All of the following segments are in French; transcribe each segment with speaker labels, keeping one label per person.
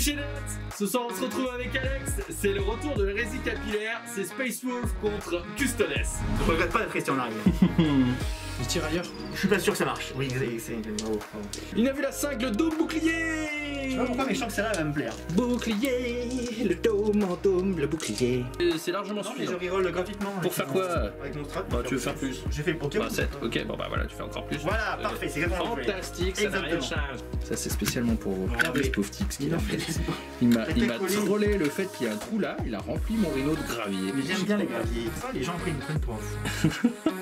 Speaker 1: Ce soir on se retrouve avec Alex, c'est le retour de l'hérésie capillaire, c'est Space Wolf contre Custodes.
Speaker 2: Je regrette pas d'être resté en arrière.
Speaker 3: Je tire ailleurs.
Speaker 2: Je suis pas sûr que ça marche. Oui, c'est.
Speaker 1: Il a vu la 5, le dos bouclier
Speaker 2: Je sais pas pourquoi, mais je sens que celle-là va me plaire.
Speaker 3: Bouclier, le dôme en dôme, le bouclier.
Speaker 1: C'est largement
Speaker 2: Non, mais je
Speaker 1: suffisant.
Speaker 2: reroll gratuitement.
Speaker 1: Pour faire quoi
Speaker 2: Avec mon strat.
Speaker 1: Bah tu veux faire plus
Speaker 2: J'ai fait ok.
Speaker 1: Bah 7, ok, bon bah voilà, tu fais encore plus.
Speaker 2: Voilà,
Speaker 1: Euh,
Speaker 2: parfait, c'est exactement ce je.
Speaker 1: Fantastique, ça n'a rien de charge.
Speaker 3: Ça c'est spécialement pour vos
Speaker 2: Ah oui.
Speaker 3: pauvres tics qu'il a fait. Il m'a, trollé le fait qu'il y a un trou là, il a rempli mon rhino de gravier.
Speaker 2: Mais j'aime bien les graviers. Ça, les gens prennent pour un fou.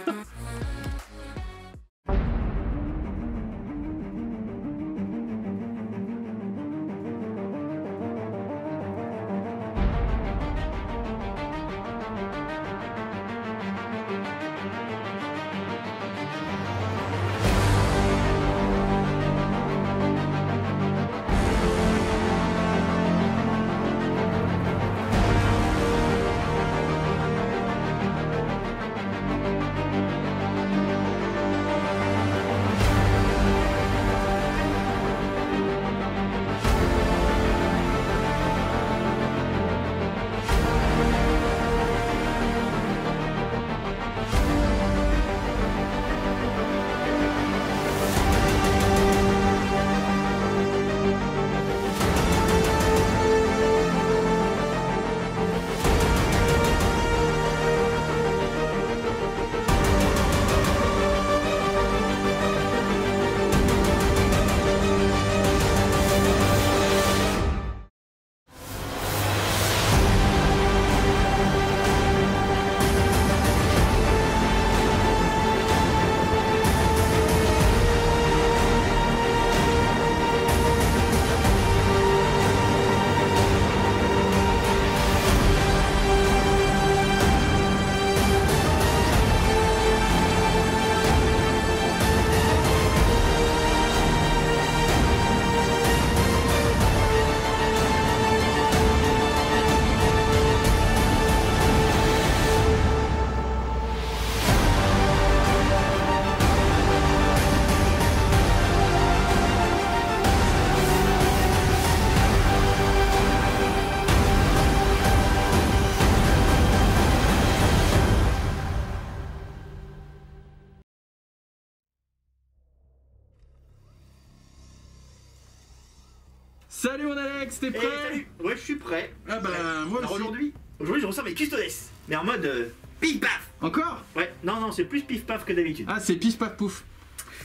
Speaker 1: mon Alex, t'es
Speaker 2: Et
Speaker 1: prêt
Speaker 2: salut Ouais, je suis prêt.
Speaker 1: Ah bah moi
Speaker 2: Alors
Speaker 1: aussi.
Speaker 2: aujourd'hui, aujourd'hui je ressors mes custodes. Mais en mode euh, pif paf
Speaker 1: Encore
Speaker 2: Ouais, non, non, c'est plus pif paf que d'habitude.
Speaker 1: Ah c'est pif paf pouf.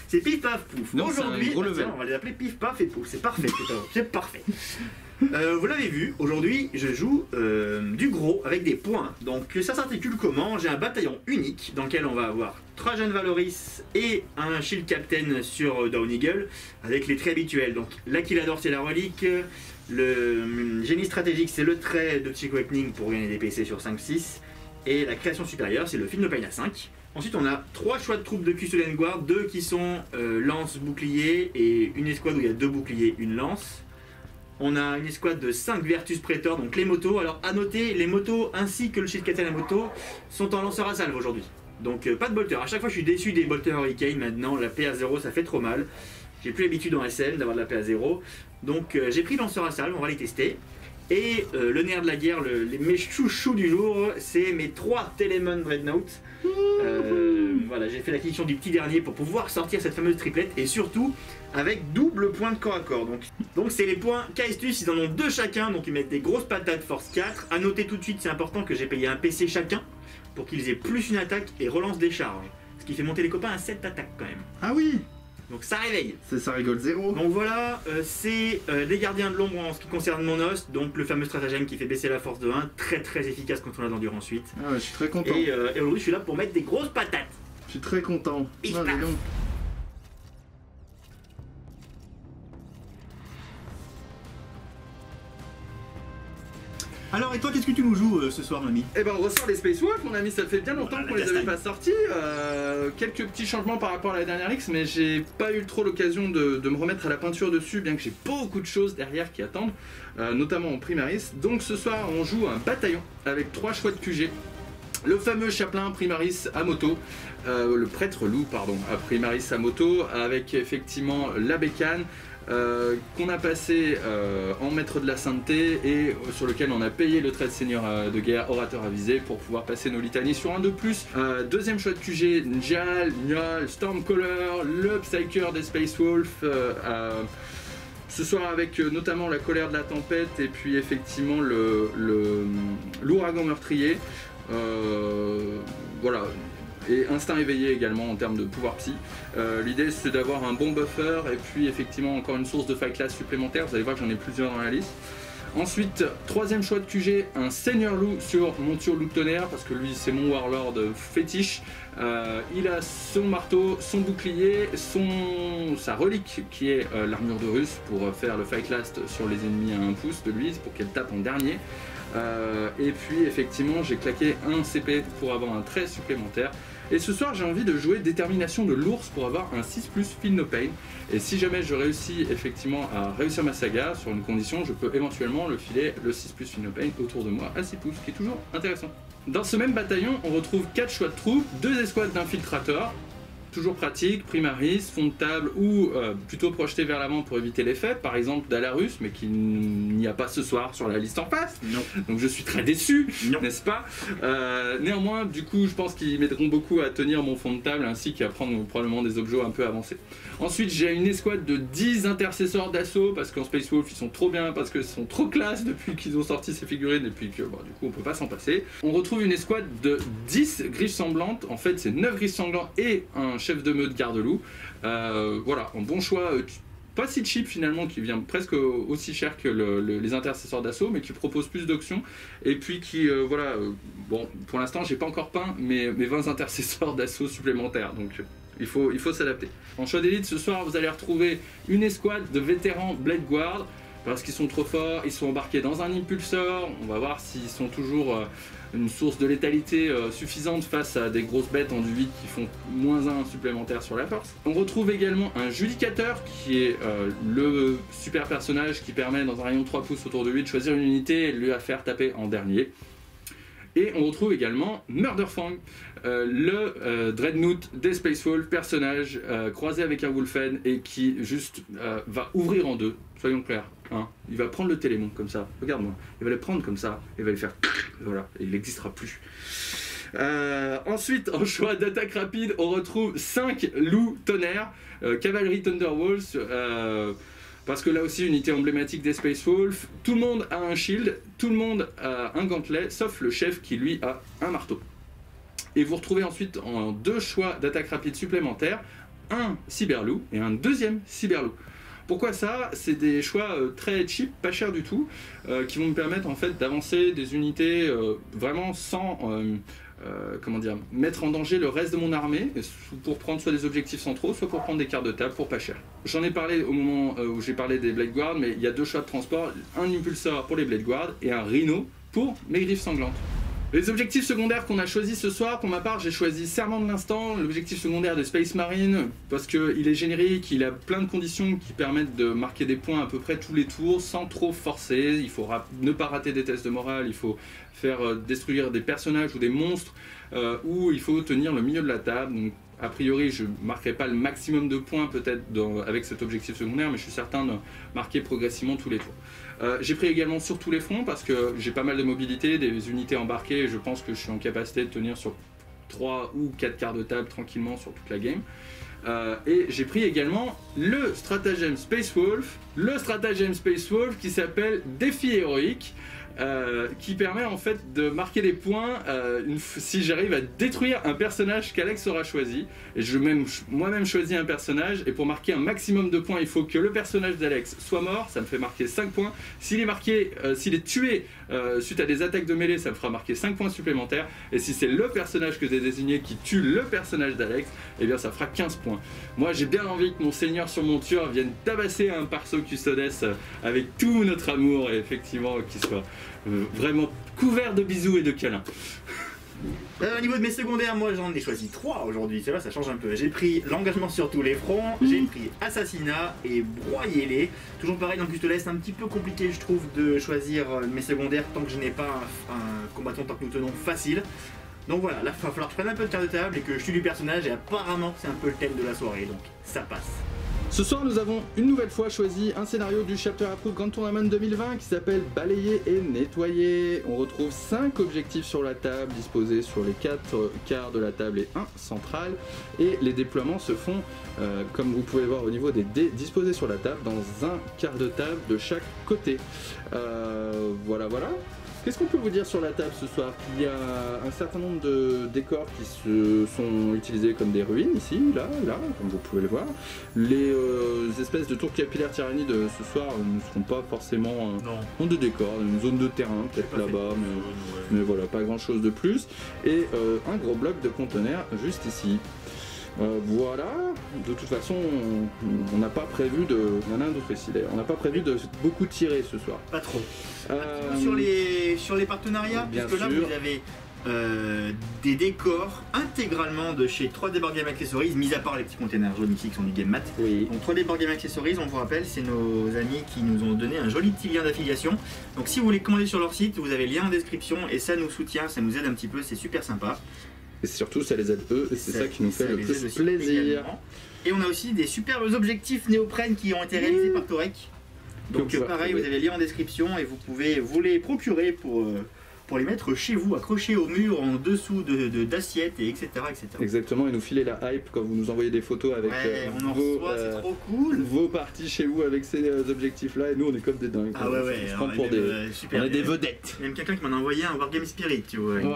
Speaker 2: C'est pif paf pouf.
Speaker 1: Non, c'est
Speaker 2: Aujourd'hui,
Speaker 1: gros
Speaker 2: bah,
Speaker 1: level.
Speaker 2: tiens, on va les appeler pif paf et pouf. C'est parfait, c'est parfait. Euh, vous l'avez vu, aujourd'hui je joue euh, du gros avec des points. Donc ça s'articule comment? J'ai un bataillon unique dans lequel on va avoir trois jeunes Valoris et un Shield Captain sur euh, Down Eagle avec les traits habituels. Donc l'Aquilador c'est la relique, le hum, génie stratégique c'est le trait de Psycho Awakening pour gagner des PC sur 5-6 et la création supérieure c'est le film de Pain à 5. Ensuite, on a trois choix de troupes de Custodian Guard, deux qui sont lance, bouclier, et une escouade où il y a deux boucliers, une lance. On a une escouade de 5 Vertus Praetor, donc les motos. Alors, à noter, les motos ainsi que le Shield à moto sont en lanceur à salve aujourd'hui. Donc, euh, pas de bolter. À chaque fois, je suis déçu des bolters Hurricane. Maintenant, la PA0, ça fait trop mal. J'ai plus l'habitude en SM d'avoir de la PA0. Donc, euh, j'ai pris lanceur à salve, on va les tester. Et euh, le nerf de la guerre, le- les, mes chouchous du jour, c'est mes trois Telemon Dreadnought. Euh, voilà, j'ai fait l'acquisition du petit dernier pour pouvoir sortir cette fameuse triplette et surtout avec double point de corps à corps. Donc, donc c'est les points Kaestus, ils en ont deux chacun, donc ils mettent des grosses patates force 4. À noter tout de suite, c'est important que j'ai payé un PC chacun pour qu'ils aient plus une attaque et relance des charges. Ce qui fait monter les copains à 7 attaques quand même.
Speaker 3: Ah oui
Speaker 2: Donc ça réveille.
Speaker 3: Ça, ça rigole zéro.
Speaker 2: Donc voilà, euh, c'est euh, les gardiens de l'ombre en ce qui concerne mon os, donc le fameux stratagème qui fait baisser la force de 1, très très efficace quand on a d'endurance 8.
Speaker 3: Ah ouais, je suis très content.
Speaker 2: Et, euh, et aujourd'hui je suis là pour mettre des grosses patates.
Speaker 3: Je suis très content.
Speaker 2: Paf.
Speaker 3: donc.
Speaker 2: Alors et toi qu'est-ce que tu nous joues euh, ce soir mamie
Speaker 1: Eh ben on ressort les Space Wolf, mon ami, ça fait bien longtemps
Speaker 2: Voilà,
Speaker 1: qu'on les avait pas sortis. Euh, quelques petits changements par rapport à la dernière X, mais j'ai pas eu trop l'occasion de, de me remettre à la peinture dessus, bien que j'ai beaucoup de choses derrière qui attendent, euh, notamment en Primaris. Donc ce soir on joue un bataillon avec trois choix de QG. Le fameux chapelain Primaris à moto, le prêtre loup, pardon, à Primaris à moto, avec effectivement la bécane, euh, qu'on a passé euh, en maître de la sainteté et euh, sur lequel on a payé le trait de seigneur de guerre orateur avisé pour pouvoir passer nos litanies sur un de plus. Deuxième choix de QG, Njal, Njal, Stormcaller, le Psyker des Space Wolf. ce soir avec notamment la colère de la tempête et puis effectivement le, l'ouragan meurtrier. Voilà. Et instinct éveillé également en termes de pouvoir psy. Euh, L'idée c'est d'avoir un bon buffer et puis effectivement encore une source de fight class supplémentaire. Vous allez voir que j'en ai plusieurs dans la liste. Ensuite, troisième choix de QG, un Seigneur Loup sur monture Loup Tonnerre, parce que lui c'est mon Warlord fétiche. Euh, il a son marteau, son bouclier, son, sa relique qui est euh, l'armure de Russe pour faire le fight last sur les ennemis à un pouce de lui, pour qu'elle tape en dernier. Et puis effectivement j'ai claqué un CP pour avoir un trait supplémentaire. Et ce soir j'ai envie de jouer détermination de l'ours pour avoir un 6 plus pain. Et si jamais je réussis effectivement à réussir ma saga sur une condition, je peux éventuellement le filer le 6 plus feel no pain autour de moi à 6 pouces, ce qui est toujours intéressant. Dans ce même bataillon, on retrouve 4 choix de troupes, 2 escouades d'infiltrateurs, toujours pratique, primaris, fond de table ou euh, plutôt projeté vers l'avant pour éviter l'effet, par exemple d'Alarus, mais qui n'y a pas ce soir sur la liste en face.
Speaker 2: Non.
Speaker 1: Donc je suis très déçu, n'est-ce pas? Euh, Néanmoins, du coup, je pense qu'ils m'aideront beaucoup à tenir mon fond de table ainsi qu'à prendre probablement des objets un peu avancés. Ensuite, j'ai une escouade de 10 intercesseurs d'assaut parce qu'en Space Wolf ils sont trop bien, parce qu'ils sont trop classe depuis qu'ils ont sorti ces figurines et puis que bon, du coup on peut pas s'en passer. On retrouve une escouade de 10 griffes sanglantes, en fait c'est 9 griffes sanglantes et un chef de meute garde-loup. Euh, voilà, un bon choix. euh, pas si cheap finalement, qui vient presque aussi cher que le- le- les intercesseurs d'assaut, mais qui propose plus d'options. Et puis qui, euh, voilà, bon, pour l'instant j'ai pas encore peint mes, mes 20 intercesseurs d'assaut supplémentaires, donc il faut, il faut s'adapter. En choix d'élite, ce soir vous allez retrouver une escouade de vétérans Blade Guard, parce qu'ils sont trop forts, ils sont embarqués dans un impulsor, on va voir s'ils sont toujours euh, une source de létalité euh, suffisante face à des grosses bêtes en du vide qui font moins 1 supplémentaire sur la force. On retrouve également un judicateur qui est euh, le super personnage qui permet dans un rayon de 3 pouces autour de lui de choisir une unité et lui la faire taper en dernier. Et on retrouve également Murderfang, euh, le euh, Dreadnought des Space Wolf, personnage euh, croisé avec un Wolfen et qui juste va ouvrir en deux, soyons clairs. hein. Il va prendre le télémon comme ça, regarde-moi, il va le prendre comme ça, il va le faire voilà, il n'existera plus. Ensuite, en choix d'attaque rapide, on retrouve 5 loups tonnerre, euh, cavalerie Thunderwolves, euh, parce que là aussi, unité emblématique des Space Wolf. Tout le monde a un shield, tout le monde a un gantelet, sauf le chef qui lui a un marteau. Et vous retrouvez ensuite en deux choix d'attaque rapide supplémentaires, un cyberloup et un deuxième cyberloup. Pourquoi ça? C'est des choix euh, très cheap, pas chers du tout, euh, qui vont me permettre en fait d'avancer des unités euh, vraiment sans mettre en danger le reste de mon armée pour prendre soit des objectifs centraux, soit pour prendre des cartes de table pour pas cher. J'en ai parlé au moment où j'ai parlé des Blade Guard, mais il y a deux choix de transport, un impulsor pour les Blade Guard et un Rhino pour mes griffes sanglantes. Les objectifs secondaires qu'on a choisis ce soir, pour ma part, j'ai choisi Serment de l'instant, l'objectif secondaire des Space Marine, parce qu'il est générique, il a plein de conditions qui permettent de marquer des points à peu près tous les tours sans trop forcer. Il faut ne pas rater des tests de morale, il faut faire euh, destruire des personnages ou des monstres, euh, ou il faut tenir le milieu de la table. A priori, je ne marquerai pas le maximum de points peut-être avec cet objectif secondaire, mais je suis certain de marquer progressivement tous les tours. Euh, j'ai pris également sur tous les fronts parce que j'ai pas mal de mobilité, des unités embarquées et je pense que je suis en capacité de tenir sur 3 ou 4 quarts de table tranquillement sur toute la game. Euh, et j'ai pris également le stratagème Space Wolf, le stratagème Space Wolf qui s'appelle Défi héroïque. Euh, qui permet en fait de marquer des points euh, si j'arrive à détruire un personnage qu'Alex aura choisi. Et je même moi-même choisi un personnage et pour marquer un maximum de points, il faut que le personnage d'Alex soit mort, ça me fait marquer 5 points. S'il est marqué, euh, s'il est tué suite à des attaques de mêlée, ça me fera marquer 5 points supplémentaires. Et si c'est le personnage que j'ai désigné qui tue le personnage d'Alex, eh bien ça fera 15 points. Moi j'ai bien envie que mon seigneur sur monture vienne tabasser un parceau custodes avec tout notre amour et effectivement qu'il soit vraiment couvert de bisous et de câlins.
Speaker 2: Euh, au niveau de mes secondaires, moi j'en ai choisi trois aujourd'hui, c'est vrai, ça change un peu. J'ai pris l'engagement sur tous les fronts, j'ai pris assassinat et broyez-les. Toujours pareil dans le custodes, c'est un petit peu compliqué je trouve de choisir euh, mes secondaires tant que je n'ai pas un, un combattant tant que nous tenons facile. Donc voilà, là il va falloir que je prenne un peu de carte de table et que je tue du personnage et apparemment c'est un peu le thème de la soirée, donc ça passe.
Speaker 1: Ce soir, nous avons une nouvelle fois choisi un scénario du Chapter Approved Grand Tournament 2020 qui s'appelle Balayer et nettoyer. On retrouve 5 objectifs sur la table, disposés sur les 4 quarts de la table et un central. Et les déploiements se font, euh, comme vous pouvez voir au niveau des dés disposés sur la table, dans un quart de table de chaque côté. Euh, voilà, voilà. Qu'est-ce qu'on peut vous dire sur la table ce soir? Il y a un certain nombre de décors qui se sont utilisés comme des ruines ici, là, là, comme vous pouvez le voir. Les euh, espèces de tours capillaires tyrannides de ce soir ne seront pas forcément euh,
Speaker 2: Non.
Speaker 1: ont de décors, une zone de terrain peut-être là-bas, mais, voilà, pas grand chose de plus. Et euh, un gros bloc de conteneurs juste ici. Euh, voilà, de toute façon, on- n'a pas prévu de. Il y en a un ici d'ailleurs. On n'a pas prévu de beaucoup tirer ce soir.
Speaker 2: Pas trop.
Speaker 1: Euh,
Speaker 2: Sur les, sur les partenariats,
Speaker 1: bien
Speaker 2: puisque là vous avez euh, des décors intégralement de chez 3D Board Game Accessories, mis à part les petits containers jaunes ici qui sont du Game Mat.
Speaker 1: Oui.
Speaker 2: Donc 3D Board Game Accessories, on vous rappelle, c'est nos amis qui nous ont donné un joli petit lien d'affiliation. Donc si vous voulez commander sur leur site, vous avez le lien en description et ça nous soutient, ça nous aide un petit peu, c'est super sympa.
Speaker 1: Et surtout, ça les aide eux, et c'est ça, qui nous fait le plus plaisir.
Speaker 2: également. Et on a aussi des superbes objectifs néoprène qui ont été réalisés
Speaker 1: Mmh.
Speaker 2: par Torek. Donc euh, pareil, vous avez le lien en description et vous pouvez vous les procurer pour, euh, pour les mettre chez vous, accrochés au mur, en dessous de, de- d'assiettes, et etc., etc.
Speaker 1: Exactement, et nous filer la hype quand vous nous envoyez des photos avec
Speaker 2: Ouais,
Speaker 1: euh,
Speaker 2: on en
Speaker 1: vos,
Speaker 2: reçoit,
Speaker 1: euh,
Speaker 2: c'est trop cool.
Speaker 1: vos parties chez vous avec ces euh, objectifs-là, et nous on est comme des dingues.
Speaker 2: Ah ouais, ouais,
Speaker 1: On prend pour des,
Speaker 2: euh, super.
Speaker 1: on est des
Speaker 2: Il y a
Speaker 1: vedettes.
Speaker 2: Même quelqu'un qui m'en a envoyé un Wargame Spirit, tu vois. Il
Speaker 1: Wow.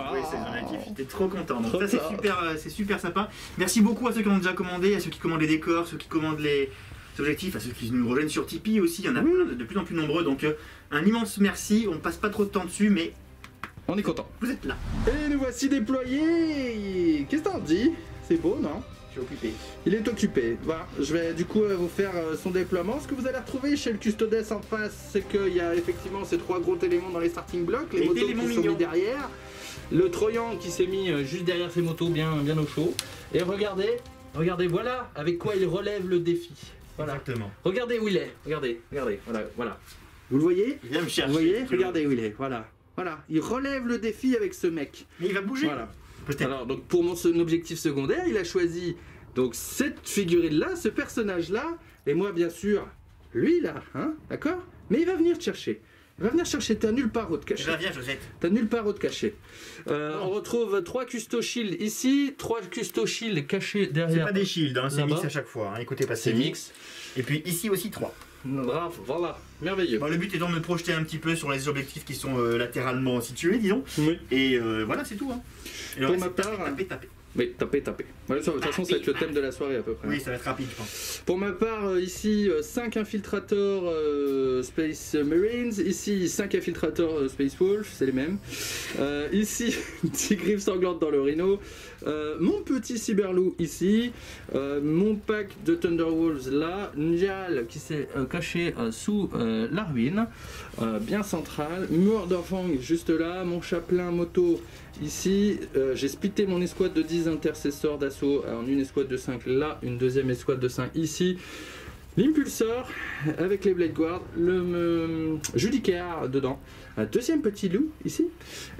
Speaker 2: était trop content. Donc
Speaker 1: Trop
Speaker 2: ça, c'est super, euh, c'est super sympa. Merci beaucoup à ceux qui ont déjà commandé, à ceux qui commandent les décors, ceux qui commandent les objectifs, à ceux qui nous rejoignent sur Tipeee aussi. Il y en a
Speaker 1: Oui.
Speaker 2: plein de, de plus en plus nombreux. Donc euh, un immense merci. On passe pas trop de temps dessus, mais
Speaker 1: On est content.
Speaker 2: vous êtes là.
Speaker 1: Et nous voici déployés Qu'est-ce que t'en dis? C'est beau, non?
Speaker 2: Je suis occupé.
Speaker 1: Il est occupé. Voilà, je vais du coup euh, vous faire euh, son déploiement. Ce que vous allez retrouver chez le Custodes en face, c'est qu'il y a effectivement ces trois gros éléments dans les starting blocks, les,
Speaker 2: Les
Speaker 1: motos qui
Speaker 2: éléments
Speaker 1: sont
Speaker 2: mignons.
Speaker 1: mis derrière, le Troyan qui s'est mis euh, juste derrière ces motos, bien, bien au chaud. Et regardez, regardez, voilà avec quoi il relève le défi. Voilà.
Speaker 2: Exactement.
Speaker 1: Regardez où il est. Regardez, regardez. Voilà, voilà. Vous le voyez?
Speaker 2: Viens me chercher.
Speaker 1: Vous voyez. Regardez où il est. Voilà. Voilà. Il relève le défi avec ce mec.
Speaker 2: Mais il va bouger.
Speaker 1: Voilà. Alors donc pour mon objectif secondaire, il a choisi donc cette figurine là, ce personnage là, et moi bien sûr lui là, hein, d'accord? Mais il va venir te chercher. Il va venir chercher. T'as nulle part où te cacher.
Speaker 2: Viens, viens, Josette.
Speaker 1: T'as nulle part où te cacher. Euh, on retrouve trois custo shields ici, trois custo shields cachés
Speaker 2: C'est
Speaker 1: derrière.
Speaker 2: pas des shields, hein, c'est mix à chaque fois. hein. Écoutez, pas
Speaker 1: C'est mix.
Speaker 2: Et puis ici aussi trois.
Speaker 1: Bravo, voilà, merveilleux.
Speaker 2: Bon, le but étant de me projeter un petit peu sur les objectifs qui sont euh, latéralement situés, disons.
Speaker 1: Oui.
Speaker 2: Et euh, voilà, c'est tout. Hein. Et
Speaker 1: Pour ma
Speaker 2: c'est taper,
Speaker 1: part,
Speaker 2: taper, taper.
Speaker 1: Oui, tapez. Voilà, de toute façon, ça va être le thème de la soirée à peu près.
Speaker 2: Oui, ça va être rapide, je pense.
Speaker 1: Pour ma part, euh, ici 5 infiltrateurs euh, Space Marines, ici 5 infiltrateurs Space Wolf, c'est les mêmes. Ici, 10 griffes sanglantes dans le Rhino. Euh, mon petit Cyberlou ici. Euh, mon pack de Thunderwolves là. Njal qui s'est euh, caché sous la ruine, bien central. Murderfang juste là. Mon chaplain moto ici. J'ai splitté mon escouade de 10 intercesseurs d'assaut en une escouade de 5 là, une deuxième escouade de 5 ici. L'impulsor avec les Blade Guard, le Judicaire dedans, un deuxième petit loup ici,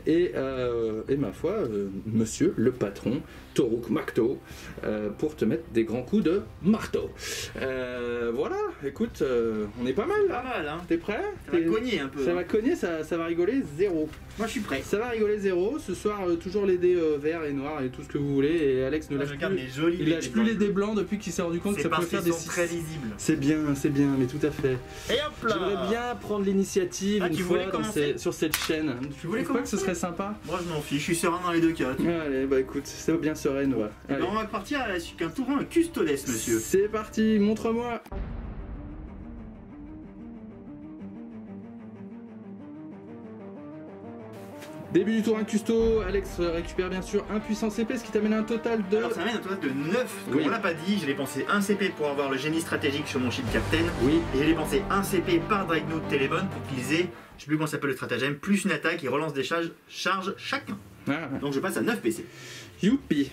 Speaker 1: et, euh, et ma foi, euh, monsieur le patron, Toruk Makto, euh, pour te mettre des grands coups de marteau. Euh, voilà, écoute, euh, on est pas mal
Speaker 2: Pas
Speaker 1: là.
Speaker 2: mal, hein.
Speaker 1: T'es prêt?
Speaker 2: Ça va cogner un peu.
Speaker 1: ça
Speaker 2: hein.
Speaker 1: va cogner, ça, ça va rigoler, zéro.
Speaker 2: Moi, je suis prêt.
Speaker 1: Ça va rigoler zéro. Ce soir, toujours les dés verts et noirs et tout ce que vous voulez. Et Alex ne lâche plus.
Speaker 2: les jolis.
Speaker 1: Il lâche plus les dés blancs depuis qu'il s'est rendu compte que ça pouvait faire des six.
Speaker 2: très lisibles.
Speaker 1: C'est bien, c'est bien, mais tout à fait.
Speaker 2: Et hop là
Speaker 1: J'aimerais bien prendre l'initiative
Speaker 2: Ah,
Speaker 1: une fois ces- sur cette chaîne.
Speaker 2: Tu voulais
Speaker 1: pas que ce serait sympa?
Speaker 2: Moi, je m'en fiche. Je suis serein dans les deux cas.
Speaker 1: Allez, bah écoute, c'est bien sereine, ouais.
Speaker 2: Eh ben, on va partir à qu'un tour un custodes, monsieur.
Speaker 1: C'est parti, montre-moi. Début du tour un custo, Alex récupère bien sûr un puissant CP, ce qui t'amène à un total de...
Speaker 2: Alors, ça m'amène un total de 9. Comme
Speaker 1: Oui.
Speaker 2: on l'a pas dit, j'ai dépensé 1 CP pour avoir le génie stratégique sur mon shield captain.
Speaker 1: Oui,
Speaker 2: Et j'ai dépensé 1 CP par Dreadnought Telebone pour qu'ils aient, je sais plus comment s'appelle le stratagème, plus une attaque et relance des charges, charges chacun.
Speaker 1: ah,
Speaker 2: Donc je passe à 9 PC.
Speaker 1: Youpi,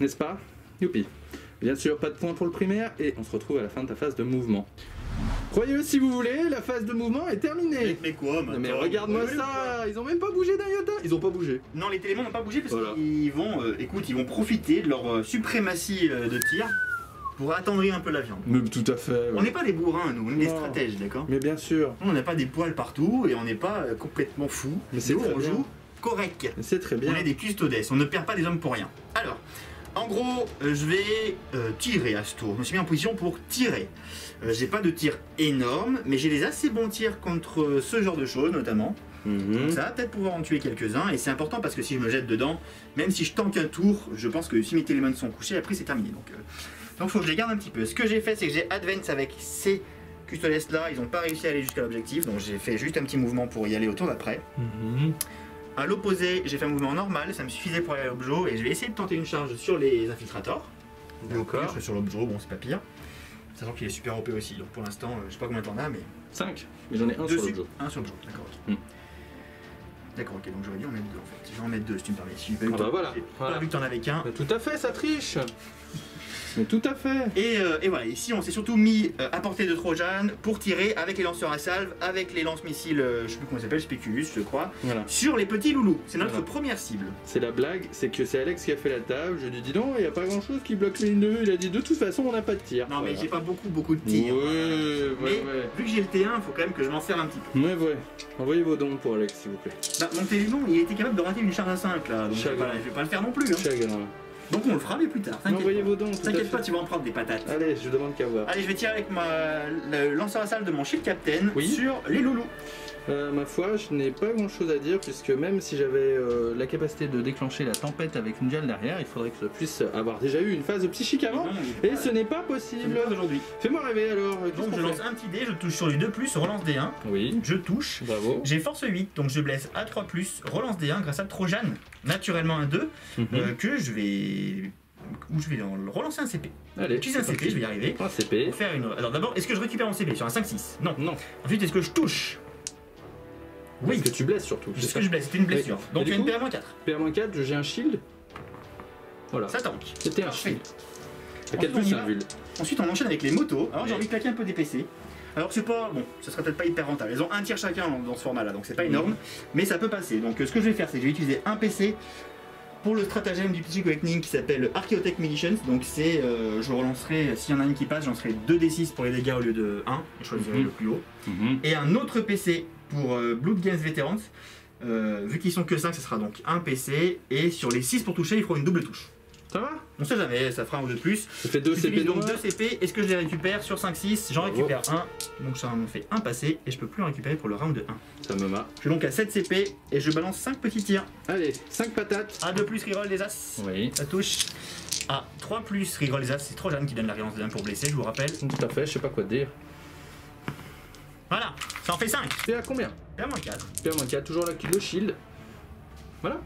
Speaker 1: n'est-ce pas? Youpi. Bien sûr, pas de points pour le primaire, et on se retrouve à la fin de ta phase de mouvement. Croyez-le si vous voulez, la phase de mouvement est terminée.
Speaker 2: Mais quoi
Speaker 1: mais regarde-moi ça, ils ont même pas bougé d'un iota. Ils ont pas bougé.
Speaker 2: Non, les télémons n'ont pas bougé parce
Speaker 1: Voilà.
Speaker 2: qu'ils vont, euh, écoute, ils vont profiter de leur euh, suprématie euh, de tir pour attendrir un peu la viande.
Speaker 1: Mais tout à fait. ouais.
Speaker 2: On n'est pas des bourrins, nous, on est des stratèges, d'accord?
Speaker 1: Mais bien sûr.
Speaker 2: On n'a pas des poils partout et on n'est pas complètement fous.
Speaker 1: Mais c'est
Speaker 2: on joue correct.
Speaker 1: C'est très bien.
Speaker 2: On est des custodes, on ne perd pas des hommes pour rien. Alors, en gros, euh, je vais euh, tirer à ce tour. Je me suis mis en position pour tirer. Euh, j'ai pas de tir énorme, mais j'ai des assez bons tirs contre ce genre de choses, notamment.
Speaker 1: Mhm.
Speaker 2: Donc ça va peut-être pouvoir en tuer quelques-uns, et c'est important parce que si je me jette dedans, même si je tank un tour, je pense que si mes télémons sont couchés, après c'est terminé. Donc, euh, donc faut que je les garde un petit peu. Ce que j'ai fait, c'est que j'ai advance avec ces custodes là, ils n'ont pas réussi à aller jusqu'à l'objectif, donc j'ai fait juste un petit mouvement pour y aller au tour d'après.
Speaker 1: Mhm.
Speaker 2: À l'opposé, j'ai fait un mouvement normal, ça me suffisait pour aller à l'objo, et je vais essayer de tenter une charge sur les infiltrators.
Speaker 1: D'accord.
Speaker 2: Sur l'objo, bon c'est pas pire. Sachant qu'il est super OP aussi, donc pour l'instant, euh, je sais pas combien t'en as, mais
Speaker 1: 5. Mais j'en ai un sur jeu.
Speaker 2: Un sur jeu, d'accord.
Speaker 1: Hmm.
Speaker 2: D'accord, ok, donc j'aurais dû en mettre deux en fait. Je vais en mettre deux si tu me permets. Si
Speaker 1: Ah bah voilà,
Speaker 2: pas vu que t'en avais qu'un.
Speaker 1: Tout à fait, ça triche. Mais tout à fait.
Speaker 2: Et, euh, et voilà, ici on s'est surtout mis euh, à portée de Trojan pour tirer avec les lanceurs à salve, avec les lance-missiles, euh, je sais plus comment ça s'appelle, Speculus je crois,
Speaker 1: Voilà.
Speaker 2: sur les petits loulous. C'est notre
Speaker 1: Voilà.
Speaker 2: première cible.
Speaker 1: C'est la blague, c'est que c'est Alex qui a fait la table. Je lui ai dit non, il n'y a pas grand chose qui bloque les nœuds. Il a dit de toute façon, on n'a pas de tir.
Speaker 2: Non mais j'ai pas beaucoup beaucoup de tirs.
Speaker 1: ouais,
Speaker 2: Mais
Speaker 1: ouais.
Speaker 2: vu que j'ai le T1, il faut quand même que je m'en sers un petit peu.
Speaker 1: Ouais, ouais. Envoyez vos dons pour Alex, s'il vous plaît.
Speaker 2: Bah, mon télénon, il était capable de rater une charge à 5 là, donc je vais pas, je vais pas le faire non plus. hein.
Speaker 1: Chagrin.
Speaker 2: Donc on le fera mais plus tard, t'inquiète
Speaker 1: Envoyez
Speaker 2: pas.
Speaker 1: vos dons.
Speaker 2: T'inquiète pas, tu vas en prendre des patates.
Speaker 1: Allez, je demande qu'à voir.
Speaker 2: Allez, je vais tirer avec ma, le lanceur à salve de mon Shield Captain
Speaker 1: Oui.
Speaker 2: sur les loulous.
Speaker 1: Euh, ma foi, je n'ai pas grand chose à dire puisque même si j'avais euh, la capacité de déclencher la tempête avec une gel derrière, il faudrait que je puisse avoir déjà eu une phase psychique avant.
Speaker 2: Non,
Speaker 1: Et ce n'est pas possible.
Speaker 2: aujourd'hui.
Speaker 1: Fais-moi rêver alors.
Speaker 2: Donc je lance un petit dé, je touche sur les 2 plus, relance D1,
Speaker 1: Oui,
Speaker 2: je touche.
Speaker 1: bravo.
Speaker 2: J'ai force 8, donc je blesse à 3 plus, relance D1 grâce à Trojan, naturellement un 2,
Speaker 1: Mhm.
Speaker 2: euh, que je vais. Où je vais relancer un CP.
Speaker 1: Allez,
Speaker 2: J'utilise un CP, je vais y arriver.
Speaker 1: Un CP.
Speaker 2: Faire une. Alors d'abord, est-ce que je récupère mon CP sur un 5-6 Non.
Speaker 1: Non.
Speaker 2: Ensuite, est-ce que je touche? Oui.
Speaker 1: Parce que tu blesses surtout. ça
Speaker 2: que je blesse C'était une blessure. Donc tu as une
Speaker 1: coup
Speaker 2: PA-4.
Speaker 1: PA-4, j'ai un shield. Voilà.
Speaker 2: Ça tank.
Speaker 1: C'était un shield. À
Speaker 2: Ensuite,
Speaker 1: 4
Speaker 2: on
Speaker 1: plus.
Speaker 2: Ensuite, enchaîne avec les motos. Alors, j'ai envie de claquer un peu des PC. Alors, c'est pas. Bon, ça sera peut-être pas hyper rentable. Ils ont un tir chacun dans, ce format-là, donc c'est pas
Speaker 1: Mhm.
Speaker 2: énorme. Mais ça peut passer. Donc, euh, ce que je vais faire, c'est que je vais utiliser un PC pour le stratagème du Psychic Awakening qui s'appelle Archaeotech Militions. Donc, c'est. euh, je relancerai. S'il y en a une qui passe, j'en ferai 2d6 pour les dégâts au lieu de 1. Je choisirai
Speaker 1: Mhm.
Speaker 2: le plus haut. Et un autre PC pour euh, Blood Games Veterans. Euh, vu qu'ils sont que 5, ce sera donc un PC. Et sur les 6 pour toucher, il faut une double touche.
Speaker 1: Ça va?
Speaker 2: On sait jamais, ça fera un ou deux de plus.
Speaker 1: Ça fait 2 CP
Speaker 2: donc
Speaker 1: noirs.
Speaker 2: 2 CP. Est-ce que je les récupère sur 5-6 J'en récupère un. Donc ça me fait un passé et je peux plus en récupérer pour le round de 1.
Speaker 1: Ça me m'a.
Speaker 2: Je suis donc à 7 CP et je balance 5 petits tirs.
Speaker 1: Allez, 5 patates.
Speaker 2: A 2 plus reroll des as.
Speaker 1: Oui,
Speaker 2: Ça touche. A 3 plus reroll des as. C'est Trojan qui donne la relance de 1 pour blesser, je vous rappelle.
Speaker 1: tout à fait, je sais pas quoi te dire.
Speaker 2: Voilà, ça en fait 5.
Speaker 1: T'es à combien
Speaker 2: Perds moins 4.
Speaker 1: PA-4, toujours là, le shield. Voilà.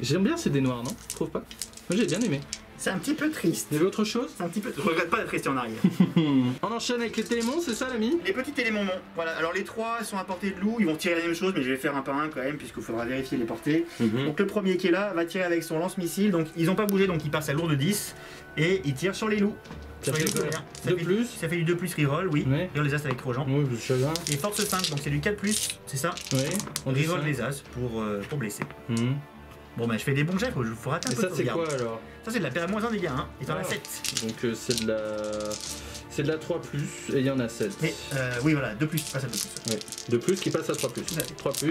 Speaker 1: J'aime bien ces dés noirs, non? Tu trouves pas Moi j'ai bien aimé.
Speaker 2: C'est un petit peu triste.
Speaker 1: Il y avait autre chose
Speaker 2: C'est un petit peu. Je regrette pas d'être resté en arrière.
Speaker 1: On enchaîne avec les télémons, c'est ça l'ami
Speaker 2: les petits éléments non. Voilà, alors les 3 sont à portée de loup. Ils vont tirer la même chose, mais je vais faire un par un quand même, puisqu'il faudra vérifier les portées. Donc le premier qui est là va tirer avec son lance-missile. Donc ils ont pas bougé, donc il passe à lourde 10. Et il tire sur les loups.
Speaker 1: Ça
Speaker 2: Sur les
Speaker 1: fait
Speaker 2: colères. Ça
Speaker 1: De
Speaker 2: fait-
Speaker 1: plus
Speaker 2: Ça fait du 2 plus reroll, oui.
Speaker 1: Ouais.
Speaker 2: Reroll les as avec Trojan.
Speaker 1: Oui, je suis chagrin.
Speaker 2: Et force 5, donc c'est du 4 plus, c'est ça
Speaker 1: Oui.
Speaker 2: On reroll les as pour, euh, pour blesser.
Speaker 1: Mhm.
Speaker 2: Bon bah je fais des bons jets, faut, faut rater un
Speaker 1: Et
Speaker 2: peu
Speaker 1: ça
Speaker 2: de
Speaker 1: c'est quoi alors
Speaker 2: Ça c'est de la paire à moins 1 dégâts, hein. Et t'en as
Speaker 1: Ah.
Speaker 2: 7.
Speaker 1: Donc euh, c'est de la... C'est de la 3 plus et il y en a 7.
Speaker 2: Mais euh, oui voilà, 2 plus, pas ça 2 plus.
Speaker 1: Ouais. De plus qui passe à 3 plus.
Speaker 2: Ouais.
Speaker 1: 3 plus.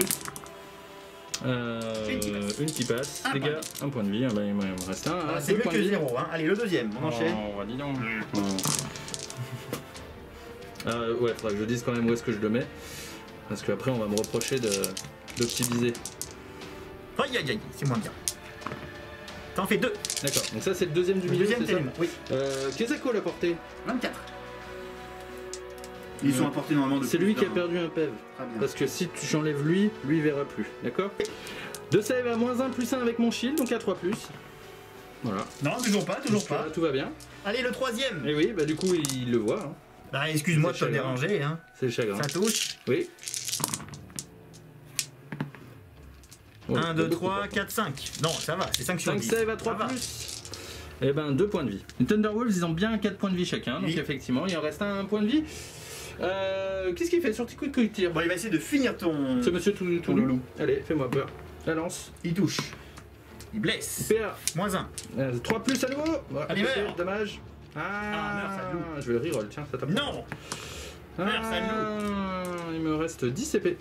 Speaker 1: Euh,
Speaker 2: Une qui passe.
Speaker 1: une qui passe.
Speaker 2: Un
Speaker 1: Les
Speaker 2: point
Speaker 1: gars, un point de vie. Ah bah, il me reste un.
Speaker 2: Ah,
Speaker 1: Ah,
Speaker 2: c'est
Speaker 1: deux
Speaker 2: mieux
Speaker 1: points
Speaker 2: que
Speaker 1: de vie.
Speaker 2: 0, hein. Allez, le deuxième, on enchaîne.
Speaker 1: Oh, bah, dis donc. Oh. Euh, ouais, faudra que je dise quand même où est-ce que je le mets. Parce qu'après, on va me reprocher de d'optimiser.
Speaker 2: Aïe aïe aïe, c'est moins bien. T'en fais 2.
Speaker 1: D'accord, donc ça c'est le deuxième du milieu.
Speaker 2: deuxième
Speaker 1: c'est ça
Speaker 2: oui.
Speaker 1: Euh, Kezako l'a porté.
Speaker 2: 24. Ils sont
Speaker 1: Ouais.
Speaker 2: apportés normalement de
Speaker 1: C'est lui qui a perdu un PEV. Parce que si tu j'enlèves lui, lui il verra plus. D'accord De save à moins 1 plus 1 avec mon shield, donc à 3 plus. Voilà.
Speaker 2: Non, toujours pas, toujours pas.
Speaker 1: Tout va bien.
Speaker 2: Allez, le troisième.
Speaker 1: Et oui, bah du coup il le voit. hein.
Speaker 2: Bah excuse-moi de te déranger, hein.
Speaker 1: C'est le chagrin.
Speaker 2: Ça touche.
Speaker 1: Oui.
Speaker 2: 1,
Speaker 1: pas
Speaker 2: 2,
Speaker 1: beaucoup,
Speaker 2: 3,
Speaker 1: par
Speaker 2: 4, 5. Non, ça va, c'est 5 sur
Speaker 1: 5
Speaker 2: 10.
Speaker 1: save à 3
Speaker 2: Ça va.
Speaker 1: plus. Et ben 2 points de vie. Les Thunderwolves ils ont bien 4 points de vie chacun, donc
Speaker 2: Oui.
Speaker 1: effectivement il en reste un point de vie. Euh, Qu'est-ce qu'il fait sur tes coups de quick tir
Speaker 2: Bon, il va essayer de finir ton.
Speaker 1: C'est monsieur tout, tout
Speaker 2: loulou.
Speaker 1: Allez, fais-moi peur. La lance.
Speaker 2: Il touche. Il blesse.
Speaker 1: PA.
Speaker 2: Moins 1.
Speaker 1: 3 plus à nouveau. Voilà,
Speaker 2: Allez, meurs.
Speaker 1: Dommage.
Speaker 2: Ah, meurs, ça
Speaker 1: je vais le reroll, tiens, ça tape.
Speaker 2: Non
Speaker 1: Ah, il me reste 10 CP.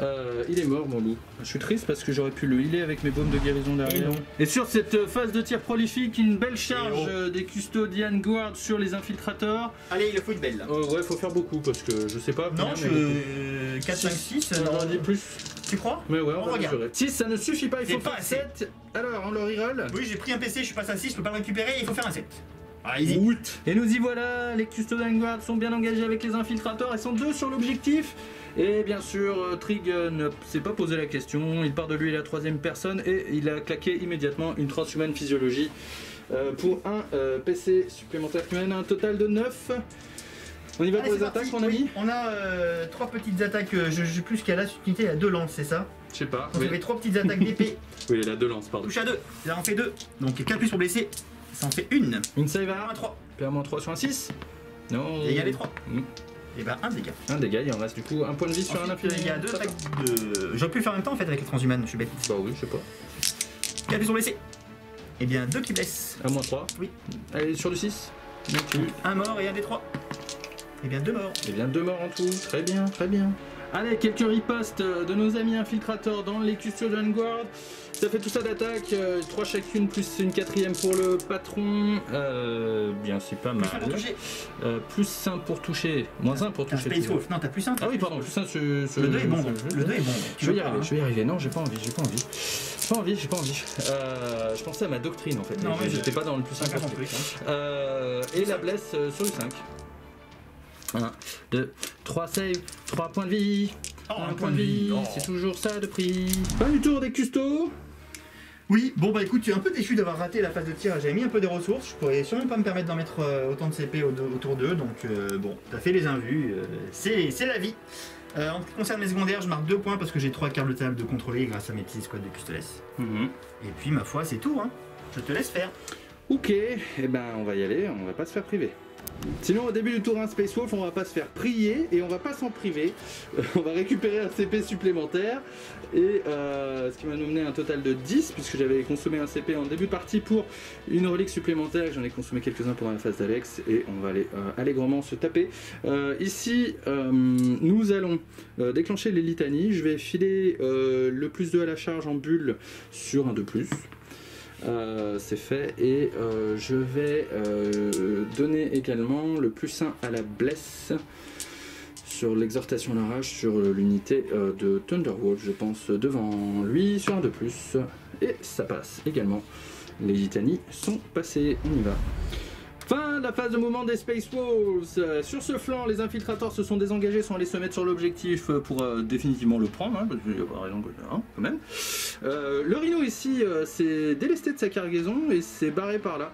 Speaker 1: Euh, il est mort, mon loup. Je suis triste parce que j'aurais pu le healer avec mes baumes de guérison derrière.
Speaker 2: Et non.
Speaker 1: Et sur cette phase de tir prolifique, une belle charge
Speaker 2: oh.
Speaker 1: euh, des Custodian Guard sur les infiltrateurs.
Speaker 2: Allez, il faut une belle là.
Speaker 1: Euh, ouais, faut faire beaucoup parce que je sais pas.
Speaker 2: Non, je.
Speaker 1: mais
Speaker 2: 4, 5, 6,
Speaker 1: beaucoup. J'aurais dit plus.
Speaker 2: Tu crois?
Speaker 1: Mais ouais, on,
Speaker 2: On
Speaker 1: va
Speaker 2: regarde.
Speaker 1: mesurer. 6, ça ne suffit pas, il faut
Speaker 2: pas
Speaker 1: faire
Speaker 2: assez.
Speaker 1: 7. Alors, on le reroll.
Speaker 2: Oui, j'ai pris un PC, je suis passé à 6, je peux pas le récupérer, il faut faire un 7. Ah, easy.
Speaker 1: Et nous y voilà, les Custodian Guard sont bien engagés avec les infiltrateurs et sont deux sur l'objectif. Et bien sûr, euh, Trig euh, ne s'est pas posé la question, il part de lui la troisième personne et il a claqué immédiatement une transhumaine physiologie euh, pour un PC supplémentaire qui mène à un total de 9. On y va
Speaker 2: Allez,
Speaker 1: pour les attaques,
Speaker 2: parti.
Speaker 1: mon ami
Speaker 2: Oui, On a euh, trois petites attaques, euh, je plus ce qu'elle a, cette unité, elle a deux lances, c'est ça
Speaker 1: Je sais pas. Oui,
Speaker 2: ça fait trois petites attaques d'épée,
Speaker 1: oui, il a deux lances, pardon.
Speaker 2: touche à deux, ça en fait deux. Donc 4 plus pour blesser, ça en fait une.
Speaker 1: Une save
Speaker 2: Un
Speaker 1: à
Speaker 2: 3,
Speaker 1: PA-3 sur un 6 Non.
Speaker 2: et il y a les 3.
Speaker 1: Mm.
Speaker 2: Et ben un dégât.
Speaker 1: Un dégât, il en reste du coup un point de vie sur un infini.
Speaker 2: il y a deux attaques de. J'aurais pu le faire en même temps en fait avec les transhumans, je suis bête.
Speaker 1: Bah oui, je sais pas.
Speaker 2: 4 plus pour blesser. Et bien deux qui blessent.
Speaker 1: À moins 3.
Speaker 2: Oui.
Speaker 1: Allez, sur du 6. Donc tu
Speaker 2: Un mort et un des trois. Et bien deux morts.
Speaker 1: Eh bien, deux morts en tout. Très bien, très bien. Allez, quelques ripostes de nos amis infiltrateurs dans les Custodian Guard. Ça fait tout ça d'attaque. 3 chacune, plus une quatrième pour le patron. Euh, bien, c'est pas
Speaker 2: Plus
Speaker 1: mal.
Speaker 2: pour toucher.
Speaker 1: Euh, plus 1 pour toucher. Moins 1 pour toucher.
Speaker 2: Space. Wolf. Non, t'as plus un.
Speaker 1: Ah oui, pardon, plus 1 sur,
Speaker 2: Le 2 est bon.
Speaker 1: le jeu.
Speaker 2: Le 2 est bon.
Speaker 1: Je vais y arriver, je vais y arriver. Non, j'ai pas envie, j'ai pas envie. J'ai pas envie, j'ai pas envie. Euh, je pensais à ma doctrine en fait.
Speaker 2: Non,
Speaker 1: mais j'étais pas dans le plus 1
Speaker 2: Chacun son truc. hein.
Speaker 1: euh, et la blesse euh, sur le 5. 1, 2, 3 save, 3 points de vie.
Speaker 2: Oh,
Speaker 1: un point de vie,
Speaker 2: Oh.
Speaker 1: c'est toujours ça de prix. Pas du tour des custos.
Speaker 2: Oui, bon bah écoute, tu es un peu déçu d'avoir raté la phase de tir. J'avais mis un peu des ressources. Je pourrais sûrement pas me permettre d'en mettre euh, autant de CP au- autour d'eux. Donc euh, bon, t'as fait les invus. euh, c'est la vie. Euh, en ce qui concerne mes secondaires, je marque 2 points parce que j'ai 3 quarts de table de contrôler grâce à mes petits squads de custodes. Et puis ma foi, c'est tout. Hein. Je te laisse faire.
Speaker 1: Ok, et ben on va y aller, on va pas se faire priver. Sinon au début du tour 1 Space Wolf, on va pas se faire prier et on va pas s'en priver. on va récupérer un CP supplémentaire et euh, ce qui m'a mené un total de 10 puisque j'avais consommé un CP en début de partie pour une relique supplémentaire et j'en ai consommé quelques-uns pendant la phase d'Alex et on va aller euh, allègrement se taper. Euh, ici, nous allons déclencher les litanies. Je vais filer le plus 2 à la charge en bulle sur un de plus. Euh, c'est fait. Et euh, je vais euh, donner également le plus 1 à la blesse sur l'exhortation à la rage sur l'unité de Thunderwolf je pense devant lui. Sur un de plus. Et ça passe également. Les litanies sont passées. On y va Fin de la phase de mouvement des Space Wolves. Sur ce flanc, les infiltrateurs se sont désengagés, sont allés se mettre sur l'objectif euh, pour euh, définitivement le prendre, hein, a pas raison hein, quand même. Euh, le Rhino ici s'est délesté de sa cargaison et s'est barré par là.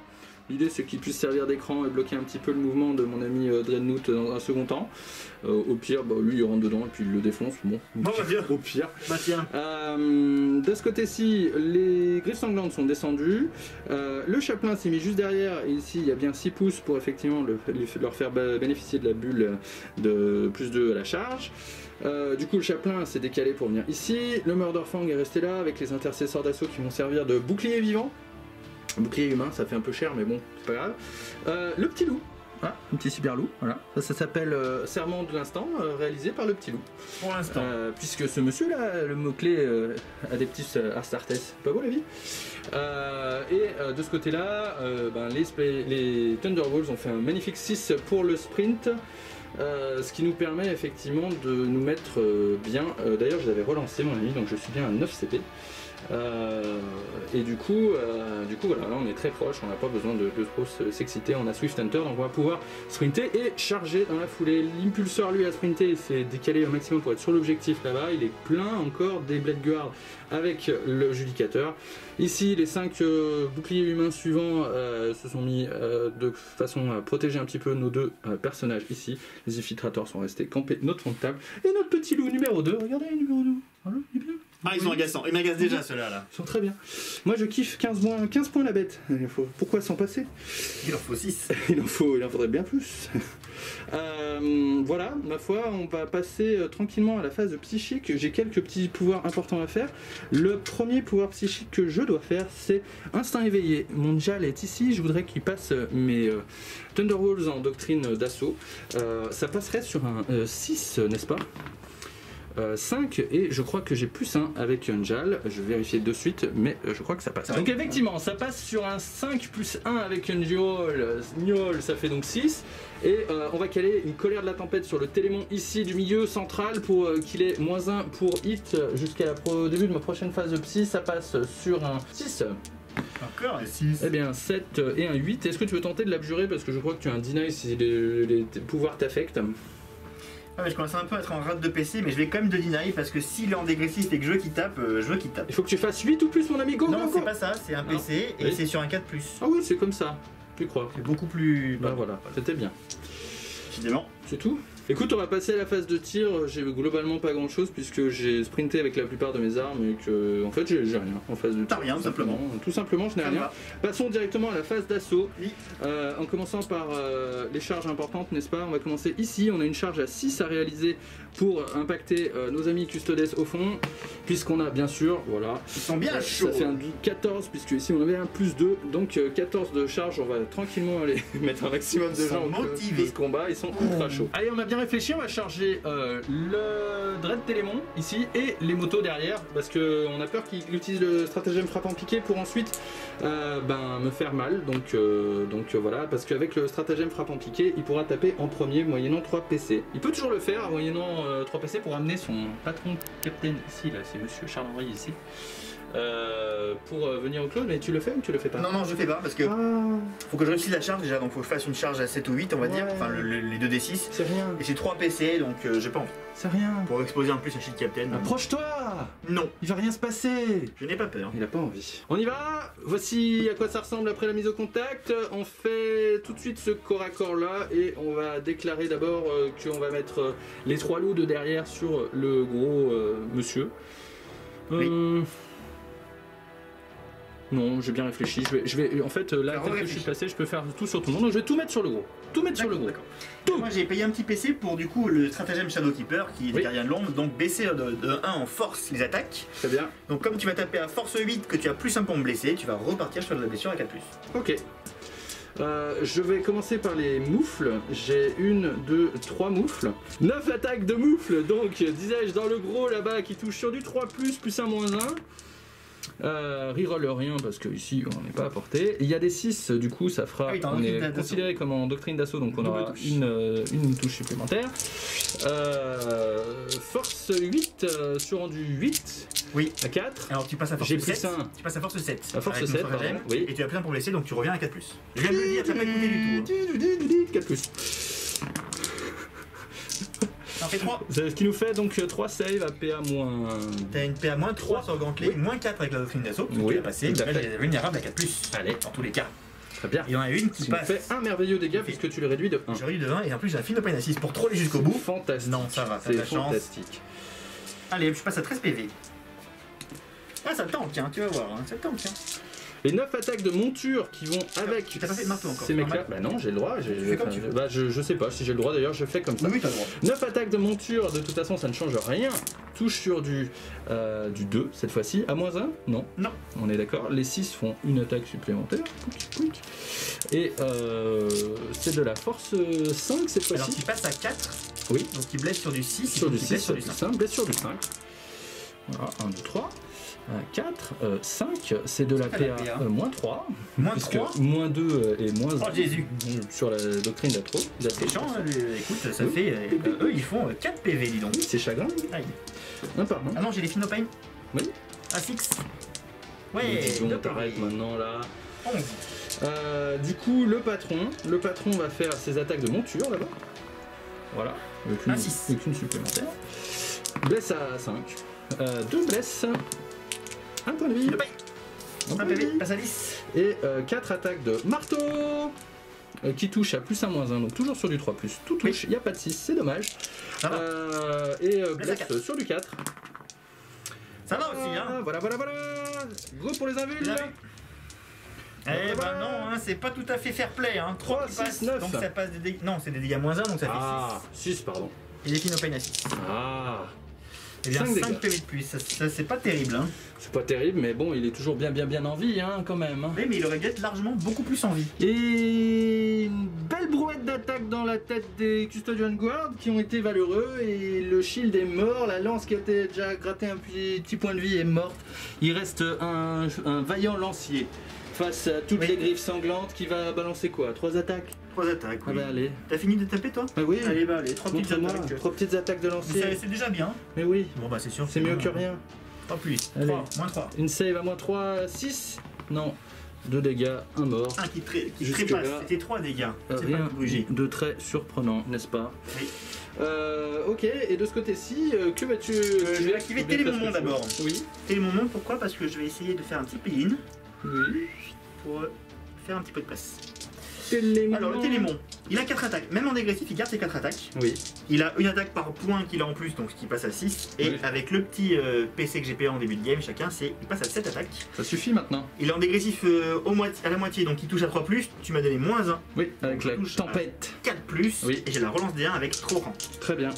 Speaker 1: L'idée c'est qu'il puisse servir d'écran et bloquer un petit peu le mouvement de mon ami euh, Dreadnought dans un second temps. Euh, au pire, bah, lui il rentre dedans et puis il le défonce. Bon,
Speaker 2: Bon, bah,
Speaker 1: au pire.
Speaker 2: Bah tiens.
Speaker 1: Euh, de ce côté-ci, les griffes sanglantes sont descendues. Euh, le chaplain s'est mis juste derrière. Et ici, il y a bien 6 pouces pour effectivement le- leur faire bénéficier de la bulle de plus 2 à la charge. Euh, du coup, le chaplain s'est décalé pour venir ici. Le Murderfang est resté là avec les intercesseurs d'assaut qui vont servir de bouclier vivant. Bouclier humain, ça fait un peu cher, mais bon, c'est pas grave. Euh, le petit loup. Ah, un petit cyberloup, voilà. Ça, ça s'appelle euh, Serment de l'instant, euh, réalisé par le petit loup.
Speaker 2: Pour l'instant.
Speaker 1: Puisque ce monsieur-là, le mot-clé Adeptus Astartes, pas beau la vie Et de ce côté-là, ben, les, les Thunderbolts ont fait un magnifique 6 pour le sprint. euh, ce qui nous permet effectivement de nous mettre euh, bien. euh, D'ailleurs, je l'avais relancé, mon ami, donc je suis bien à 9 CP. Euh, et du coup, euh, du coup, voilà, là on est très proche, on n'a pas besoin de, trop se- s'exciter. On a Swift Hunter, donc on va pouvoir sprinter et charger dans la foulée. L'impulseur, lui, a sprinté, il s'est décalé au maximum pour être sur l'objectif là-bas. Il est plein encore des Blade Guard avec le judicateur. Ici, les 5 boucliers humains suivants euh, se sont mis euh, de façon à protéger un petit peu nos deux euh, personnages ici. Les infiltrateurs sont restés campés notre fond de table. Et notre petit loup numéro 2, regardez, numéro 2. Voilà, il est bien.
Speaker 2: Ah, ils sont agaçants. Ils m'agacent déjà, ceux-là. Là.
Speaker 1: Ils sont très bien. Moi je kiffe 15 points, 15 points la bête. Il faut- Pourquoi s'en passer?
Speaker 2: Il en faut 6.
Speaker 1: il en, faut, il en faudrait bien plus. Euh, voilà, ma foi, on va passer euh, tranquillement à la phase psychique. J'ai quelques petits pouvoirs importants à faire. Le premier pouvoir psychique que je dois faire, c'est Instinct éveillé. Mon Jal est ici, je voudrais qu'il passe euh, mes euh, Thunderwolves en doctrine d'assaut. Euh, ça passerait sur un 6, n'est-ce pas? Euh, 5 et je crois que j'ai plus 1 avec un JAL, je vais vérifier de suite, mais euh, je crois que ça passe. Donc effectivement, ça passe sur un 5 plus 1 avec un Niol, Niol ça fait donc 6, et euh, on va caler une colère de la tempête sur le télémon ici du milieu central pour euh, qu'il ait moins 1 pour hit jusqu'à la pro- début de ma prochaine phase de psy, ça passe sur un 6.
Speaker 2: Encore un 6.
Speaker 1: Eh bien 7 et un 8, est-ce que tu veux tenter de l'abjurer? Parce que je crois que tu as un deny si les, les pouvoirs t'affectent
Speaker 2: Ah, mais je commence un peu à être en rate de PC, mais je vais quand même de deny parce que s'il est en dégressif et que je veux qu'il tape, euh, je veux qu'il tape.
Speaker 1: Il faut que tu fasses 8 ou plus mon ami, go,
Speaker 2: Non, c'est pas ça, c'est un
Speaker 1: Non.
Speaker 2: PC et
Speaker 1: Oui.
Speaker 2: c'est sur un 4.
Speaker 1: Ah oui, c'est comme ça. Tu crois
Speaker 2: C'est beaucoup plus.
Speaker 1: Bah voilà, c'était bien.
Speaker 2: Décidément.
Speaker 1: C'est tout Écoute, on va passer à la phase de tir. J'ai globalement pas grand chose puisque j'ai sprinté avec la plupart de mes armes et que, en fait, j'ai rien en phase de tir.
Speaker 2: T'as rien,
Speaker 1: tout
Speaker 2: simplement.
Speaker 1: Tout simplement, je n'ai rien.
Speaker 2: va.
Speaker 1: Passons directement à la phase d'assaut.
Speaker 2: Oui.
Speaker 1: Euh, en commençant par euh, les charges importantes, n'est-ce pas? On va commencer ici. On a une charge à 6 à réaliser pour impacter euh, nos amis custodes au fond. Puisqu'on a bien sûr, voilà,
Speaker 2: Ils sont bien chauds.
Speaker 1: Ça fait un 14, puisque ici on avait un plus 2, donc euh, 14 de charge. On va tranquillement aller mettre un maximum de gens au de ce combat. Ils sont ultra chauds. Allez, on a bien réfléchi. On va charger euh, le Dread Télémon ici et les motos derrière, parce qu'on a peur qu'il utilise le stratagème frappant piqué pour ensuite euh, ben, me faire mal. Donc, euh, donc voilà, parce qu'avec le stratagème frappant piqué, il pourra taper en premier moyennant 3 PC. Il peut toujours le faire moyennant euh, 3 PC pour amener son patron capitaine ici, là, c'est monsieur Charles-Henri ici. Euh, pour euh, venir au clone, mais tu le fais ou tu le fais pas
Speaker 2: Non, non, je fais pas parce que
Speaker 1: Ah,
Speaker 2: faut que je réussisse la charge déjà, donc faut que je fasse une charge à 7 ou 8, on va dire, enfin le- le- les 2 D6.
Speaker 1: c'est rien,
Speaker 2: Et j'ai 3 PC, donc euh, j'ai pas envie.
Speaker 1: c'est rien.
Speaker 2: Pour exposer en plus un shield captain.
Speaker 1: Approche-toi
Speaker 2: Non,
Speaker 1: Il va rien se passer
Speaker 2: je n'ai pas peur.
Speaker 1: Il a pas envie. On y va Voici à quoi ça ressemble après la mise au contact. On fait tout de suite ce corps à corps là et on va déclarer d'abord euh, qu'on va mettre les trois loups de derrière sur le gros euh, monsieur.
Speaker 2: Oui.
Speaker 1: Non, j'ai bien réfléchi. Je vais, je vais, en fait, là, tel que je suis passé, je peux faire tout sur tout le monde. Donc, je vais tout mettre sur le gros. Tout mettre sur le gros.
Speaker 2: D'accord.
Speaker 1: Tout.
Speaker 2: Moi j'ai payé un petit PC pour du coup le stratagème Shadowkeeper qui est
Speaker 1: Oui.
Speaker 2: de l'ombre, donc baisser de, de 1 en force les attaques.
Speaker 1: Très bien.
Speaker 2: Donc comme tu vas taper à force 8 que tu as plus 1 pour me blesser, tu vas repartir sur la blessure à 4+.
Speaker 1: Ok. Euh, je vais commencer par les moufles. J'ai une, deux, trois moufles. 9 attaques de moufles, donc disais-je dans le gros là-bas qui touche sur du 3, plus 1, moins 1. Euh, reroll rien parce que ici on n'est pas à portée. Il y a des 6, du coup ça fera.
Speaker 2: Ah oui,
Speaker 1: on est considéré comme en doctrine d'assaut, donc on
Speaker 2: Double
Speaker 1: aura
Speaker 2: touche.
Speaker 1: une, euh, une touche supplémentaire. Euh, force 8 euh, sur rendu 8
Speaker 2: Oui.
Speaker 1: à 4.
Speaker 2: Alors tu passes à force
Speaker 1: J'ai plus
Speaker 2: 7.
Speaker 1: un.
Speaker 2: Tu passes à force 7.
Speaker 1: À force
Speaker 2: avec
Speaker 1: 7,
Speaker 2: mon stratagème,
Speaker 1: pardon, oui.
Speaker 2: Et tu as plus 1 pour blesser, donc tu reviens à 4+. Je viens de le dire, ça n'a pas coûté du tout. hein.
Speaker 1: 4
Speaker 2: 3.
Speaker 1: C'est Ce qui nous fait donc 3 saves à PA.
Speaker 2: T'as une PA moins 3 sur gantelet,
Speaker 1: Oui.
Speaker 2: moins 4 avec la doctrine d'assaut, parce que
Speaker 1: Oui,
Speaker 2: tu l'as passé,
Speaker 1: à
Speaker 2: j'ai vulnérable à 4+.
Speaker 1: Allez.
Speaker 2: Dans tous les cas.
Speaker 1: Très bien.
Speaker 2: Il y en a une qui passe.
Speaker 1: fait un merveilleux dégât puisque tu le réduis de 1.
Speaker 2: J'ai réduit de 20 et en plus j'ai un film de pain assise pour troller jusqu'au bout.
Speaker 1: Fantastique.
Speaker 2: Non, ça va,
Speaker 1: c'est fantastique.
Speaker 2: Allez, je passe à 13 PV. Ah, ça tank, hein, tu vas voir, hein, ça tank. Hein.
Speaker 1: Les 9 attaques de monture qui vont avec.
Speaker 2: tu t'as pas fait de marteau encore,
Speaker 1: Ces
Speaker 2: c'est
Speaker 1: mecs-là. Bah non, j'ai le droit. j'ai-
Speaker 2: Tu fais comme
Speaker 1: enfin,
Speaker 2: tu veux.
Speaker 1: Bah je, je sais pas si j'ai le droit d'ailleurs, je fais comme ça.
Speaker 2: Oui, t'as le droit.
Speaker 1: 9 attaques de monture, de toute façon ça ne change rien. Touche sur du, euh, du 2 cette fois-ci. À moins 1 Non.
Speaker 2: Non.
Speaker 1: On est d'accord. Les 6 font une attaque supplémentaire. Et euh, c'est de la force 5 cette
Speaker 2: Alors
Speaker 1: fois-ci.
Speaker 2: tu passes à 4,
Speaker 1: Oui.
Speaker 2: donc il blesse sur du 6,
Speaker 1: Sur du
Speaker 2: il blesse
Speaker 1: 6,
Speaker 2: sur du
Speaker 1: du
Speaker 2: 5.
Speaker 1: 5, blesse sur du 5. Voilà, 1, 2, 3. 4, 5, c'est de la
Speaker 2: Ah,
Speaker 1: PA, euh, moins 3,
Speaker 2: Moins
Speaker 1: puisque
Speaker 2: 3.
Speaker 1: moins 2 euh, et moins
Speaker 2: Oh,
Speaker 1: 1
Speaker 2: Jésus.
Speaker 1: sur la doctrine d'Atro.
Speaker 2: Hein, les- écoute, ça fait. euh, eux, ils font 4 PV, dis donc.
Speaker 1: C'est chagrin.
Speaker 2: Aïe.
Speaker 1: Un par un.
Speaker 2: Ah non, j'ai les Finopane
Speaker 1: Oui.
Speaker 2: À 6.
Speaker 1: Mais
Speaker 2: Ouais,
Speaker 1: donc, t'arrêtes maintenant là.
Speaker 2: 11.
Speaker 1: Euh, du coup, le patron, le patron va faire ses attaques de monture là-bas. Voilà, avec une, avec une supplémentaire. Blesse à 5. Euh, deux blesses. Un point de vie.
Speaker 2: Le.
Speaker 1: Un
Speaker 2: 1
Speaker 1: point de
Speaker 2: PV, passe à 10.
Speaker 1: Et 4 attaques de marteau euh, qui touche à plus 1 moins 1, donc toujours sur du 3 plus. Tout touche, il n'y a pas de 6, c'est dommage.
Speaker 2: Ça va.
Speaker 1: Euh, et euh,
Speaker 2: Blesse
Speaker 1: sur du 4.
Speaker 2: Ça va aussi, hein
Speaker 1: Voilà, voilà, voilà Go pour les
Speaker 2: vu. Eh ben non, hein, c'est pas tout à fait fair play. Hein. 3
Speaker 1: Trois, six, neuf.
Speaker 2: Donc ça passe des dégâts. Non, c'est des dégâts moins 1, donc ça fait
Speaker 1: Ah 6, pardon.
Speaker 2: 6. Et les Fino Pain à 6.
Speaker 1: Ah
Speaker 2: Eh bien,
Speaker 1: Cinq
Speaker 2: 5
Speaker 1: dégâts.
Speaker 2: PV de plus. Ça, ça, c'est pas terrible. Hein.
Speaker 1: C'est pas terrible, mais bon, il est toujours bien, bien, bien en vie, hein, quand même. hein.
Speaker 2: Mais, mais il aurait dû être largement beaucoup plus en vie.
Speaker 1: Et une belle brouette d'attaque dans la tête des Custodian Guard qui ont été valeureux et le shield est mort, la lance qui a été déjà gratté un petit, petit point de vie est morte. Il reste un, un vaillant lancier face à toutes
Speaker 2: Oui.
Speaker 1: les griffes sanglantes qui va balancer quoi? Trois attaques?
Speaker 2: 3 attaques.
Speaker 1: Ah
Speaker 2: oui.
Speaker 1: bah allez.
Speaker 2: T'as fini de taper toi?
Speaker 1: Ah oui
Speaker 2: Allez, bah allez, 3 petites attaques.
Speaker 1: trois petites attaques de
Speaker 2: Mais
Speaker 1: lancier.
Speaker 2: C'est déjà bien.
Speaker 1: Mais oui,
Speaker 2: Bon bah c'est sûr.
Speaker 1: c'est mieux que rien.
Speaker 2: 3 plus.
Speaker 1: Allez.
Speaker 2: 3, moins 3.
Speaker 1: Une save à moins 3, 6 Non. 2 dégâts, un mort.
Speaker 2: Un qui, qui trépasse. C'était 3 dégâts.
Speaker 1: Euh,
Speaker 2: C'est pas
Speaker 1: de très surprenant, n'est-ce pas?
Speaker 2: Oui.
Speaker 1: Euh, ok, et de ce côté-ci, euh, que vas-tu
Speaker 2: Euh, je vais activer
Speaker 1: veux.
Speaker 2: d'abord.
Speaker 1: Oui.
Speaker 2: Et mon nom, pourquoi? Parce que je vais essayer de faire un petit peel-in
Speaker 1: Oui.
Speaker 2: Pour euh, faire un petit peu de place.
Speaker 1: Télémon.
Speaker 2: Alors le Télémon, il a 4 attaques. Même en dégressif, il garde ses 4 attaques.
Speaker 1: Oui.
Speaker 2: Il a une attaque par point qu'il a en plus, donc ce qui passe à 6. Et
Speaker 1: Oui.
Speaker 2: avec le petit euh, PC que j'ai payé en début de game, chacun, c'est il passe à 7 attaques.
Speaker 1: Ça suffit maintenant.
Speaker 2: Il est en dégressif euh, au moitié, à la moitié, donc il touche à 3 plus. Tu m'as donné moins 1,
Speaker 1: Oui, avec la
Speaker 2: touche.
Speaker 1: tempête.
Speaker 2: 4 plus.
Speaker 1: Oui.
Speaker 2: Et j'ai la relance des 1 avec trop rang.
Speaker 1: Très bien.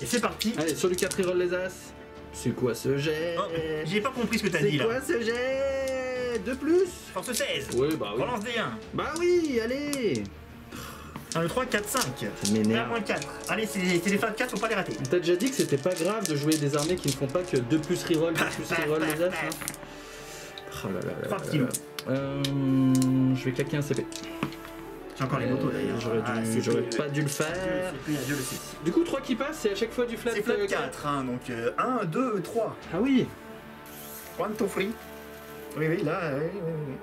Speaker 2: Et c'est parti.
Speaker 1: Allez, sur du 4 reroll les as. C'est quoi ce jet
Speaker 2: Oh, j'ai pas compris ce que t'as
Speaker 1: C'est
Speaker 2: dit là.
Speaker 1: quoi ce jet De plus
Speaker 2: Force 16.
Speaker 1: Oui, bah oui.
Speaker 2: Relance des 1.
Speaker 1: Bah oui, allez
Speaker 2: 1, 2, 3, 4, 5.
Speaker 1: Ça
Speaker 2: Et
Speaker 1: m'énerve.
Speaker 2: moins 4. Allez, c'est c'est les fins de 4, faut pas les rater.
Speaker 1: On t'a déjà dit que c'était pas grave de jouer des armées qui ne font pas que 2 plus reroll, 2 plus reroll les as, hein Oh là là là là là. Euh, je vais claquer un CP.
Speaker 2: J'ai encore les
Speaker 1: Euh,
Speaker 2: motos d'ailleurs.
Speaker 1: J'aurais dû-
Speaker 2: Ah, c'est
Speaker 1: j'aurais
Speaker 2: plus-
Speaker 1: pas dû le faire.
Speaker 2: c'est plus- je le sais.
Speaker 1: Du coup, 3 qui passent, c'est à chaque fois du flat.
Speaker 2: C'est flat
Speaker 1: euh,
Speaker 2: 4, hein, donc 1, 2, 3.
Speaker 1: Ah oui
Speaker 2: Quanto free. Oui, oui, là, oui, oui, oui.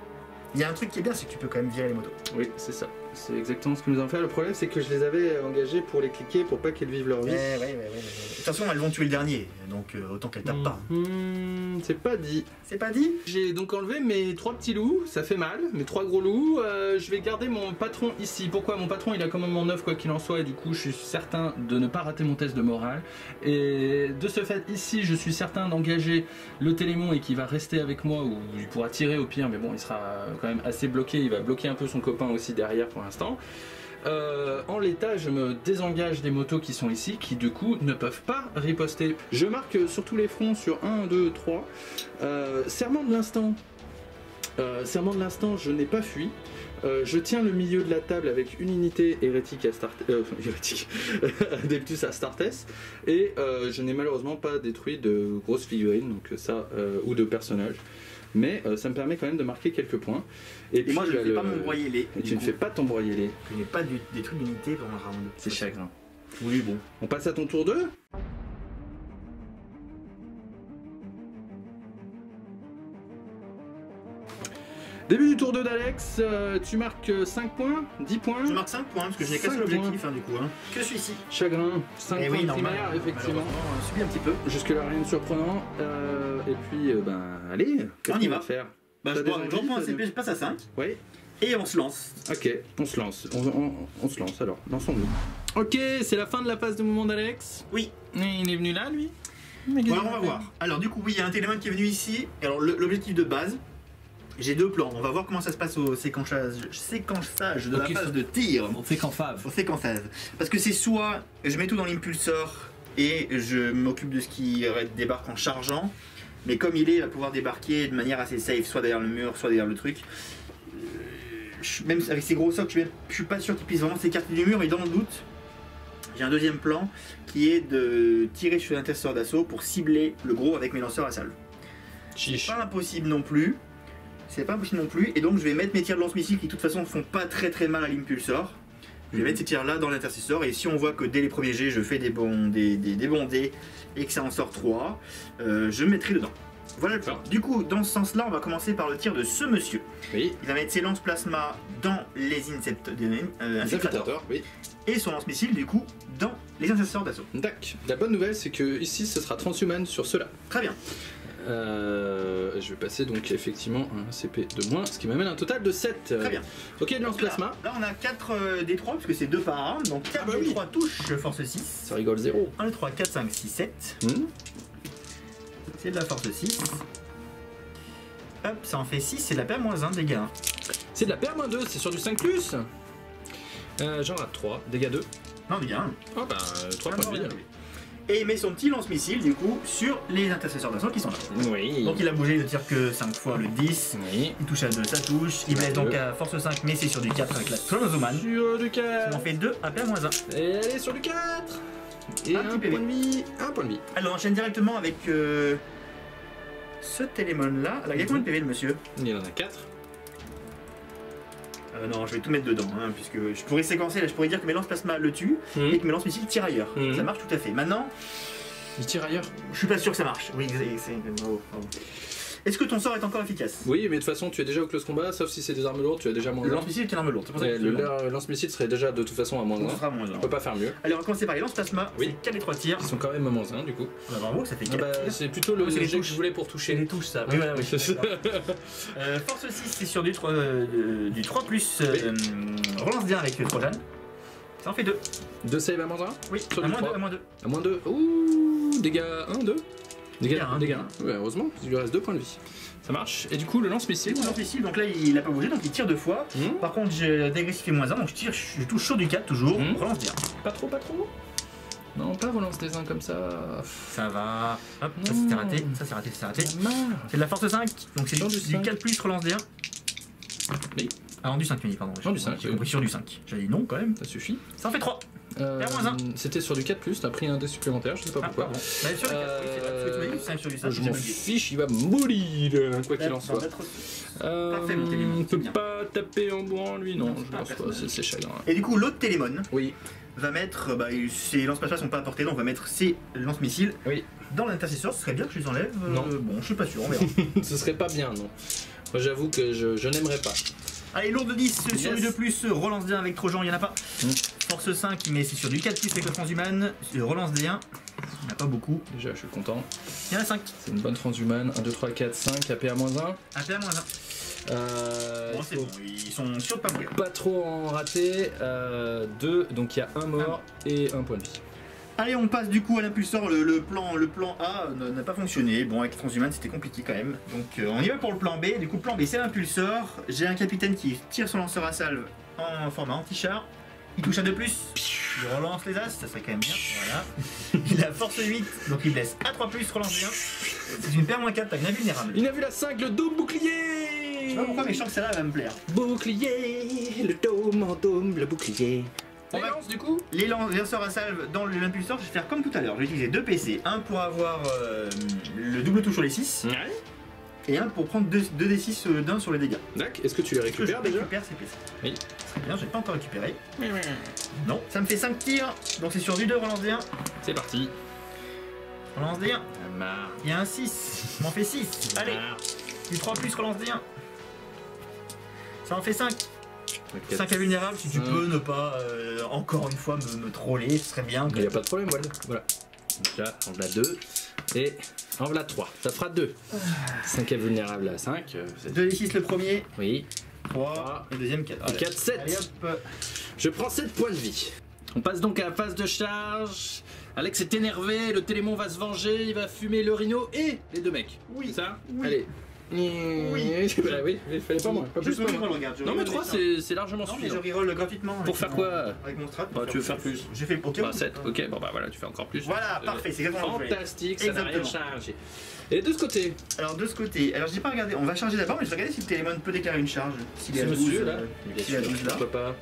Speaker 2: Il y a un truc qui est bien, c'est que tu peux quand même virer les motos.
Speaker 1: Oui, c'est ça. C'est exactement ce que nous avons fait. Le problème, c'est que je les avais engagées pour les cliquer, pour pas qu'elles vivent leur vie.
Speaker 2: Ouais, ouais, ouais, ouais, ouais. De toute façon, elles vont tuer le dernier, donc euh, autant qu'elles tapent pas.
Speaker 1: Mhm, c'est pas dit.
Speaker 2: C'est pas dit?
Speaker 1: J'ai donc enlevé mes trois petits loups, ça fait mal, mes trois gros loups. Euh, je vais garder mon patron ici. Pourquoi Mon patron il a quand même mon 9 quoi qu'il en soit et du coup je suis certain de ne pas rater mon test de morale. Et de ce fait ici je suis certain d'engager le Télémon et qui va rester avec moi ou il pourra tirer au pire mais bon il sera quand même assez bloqué, il va bloquer un peu son copain aussi derrière pour Euh, en l'état, je me désengage des motos qui sont ici, qui du coup ne peuvent pas riposter. Je marque sur tous les fronts sur 1, 2, 3. Euh, serment de l'instant. Euh, serment de l'instant, je n'ai pas fui. Euh, je tiens le milieu de la table avec une unité hérétique à Start... hérétique, Adeptus à Startes et je n'ai malheureusement pas détruit de grosses figurines donc ça ou de personnages mais euh, ça me permet quand même de marquer quelques points et,
Speaker 2: Et moi, je ne fais
Speaker 1: le-
Speaker 2: pas m'embroyer les.
Speaker 1: et tu ne fais pas t'embroyer les
Speaker 2: Je n'ai pas détruit l'unité pendant le round.
Speaker 1: c'est chagrin
Speaker 2: Oui, bon.
Speaker 1: on passe à ton tour 2 Début du tour 2 d'Alex, euh, tu marques 5 points, 10 points.
Speaker 2: Je marque 5 points parce que je n'ai qu'un seul objectif hein, du coup. Hein. Que celui-ci.
Speaker 1: Chagrin, 5
Speaker 2: Eh
Speaker 1: points
Speaker 2: oui, normal.
Speaker 1: effectivement.
Speaker 2: On subit un petit peu.
Speaker 1: Jusque-là, rien de surprenant. Euh, et puis, euh, ben, allez, qu'est-ce
Speaker 2: On y
Speaker 1: qu'on
Speaker 2: va.
Speaker 1: faire?
Speaker 2: Bah, je prends- un CP, je passe à 5
Speaker 1: Oui
Speaker 2: et on se lance.
Speaker 1: Ok, on se lance. On, on- on se lance alors, lançons-nous. Ok, c'est la fin de la phase de mouvement d'Alex?
Speaker 2: Oui.
Speaker 1: Et il est venu là, lui?
Speaker 2: Bon, alors on va voir. Alors du coup, oui, il y a un téléphone qui est venu ici. Alors l'objectif de base, j'ai deux plans. On va voir comment ça se passe au séquençage, séquençage de la phase de tir.
Speaker 1: On fait qu'en fave.
Speaker 2: Au séquençage. Parce que c'est soit je mets tout dans l'impulsor et je m'occupe de ce qui débarque en chargeant. Mais comme il est, il va pouvoir débarquer de manière assez safe, soit derrière le mur, soit derrière le truc. Euh, je- Même avec ces gros socs, je suis- je suis pas sûr qu'il puisse vraiment s'écarter du mur, mais dans le doute, j'ai un deuxième plan qui est de tirer sur l'intercesseur d'assaut pour cibler le gros avec mes lanceurs à salve.
Speaker 1: Chiche.
Speaker 2: C'est pas impossible non plus. C'est pas impossible non plus. Et donc je vais mettre mes tirs de lance-missile qui de toute façon font pas très très mal à l'impulsor. Je vais mettre ces tirs là dans l'intercesseur et si on voit que dès les premiers jets je fais des bons des, des, des bons dés et que ça en sort 3, euh, je mettrai dedans. Voilà le plan. Du coup, dans ce sens-là, on va commencer par le tir de ce monsieur.
Speaker 1: Oui.
Speaker 2: Il va mettre ses lance-plasma dans les incept, euh,
Speaker 1: oui.
Speaker 2: et son lance-missile du coup dans les intercesseurs d'assaut.
Speaker 1: Tac. La bonne nouvelle, c'est que ici, ce sera transhuman sur cela.
Speaker 2: Très bien.
Speaker 1: Euh, je vais passer donc effectivement un CP de moins, ce qui m'amène un total de 7.
Speaker 2: Très bien.
Speaker 1: Ok, lance
Speaker 2: Donc là-
Speaker 1: plasma.
Speaker 2: Là, on a 4 des 3 parce que c'est 2 par arme. Donc 4
Speaker 1: Ah bah
Speaker 2: des
Speaker 1: oui.
Speaker 2: 3 touches, force 6.
Speaker 1: Ça rigole zéro.
Speaker 2: 1, 2, 3, 4, 5, 6, 7.
Speaker 1: Hmm
Speaker 2: C'est de la force 6. Hop, ça en fait 6, c'est de la paire moins 1 dégâts.
Speaker 1: C'est de la paire moins 2, c'est sur du 5 plus. Euh, J'en rate 3, dégâts 2.
Speaker 2: Non, dégâts 1.
Speaker 1: Oh bah 3 points de vie.
Speaker 2: Et il met son petit lance-missile du coup sur les intercesseurs d'assaut qui sont là.
Speaker 1: Oui.
Speaker 2: Donc il a bougé, il ne tire que 5 fois le 10.
Speaker 1: Oui.
Speaker 2: Il touche à 2, ça touche. Il blesse donc à force 5, mais c'est sur du 4 avec la Chronozoman.
Speaker 1: Sur du
Speaker 2: Ça
Speaker 1: 4.
Speaker 2: en fait 2 à paire moins 1.
Speaker 1: Et allez sur du 4. Et
Speaker 2: Un
Speaker 1: un, point de vie. Un point de vie.
Speaker 2: Alors on enchaîne directement avec euh, ce télémon là. Alors il y a combien de PV le monsieur?
Speaker 1: Il en a 4.
Speaker 2: Euh, Non, je vais tout mettre dedans, hein, puisque je pourrais séquencer là, je pourrais dire que mes lance-plasma le tue et que mes lance-missiles tirent ailleurs.
Speaker 1: Mhm.
Speaker 2: Ça marche tout à fait. Maintenant,
Speaker 1: Il tire ailleurs.
Speaker 2: je suis pas sûr que ça marche. Oui, c'est. bravo, bravo. Est-ce que ton sort est encore efficace?
Speaker 1: Oui, mais de toute façon, tu es déjà au close combat, sauf si c'est des armes lourdes, tu as déjà moins
Speaker 2: Le
Speaker 1: 1.
Speaker 2: lance-missile est une arme lourde, c'est pour ça que
Speaker 1: Et
Speaker 2: je
Speaker 1: le lance-missile serait déjà de toute façon à moins
Speaker 2: Donc,
Speaker 1: 1.
Speaker 2: ce sera moins
Speaker 1: On peut pas faire mieux.
Speaker 2: Allez, on va commencer par les lance-plasma.
Speaker 1: Oui.
Speaker 2: C'est 4 et 3 tirs.
Speaker 1: Ils sont quand même à moins 1 du coup.
Speaker 2: Bah, bravo, ça fait
Speaker 1: Ah
Speaker 2: 4
Speaker 1: bah,
Speaker 2: tirs.
Speaker 1: c'est plutôt le
Speaker 2: Ah, c'est les
Speaker 1: jet que
Speaker 2: touches.
Speaker 1: je voulais pour toucher.
Speaker 2: les touches ça. Oui, voilà, oui. Euh, force 6, c'est sur du 3, euh, du 3 plus euh, relance bien avec Trojan. Ça en fait 2.
Speaker 1: Deux save à moins 1
Speaker 2: Oui,
Speaker 1: Sur
Speaker 2: à
Speaker 1: du
Speaker 2: moins 2,
Speaker 1: 3.
Speaker 2: à moins 2.
Speaker 1: À moins 2. Ouh, dégâts 1, 2. Dégâts
Speaker 2: Dégâts
Speaker 1: 1.
Speaker 2: un,
Speaker 1: Dégâts
Speaker 2: dégâts
Speaker 1: 1. Ouais, heureusement, il lui reste 2 points de vie. Ça marche. Et du coup, le lance-missile.
Speaker 2: C'est lance-missile, donc là il a pas bougé, donc il tire deux fois.
Speaker 1: Hmm,
Speaker 2: Par contre, j'ai dégressifé moins 1, donc je tire, je touche chaud du 4 toujours.
Speaker 1: Mhm.
Speaker 2: Relance bien.
Speaker 1: Pas trop, pas trop. Non, pas relance des 1 comme ça.
Speaker 2: Ça va. Hop, ça
Speaker 1: Non.
Speaker 2: c'était raté, ça c'est raté, c'est raté. C'est de la force 5, donc c'est
Speaker 1: Sur
Speaker 2: du,
Speaker 1: du
Speaker 2: du
Speaker 1: 5.
Speaker 2: 4 plus relance des 1.
Speaker 1: Oui.
Speaker 2: Ah non, du 5, pardon.
Speaker 1: Non, du 5,
Speaker 2: J'ai compris sur du 5. J'ai dit non quand même.
Speaker 1: Ça suffit.
Speaker 2: Ça en fait 3.
Speaker 1: Euh. C'était sur du 4, t'as pris un dé supplémentaire, je sais pas
Speaker 2: Ah,
Speaker 1: pourquoi.
Speaker 2: pardon. Bah, sur du 4, oui, c'est vrai, parce que tu m'as dit 5 sur du 5.
Speaker 1: je m'en fiche, il va mourir, quoi qu'il en soit. Euh,
Speaker 2: Parfait, mon télémon,
Speaker 1: on peut pas taper en bourrant lui, non,
Speaker 2: Non,
Speaker 1: je pense pas, c'est chagrin.
Speaker 2: Et du coup, l'autre Télémon
Speaker 1: Oui,
Speaker 2: va mettre. Bah, il- ses lance-plasmas sont pas apportés, donc on va mettre ses lance-missiles
Speaker 1: Oui.
Speaker 2: dans l'intercesseur. Ce serait bien que je les enlève. euh,
Speaker 1: Non.
Speaker 2: Bon, je suis pas sûr, on verra.
Speaker 1: ce serait pas bien, non. Moi j'avoue que je, je n'aimerais pas.
Speaker 2: Allez, lourde de 10 sur du 2 plus, relance D1 avec Trojan, il y en a pas.
Speaker 1: Mm.
Speaker 2: Force 5, mais c'est sur du 4 plus avec le transhumane. Euh, Relance D1, il n'y en a pas beaucoup.
Speaker 1: Déjà, je suis content.
Speaker 2: Il y en a 5.
Speaker 1: C'est une bonne transhumane. 1, 2, 3, 4, 5, AP à moins 1.
Speaker 2: Un PA moins 1.
Speaker 1: Euh,
Speaker 2: Bon, c'est bon, ils sont sûrs de pas mourir.
Speaker 1: pas trop en rater. 2, donc il y a un mort et un point de vie.
Speaker 2: Allez, on passe du coup à l'impulsor. Le, le plan, le plan A n'a pas fonctionné. Bon, avec Transhuman, c'était compliqué quand même. Donc, euh, on y va pour le plan B. Du coup, plan B, c'est l'impulsor. J'ai un capitaine qui tire son lanceur à salve en format anti-char. Il touche à 2 plus. Il relance les as, ça serait quand même bien. Voilà. Il a force 8, donc il blesse à 3 plus, relance bien. C'est une paire moins 4, t'as une invulnérable.
Speaker 1: Il a vu la 5, le dôme
Speaker 2: Je
Speaker 1: bouclier
Speaker 2: sais pas pourquoi, mais je sens que celle-là elle va me plaire.
Speaker 4: Bouclier, le dôme en dôme, le bouclier.
Speaker 1: On lance du coup
Speaker 2: Les lan- lanceurs à salve dans l'impulsor, je vais faire comme tout à l'heure. Je vais utiliser deux PC. Un pour avoir euh, le double touche sur les 6
Speaker 1: Ouais.
Speaker 2: et un pour prendre 2 d6 euh, d'un sur les dégâts.
Speaker 1: D'accord, est-ce que tu les
Speaker 2: je
Speaker 1: récupères déjà
Speaker 2: récupère ces PC
Speaker 1: Oui.
Speaker 2: Très bien, j'ai pas encore récupéré. Non, ça me fait 5 tirs. Donc c'est sur du 2, relance D1.
Speaker 1: C'est parti.
Speaker 2: Relance D1.
Speaker 1: Marre.
Speaker 2: Il y a un 6. M'en fait 6. Allez, du 3 plus, relance D1. Ça en fait 5.
Speaker 1: Ok.
Speaker 2: 5 invulnérables, si tu
Speaker 1: Hum.
Speaker 2: peux ne pas euh, encore une fois me, me troller, ce serait bien.
Speaker 1: Il n'y a pas de problème, voilà. voilà. Donc là, en voilà 2. Et en voilà 3. Ça fera 2. 5 est vulnérable à 5.
Speaker 2: 2 d6 le premier,
Speaker 1: Oui.
Speaker 2: 3 et le deuxième 4.
Speaker 1: Et 4, 7.
Speaker 2: Allez hop.
Speaker 1: Je prends 7 points de vie. On passe donc à la phase de charge. Alex est énervé, le télémon va se venger, il va fumer le rhino et les deux mecs.
Speaker 2: Oui.
Speaker 1: C'est ça?
Speaker 2: Oui.
Speaker 1: Allez.
Speaker 2: Oui.
Speaker 1: Bah oui, il fallait pas moins. Pas plus, pas moins.
Speaker 2: regarde,
Speaker 1: Non mais
Speaker 2: reroll
Speaker 1: 3
Speaker 2: les
Speaker 1: c'est largement
Speaker 2: Non, mais je
Speaker 1: suffisant.
Speaker 2: reroll gratuitement.
Speaker 1: Pour faire quoi
Speaker 2: Avec mon strat.
Speaker 1: Bah, tu veux faire plus
Speaker 2: J'ai fait.
Speaker 1: Bah 7, ok, bon bah voilà, tu fais encore plus.
Speaker 2: Voilà,
Speaker 1: Euh,
Speaker 2: parfait, c'est exactement.
Speaker 1: Fantastique, ça n'a rien chargé. Et de ce côté,
Speaker 2: Alors de ce côté, alors j'ai pas regardé, on va charger d'abord, mais je vais regarder si le téléphone peut déclarer une charge. S'il est à 12,
Speaker 1: monsieur là,
Speaker 2: euh, s'il est à
Speaker 1: sûr,
Speaker 2: 12 là.
Speaker 1: pourquoi pas.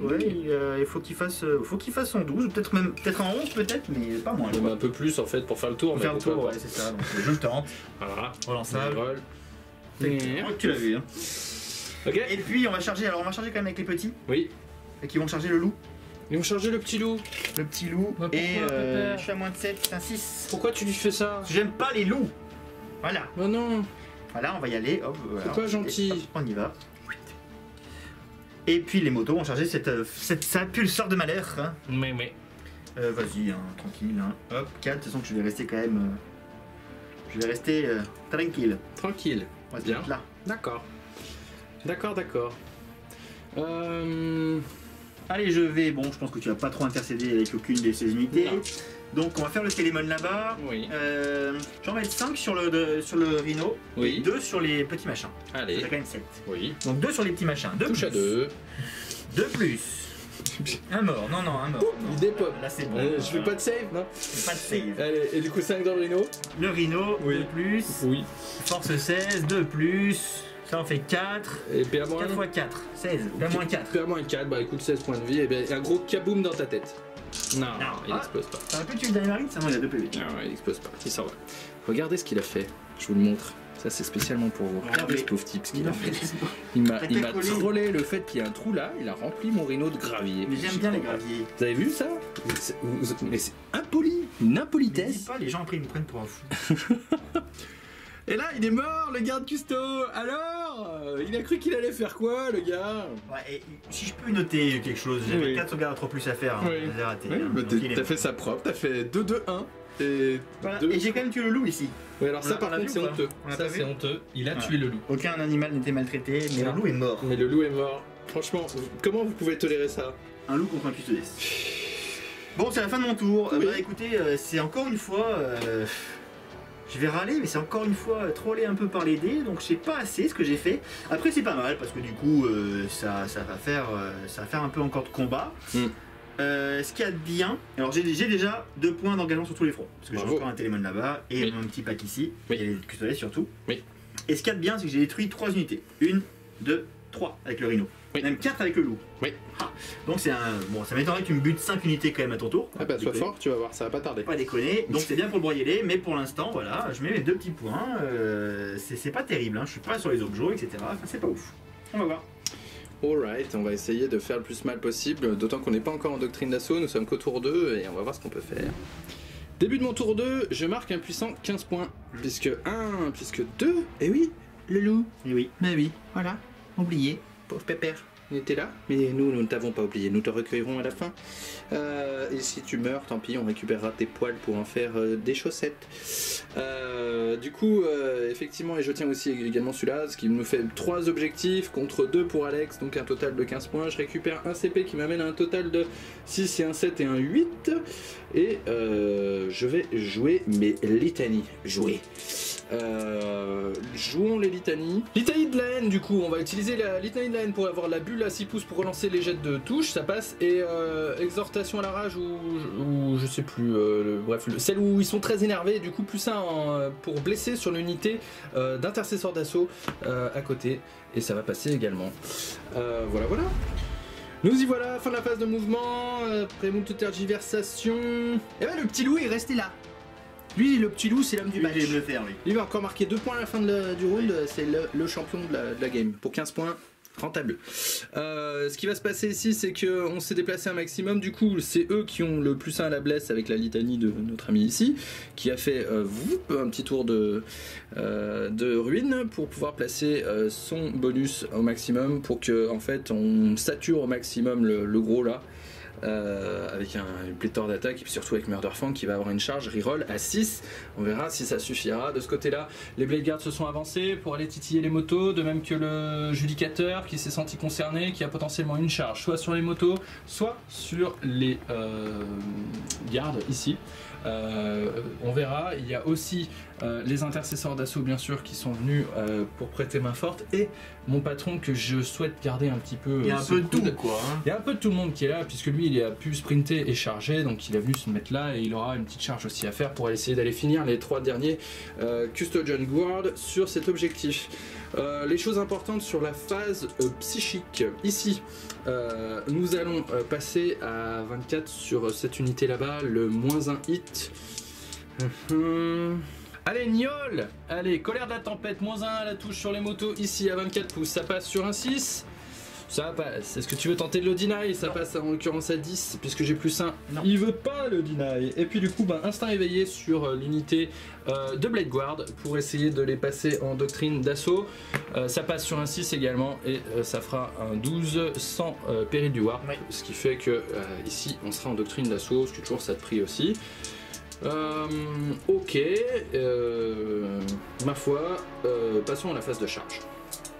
Speaker 2: Ouais, il, euh, il faut qu'il fasse, euh, faut qu'il fasse en 12, ou peut-être même, peut-être en 11 peut-être, mais pas moins.
Speaker 1: Même un peu plus en fait pour faire le tour,
Speaker 2: Pour
Speaker 1: mais
Speaker 2: faire le tour, ouais, c'est ça. Donc euh, je le tente.
Speaker 1: Voilà,
Speaker 2: Relançable. crois que tu l'as vu. Hein.
Speaker 1: Ok,
Speaker 2: Et puis on va charger, alors on va charger quand même avec les petits,
Speaker 1: oui.
Speaker 2: et qui vont charger le loup.
Speaker 1: Ils vont charger le petit loup.
Speaker 2: Le petit loup.
Speaker 1: Bah, pourquoi,
Speaker 2: et euh, je suis à moins de 7, c'est un 6.
Speaker 1: Pourquoi tu lui fais ça?
Speaker 2: J'aime pas les loups. Voilà.
Speaker 1: Oh non
Speaker 2: Voilà, on va y aller. Hop, voilà.
Speaker 1: pas gentil.
Speaker 2: Hop, on y va. Et puis les motos vont charger cette, euh, cette, ça pulseur de malheur. hein.
Speaker 1: Mais mais.
Speaker 2: Euh, Vas-y, hein, tranquille. Hein. Hop, 4, de toute façon que je vais rester quand même. euh, je vais rester euh, tranquille.
Speaker 1: Tranquille.
Speaker 2: On va se
Speaker 1: Bien.
Speaker 2: là.
Speaker 1: D'accord. D'accord, d'accord.
Speaker 2: Allez, je vais. Bon, je pense que tu vas pas trop intercéder avec aucune de ces unités.
Speaker 1: Non.
Speaker 2: Donc on va faire le Télémon là-bas.
Speaker 1: Oui.
Speaker 2: Euh, J'en vais mettre 5 sur le, de- sur le Rhino
Speaker 1: Oui.
Speaker 2: et 2 sur les petits machins.
Speaker 1: Allez.
Speaker 2: Ça fait quand même 7.
Speaker 1: Oui.
Speaker 2: Donc 2 sur les petits machins. 2
Speaker 1: Touche à deux.
Speaker 2: 2 plus. Un mort, non, non, un mort.
Speaker 1: Il dépop.
Speaker 2: Là c'est bon.
Speaker 1: Euh, je fais pas de save, non
Speaker 2: Pas de save.
Speaker 1: Allez, et du coup 5 dans le rhino
Speaker 2: Le Rhino,
Speaker 1: Oui.
Speaker 2: 2 plus.
Speaker 1: Oui.
Speaker 2: Force 16, 2 plus. Ça en fait 4.
Speaker 1: Et PA moins
Speaker 2: 4 x 4, 16. Là moins 4.
Speaker 1: PA moins 4, bah écoute 16 points de vie, et bien un gros kaboom dans ta tête. Non,
Speaker 2: Non.
Speaker 1: il
Speaker 2: Ah.
Speaker 1: explose pas.
Speaker 2: T'as un peu tué le dernier marine Ça non, il a 2 PV.
Speaker 1: Non, il explose pas, il s'en va. Regardez ce qu'il a fait, je vous le montre. Ça c'est spécialement pour vous. Regardez ce pauvre type ce qu'il
Speaker 2: Il
Speaker 1: a fait. Il m'a trollé le fait qu'il y a un trou là, il a rempli mon rhino de gravier.
Speaker 2: Mais j'aime bien les graviers.
Speaker 1: Vous avez vu ça? Mais c'est impoli, une impolitesse.
Speaker 2: pas, les gens après ils me prennent pour un fou.
Speaker 1: Et là, il est mort, le garde custo. Alors, euh, il a cru qu'il allait faire quoi, le gars
Speaker 2: Ouais, et si je peux noter quelque chose, j'avais
Speaker 1: Oui.
Speaker 2: 4 sauvegardes à 3 plus à faire, hein,
Speaker 1: Oui.
Speaker 2: je les ai ratés.
Speaker 1: Ouais,
Speaker 2: hein,
Speaker 1: bah,
Speaker 2: donc
Speaker 1: t'es-
Speaker 2: il est
Speaker 1: T'as fait ça propre, t'as fait 2-2-1. Et,
Speaker 2: Voilà.
Speaker 1: deux-
Speaker 2: Et j'ai quand même tué le loup ici.
Speaker 1: Ouais, alors
Speaker 2: On
Speaker 1: ça,
Speaker 2: l'a-
Speaker 1: par
Speaker 2: on l'a
Speaker 1: contre,
Speaker 2: vu
Speaker 1: c'est
Speaker 2: ou pas
Speaker 1: honteux.
Speaker 2: On l'a
Speaker 1: Ça, c'est honteux. Il a
Speaker 2: Ouais.
Speaker 1: tué le loup.
Speaker 2: Aucun animal n'était maltraité, mais
Speaker 1: Non.
Speaker 2: le loup est mort.
Speaker 1: Mais le loup est mort. Franchement, comment vous pouvez tolérer ça?
Speaker 2: Un loup contre un custodes. Bon, c'est la fin de mon tour. Euh,
Speaker 1: Oui.
Speaker 2: Bah écoutez, euh, c'est encore une fois. euh, Je vais râler, mais c'est encore une fois euh, trollé un peu par les dés, donc je sais pas assez ce que j'ai fait. Après, c'est pas mal parce que du coup, euh, ça, ça va faire, euh, ça va faire un peu encore de combat.
Speaker 1: Mm.
Speaker 2: Euh, ce qu'il y a de bien, alors j'ai déjà deux points d'engagement sur tous les fronts, parce que j'ai encore un télémon là-bas et
Speaker 1: Oui.
Speaker 2: mon petit pack ici,
Speaker 1: Oui.
Speaker 2: et les surtout.
Speaker 1: Oui.
Speaker 2: Et ce qu'il y a de bien, c'est que j'ai détruit trois unités. Une, deux, trois avec le rhino.
Speaker 1: Oui.
Speaker 2: Même quatre avec le loup.
Speaker 1: Oui.
Speaker 2: Ah. Donc c'est un. Bon, ça m'étonnerait que tu me butes 5 unités quand même à ton tour.
Speaker 1: Ah bah, sois
Speaker 2: Déconner.
Speaker 1: fort, tu vas voir, ça va pas tarder.
Speaker 2: Pas déconner. Donc c'est bien pour le broyer mais pour l'instant, voilà, je mets mes deux petits points. Euh, c'est pas terrible, hein. je suis pas sur les objets, etc. Enfin, c'est pas ouf. On va voir.
Speaker 1: Alright, on va essayer de faire le plus mal possible, d'autant qu'on n'est pas encore en doctrine d'assaut, nous sommes qu'au tour 2 et on va voir ce qu'on peut faire. Début de mon tour 2, je marque un puissant 15 points, puisque 1, puisque 2, et oui, le loup.
Speaker 2: Et oui.
Speaker 1: Mais oui, voilà, oublié, pauvre pépère. Il était là, mais nous, nous ne t'avons pas oublié, nous te recueillerons à la fin. Euh, et si tu meurs, tant pis, on récupérera tes poils pour en faire euh, des chaussettes. Euh, du coup, effectivement, et je tiens aussi également celui-là, ce qui nous fait 3 objectifs contre 2 pour Alex, donc un total de 15 points. Je récupère un CP qui m'amène à un total de 6 et un 7 et un 8. Et je vais jouer mes litanies. Jouer. Euh, jouons les litanies. Litanie de la haine, du coup, on va utiliser la litanie de la haine pour avoir la bulle à 6 pouces pour relancer les jets de touche, ça passe. Et euh, exhortation à la rage, ou, je sais plus, euh, bref, le- celle où ils sont très énervés, du coup, plus en, pour blesser sur l'unité d'intercesseur d'assaut à côté. Et ça va passer également. Voilà, voilà. Nous y voilà, fin de la phase de mouvement, après moult tergiversation. Et ben le petit loup est resté là. Lui, le petit loup, c'est l'homme du match.
Speaker 2: le faire.
Speaker 1: Il va encore marquer 2 points à la fin de la- du round, c'est le, le champion de la, de la game. Pour 15 points, rentable. Euh, ce qui va se passer ici, c'est qu'on s'est déplacé un maximum. Du coup, c'est eux qui ont le plus 1 à la blesse avec la litanie de notre ami ici, qui a fait euh, un petit tour de, euh, de ruine pour pouvoir placer son bonus au maximum pour que en fait on sature au maximum le, le gros là. Euh, avec un, une pléthore d'attaques et puis surtout avec Murderfang qui va avoir une charge reroll à 6 on verra si ça suffira. De ce côté-là, les Blade Guards se sont avancés pour aller titiller les motos, de même que le judicateur qui s'est senti concerné, qui a potentiellement une charge, soit sur les motos, soit sur les euh, gardes ici. Euh, on verra. Il y a aussi euh, les intercesseurs d'assaut, bien sûr, qui sont venus euh, pour prêter main forte, et mon patron que je souhaite garder un petit peu.
Speaker 2: Il y a un peu de tout,
Speaker 1: coude.
Speaker 2: quoi. hein.
Speaker 1: Il y a un peu de tout le monde qui est là, puisque lui, il a pu sprinter et charger, donc il a venu se mettre là et il aura une petite charge aussi à faire pour essayer d'aller finir les trois derniers Custodian Guard sur cet objectif. Euh, les choses importantes sur la phase euh, psychique. Ici, euh, nous allons passer à 24 sur cette unité là-bas, le moins un hit. Hum. Allez, Niol Allez, colère de la tempête, moins 1 à la touche sur les motos, ici à 24 pouces, ça passe sur un 6. Ça passe. Est-ce que tu veux tenter de le deny? Ça passe en l'occurrence à 10, puisque j'ai plus 1.
Speaker 2: Non.
Speaker 1: Il veut pas le deny. Et puis du coup, ben, instinct éveillé sur euh, l'unité euh, de Blade Guard pour essayer de les passer en doctrine d'assaut. Euh, ça passe sur un 6 également, et euh, ça fera un 12 sans péril du Warp.
Speaker 2: Oui.
Speaker 1: Ce qui fait que ici, on sera en doctrine d'assaut, ce qui est toujours ça de prix aussi. Ok, ma foi, passons à la phase de charge.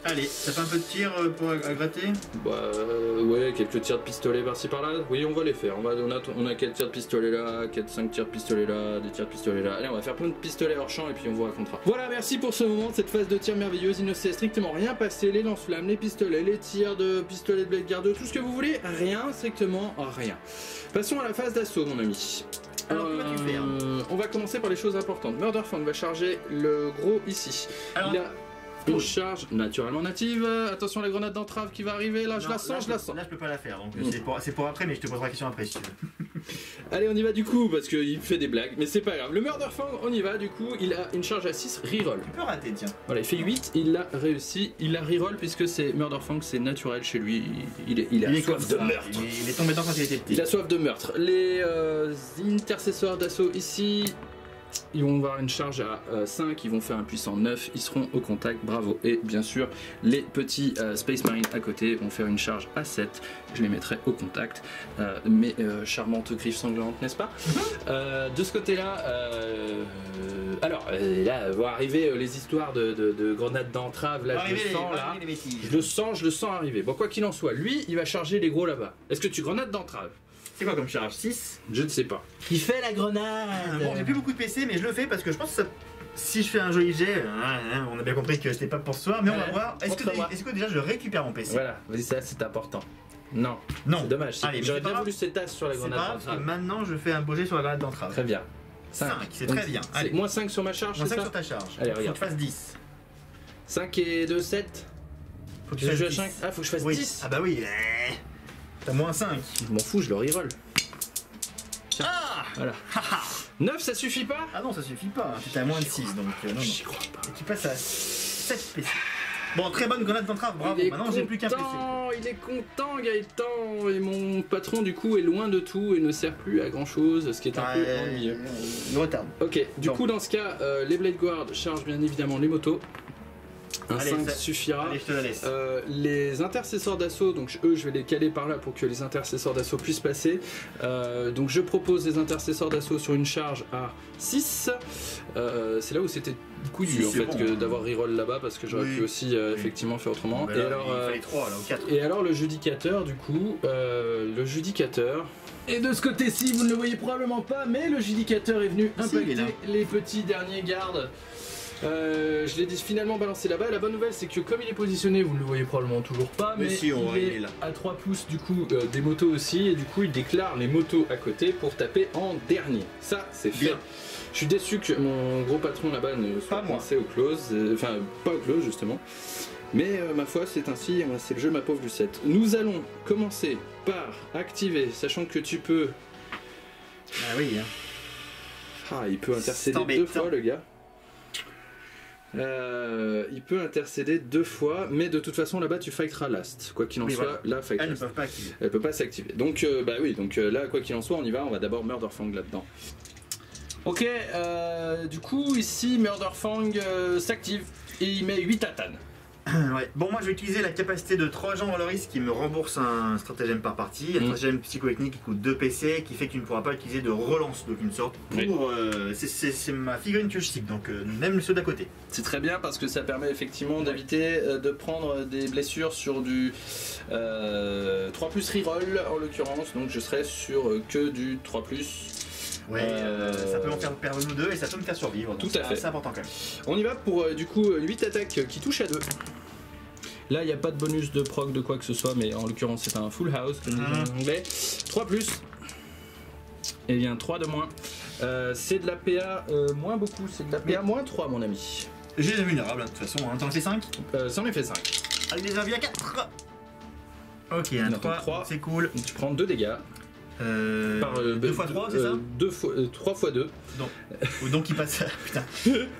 Speaker 2: Allez, ça fait un peu de tir euh, pour à, à gratter?
Speaker 1: Bah euh, ouais, quelques tirs de pistolet par-ci par-là. Oui, on va les faire. On, va, on, a, on a 4 tirs de pistolet là, 4, 5 tirs de pistolet là, des tirs de pistolet là. Allez, on va faire plein de pistolets hors champ et puis on vous racontera. Voilà, merci pour ce moment, cette phase de tir merveilleuse. Il ne s'est strictement rien passé. Les lance-flammes, les pistolets, les tirs de pistolet de blade garde, tout ce que vous voulez. Rien, strictement rien. Passons à la phase d'assaut, mon ami.
Speaker 2: Alors, que vas-tu faire
Speaker 1: Euh, On va commencer par les choses importantes. Murderfang va charger le gros ici.
Speaker 2: Alors,
Speaker 1: Il a une charge naturellement native. Attention, la grenade d'entrave qui va arriver. Là, je
Speaker 2: non,
Speaker 1: la sens,
Speaker 2: là,
Speaker 1: je la sens.
Speaker 2: Là, je peux pas la faire, donc
Speaker 1: Mm.
Speaker 2: c'est pour, après, mais je te poserai la question après si tu veux.
Speaker 1: Allez, on y va du coup, parce qu'il fait des blagues, mais c'est pas grave. Le Murderfang, on y va du coup. Il a une charge à 6, reroll.
Speaker 2: Tu peux rater, tiens.
Speaker 1: Voilà, il fait 8, il l'a réussi. Il a reroll puisque c'est Murderfang, c'est naturel chez lui. Il, est, il a
Speaker 2: Il est
Speaker 1: soif de
Speaker 2: ça,
Speaker 1: meurtre.
Speaker 2: Il est, tombé dedans quand il était petit.
Speaker 1: Il a soif de meurtre. Les euh, intercesseurs d'assaut ici, ils vont avoir une charge à euh, 5, ils vont faire un puissant 9, ils seront au contact, bravo. Et bien sûr, les petits euh, Space Marines à côté vont faire une charge à 7, je les mettrai au contact. Euh, mes euh, charmantes griffes sanglantes, n'est-ce pas? Euh, De ce côté-là, alors là, vont arriver les histoires de, de- de grenades d'entrave, là je le sens là. Je le sens, je le sens arriver. Bon, quoi qu'il en soit, lui, il va charger les gros là-bas. Est-ce que tu grenades d'entrave?
Speaker 2: C'est quoi comme charge 6
Speaker 1: Je ne sais pas.
Speaker 5: Qui fait la grenade
Speaker 2: Bon, j'ai plus beaucoup de PC, mais je le fais parce que je pense que ça. Si je fais un joli jet, hein, hein, on a bien compris que c'était pas pour ce soir, mais on va voir. Est-ce que, déjà je récupère mon PC
Speaker 1: Voilà, vas-y, ça c'est important. Non,
Speaker 2: Non.
Speaker 1: c'est dommage. J'aurais
Speaker 2: pas
Speaker 1: bien voulu cet as sur la
Speaker 2: pas
Speaker 1: grenade
Speaker 2: grave, parce que
Speaker 1: d'entrave.
Speaker 2: maintenant je fais un beau jet sur la grenade d'entrave.
Speaker 1: Très bien.
Speaker 2: Cinq, c'est
Speaker 1: Donc,
Speaker 2: très bien.
Speaker 1: c'est
Speaker 2: Allez.
Speaker 1: Moins 5 sur ma charge,
Speaker 2: Moins
Speaker 1: c'est
Speaker 2: 5
Speaker 1: ça
Speaker 2: sur ta charge.
Speaker 1: Allez,
Speaker 2: Faut
Speaker 1: regarde.
Speaker 2: que tu fasses 10.
Speaker 1: 5 et 2, 7
Speaker 2: Faut que Tu fasses
Speaker 1: joues à
Speaker 2: 10.
Speaker 1: 5 Ah, faut que je fasse
Speaker 2: Oui.
Speaker 1: 10
Speaker 2: Ah bah oui. T'as moins 5.
Speaker 1: Je m'en fous, je le reroll.
Speaker 2: Ah
Speaker 1: Voilà. 9, ça suffit pas?
Speaker 2: Ah non, ça suffit pas. T'étais à moins de 6, donc euh, non, non.
Speaker 1: J'y crois pas.
Speaker 2: Et tu passes à 7 PC. Bon, très bonne grenade d'entrave, bravo. Maintenant j'ai plus qu'un PC.
Speaker 1: Il est content, Gaëtan. Et mon patron, du coup, est loin de tout et ne sert plus à grand chose, ce qui est un peu ennuyeux.
Speaker 2: Il retarde.
Speaker 1: Ok, du
Speaker 2: Bon.
Speaker 1: coup, dans ce cas, euh, les Blade Guard chargent bien évidemment les motos. Un
Speaker 2: Allez,
Speaker 1: 5
Speaker 2: ça-
Speaker 1: suffira.
Speaker 2: Allez, je te la laisse.
Speaker 1: Euh, les intercesseurs d'assaut, donc eux je vais les caler par là pour que les intercesseurs d'assaut puissent passer. Euh, donc je propose les intercesseurs d'assaut sur une charge à 6. Euh, c'est là où c'était couillu
Speaker 2: Si,
Speaker 1: en fait
Speaker 2: bon,
Speaker 1: que d'avoir reroll là-bas parce que j'aurais
Speaker 2: Oui.
Speaker 1: pu aussi euh,
Speaker 2: Oui.
Speaker 1: effectivement faire autrement.
Speaker 2: Bah
Speaker 1: et, alors,
Speaker 2: il
Speaker 1: euh,
Speaker 2: fallait 3 là, ou 4.
Speaker 1: et alors le judicateur du coup, euh, le judicateur. Et de ce côté-ci, vous ne le voyez probablement pas, mais le judicateur est venu
Speaker 2: si,
Speaker 1: impacter
Speaker 2: là.
Speaker 1: les petits derniers gardes. Euh, je l'ai finalement balancé là-bas. La bonne nouvelle, c'est que comme il est positionné, vous ne le voyez probablement toujours pas,
Speaker 2: Mais
Speaker 1: mais,
Speaker 2: si, on
Speaker 1: il,
Speaker 2: voit,
Speaker 1: est
Speaker 2: il est là.
Speaker 1: à 3 pouces du coup euh, des motos aussi, et du coup il déclare les motos à côté pour taper en dernier. Ça, c'est fait.
Speaker 2: Bien.
Speaker 1: Je suis déçu que mon gros patron là-bas ne soit
Speaker 2: Pas
Speaker 1: coincé au close, euh, enfin pas au close justement. Mais euh, ma foi, c'est ainsi, euh, c'est le jeu ma pauvre Lucette. Nous allons commencer par activer, sachant que tu peux.
Speaker 2: Ah oui, hein.
Speaker 1: Ah, il peut intercéder deux fois, le gars. Euh, il peut intercéder deux fois, mais de toute façon là-bas tu fighteras last. Quoi qu'il en
Speaker 2: Oui,
Speaker 1: soit,
Speaker 2: voilà.
Speaker 1: là fight
Speaker 2: Elles ne
Speaker 1: last.
Speaker 2: peuvent pas activer.
Speaker 1: Elle peut pas s'activer. Donc euh, bah oui, donc euh, là quoi qu'il en soit, on y va. On va d'abord Murderfang là-dedans. Ok, euh, du coup ici Murderfang euh, s'active et il met 8 atanes.
Speaker 2: Ouais. Bon, moi je vais utiliser la capacité de 3 gens risque qui me rembourse un stratagème par partie. Un
Speaker 1: Mm.
Speaker 2: stratagème psychoécnique qui coûte 2 PC qui fait que tu ne pourras pas utiliser de relance d'aucune sorte. Pour,
Speaker 1: Oui.
Speaker 2: euh, c'est- ma figurine que je cible, donc euh, même ceux d'à côté.
Speaker 1: C'est très bien parce que ça permet effectivement d'éviter euh, de prendre des blessures sur du euh, 3 plus reroll en l'occurrence. Donc je serai sur euh, que du 3 plus.
Speaker 2: Ouais,
Speaker 1: Euh,
Speaker 2: euh, ça peut en faire perdre nous deux et ça peut me faire survivre.
Speaker 1: Tout à fait.
Speaker 2: C'est important quand même.
Speaker 1: On y va pour euh, du coup 8 attaques qui touchent à 2. Là, il n'y a pas de bonus de proc de quoi que ce soit, mais en l'occurrence, c'est un full house, comme dit en anglais. 3 plus. Et bien 3 de moins. Euh, c'est de la PA euh, moins beaucoup, c'est de la PA moins 3, mon ami.
Speaker 2: J'ai les vulnérables, de toute façon. Hein. T'en fais 5
Speaker 1: Euh, ça en est fait 5.
Speaker 2: Allez, les avis à 4 Ok, un
Speaker 1: Il en
Speaker 2: 3,
Speaker 1: tombe trois.
Speaker 2: c'est cool.
Speaker 1: Tu prends 2 dégâts.
Speaker 2: Euh,
Speaker 1: Par, euh,
Speaker 2: 2
Speaker 1: deux-
Speaker 2: fois 3, c'est
Speaker 1: euh,
Speaker 2: ça
Speaker 1: deux fois, 3 fois 2.
Speaker 2: Ou donc il passe à. Putain.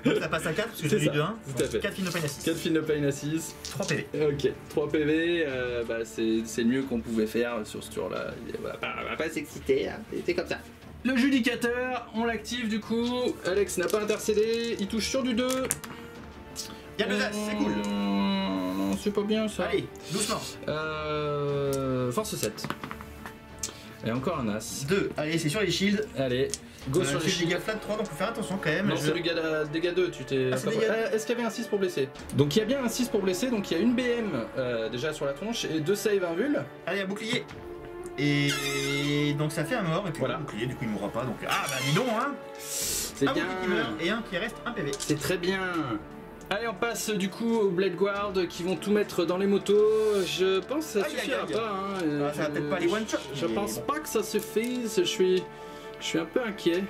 Speaker 2: Donc ça passe à 4 parce que j'ai eu
Speaker 1: ça,
Speaker 2: 2 1.
Speaker 1: tout à fait.
Speaker 2: 4 Finopane à 6.
Speaker 1: 4 Finopane à 6.
Speaker 2: 3 PV.
Speaker 1: Ok, 3 PV, euh, bah, c'est le mieux qu'on pouvait faire sur ce tour-là. On va pas, on va pas s'exciter, hein. c'est comme ça. Le judicateur, on l'active du coup. Alex n'a pas intercédé, il touche sur du 2.
Speaker 2: Il y a 2 As, c'est cool.
Speaker 1: Non, c'est pas bien ça.
Speaker 2: Allez, doucement.
Speaker 1: Euh, force 7. Et encore un as.
Speaker 2: 2. Allez, c'est sur les shields.
Speaker 1: Allez, go
Speaker 2: Euh,
Speaker 1: sur les
Speaker 2: le
Speaker 1: shields.
Speaker 2: dégâts flat 3, donc faut faire attention quand même.
Speaker 1: Non, c'est le dégât, dégâts 2, tu t'es.
Speaker 2: Ah, c'est
Speaker 1: pas-
Speaker 2: dégâts
Speaker 1: Euh, Est-ce qu'il y avait un 6 pour blesser Donc il y a bien un 6 pour blesser, donc il y a une BM euh, déjà sur la tronche et deux save invul.
Speaker 2: Allez, un bouclier. Et donc ça fait un mort, et puis
Speaker 1: Voilà.
Speaker 2: un bouclier, du coup il mourra pas. Donc ah bah dis donc, hein
Speaker 1: C'est
Speaker 2: Un
Speaker 1: bien.
Speaker 2: bouclier qui meurt et un qui reste un PV.
Speaker 1: C'est très bien. Allez, on passe du coup aux Blade Guard qui vont tout mettre dans les motos. Je pense que ça
Speaker 2: Aïe,
Speaker 1: suffira
Speaker 2: aïe.
Speaker 1: pas. hein. Euh,
Speaker 2: Ah, ça va
Speaker 1: je-
Speaker 2: peut-être pas les one-shot,
Speaker 1: Je
Speaker 2: mais
Speaker 1: pense pas que ça suffise. Je suis, je suis un peu inquiet.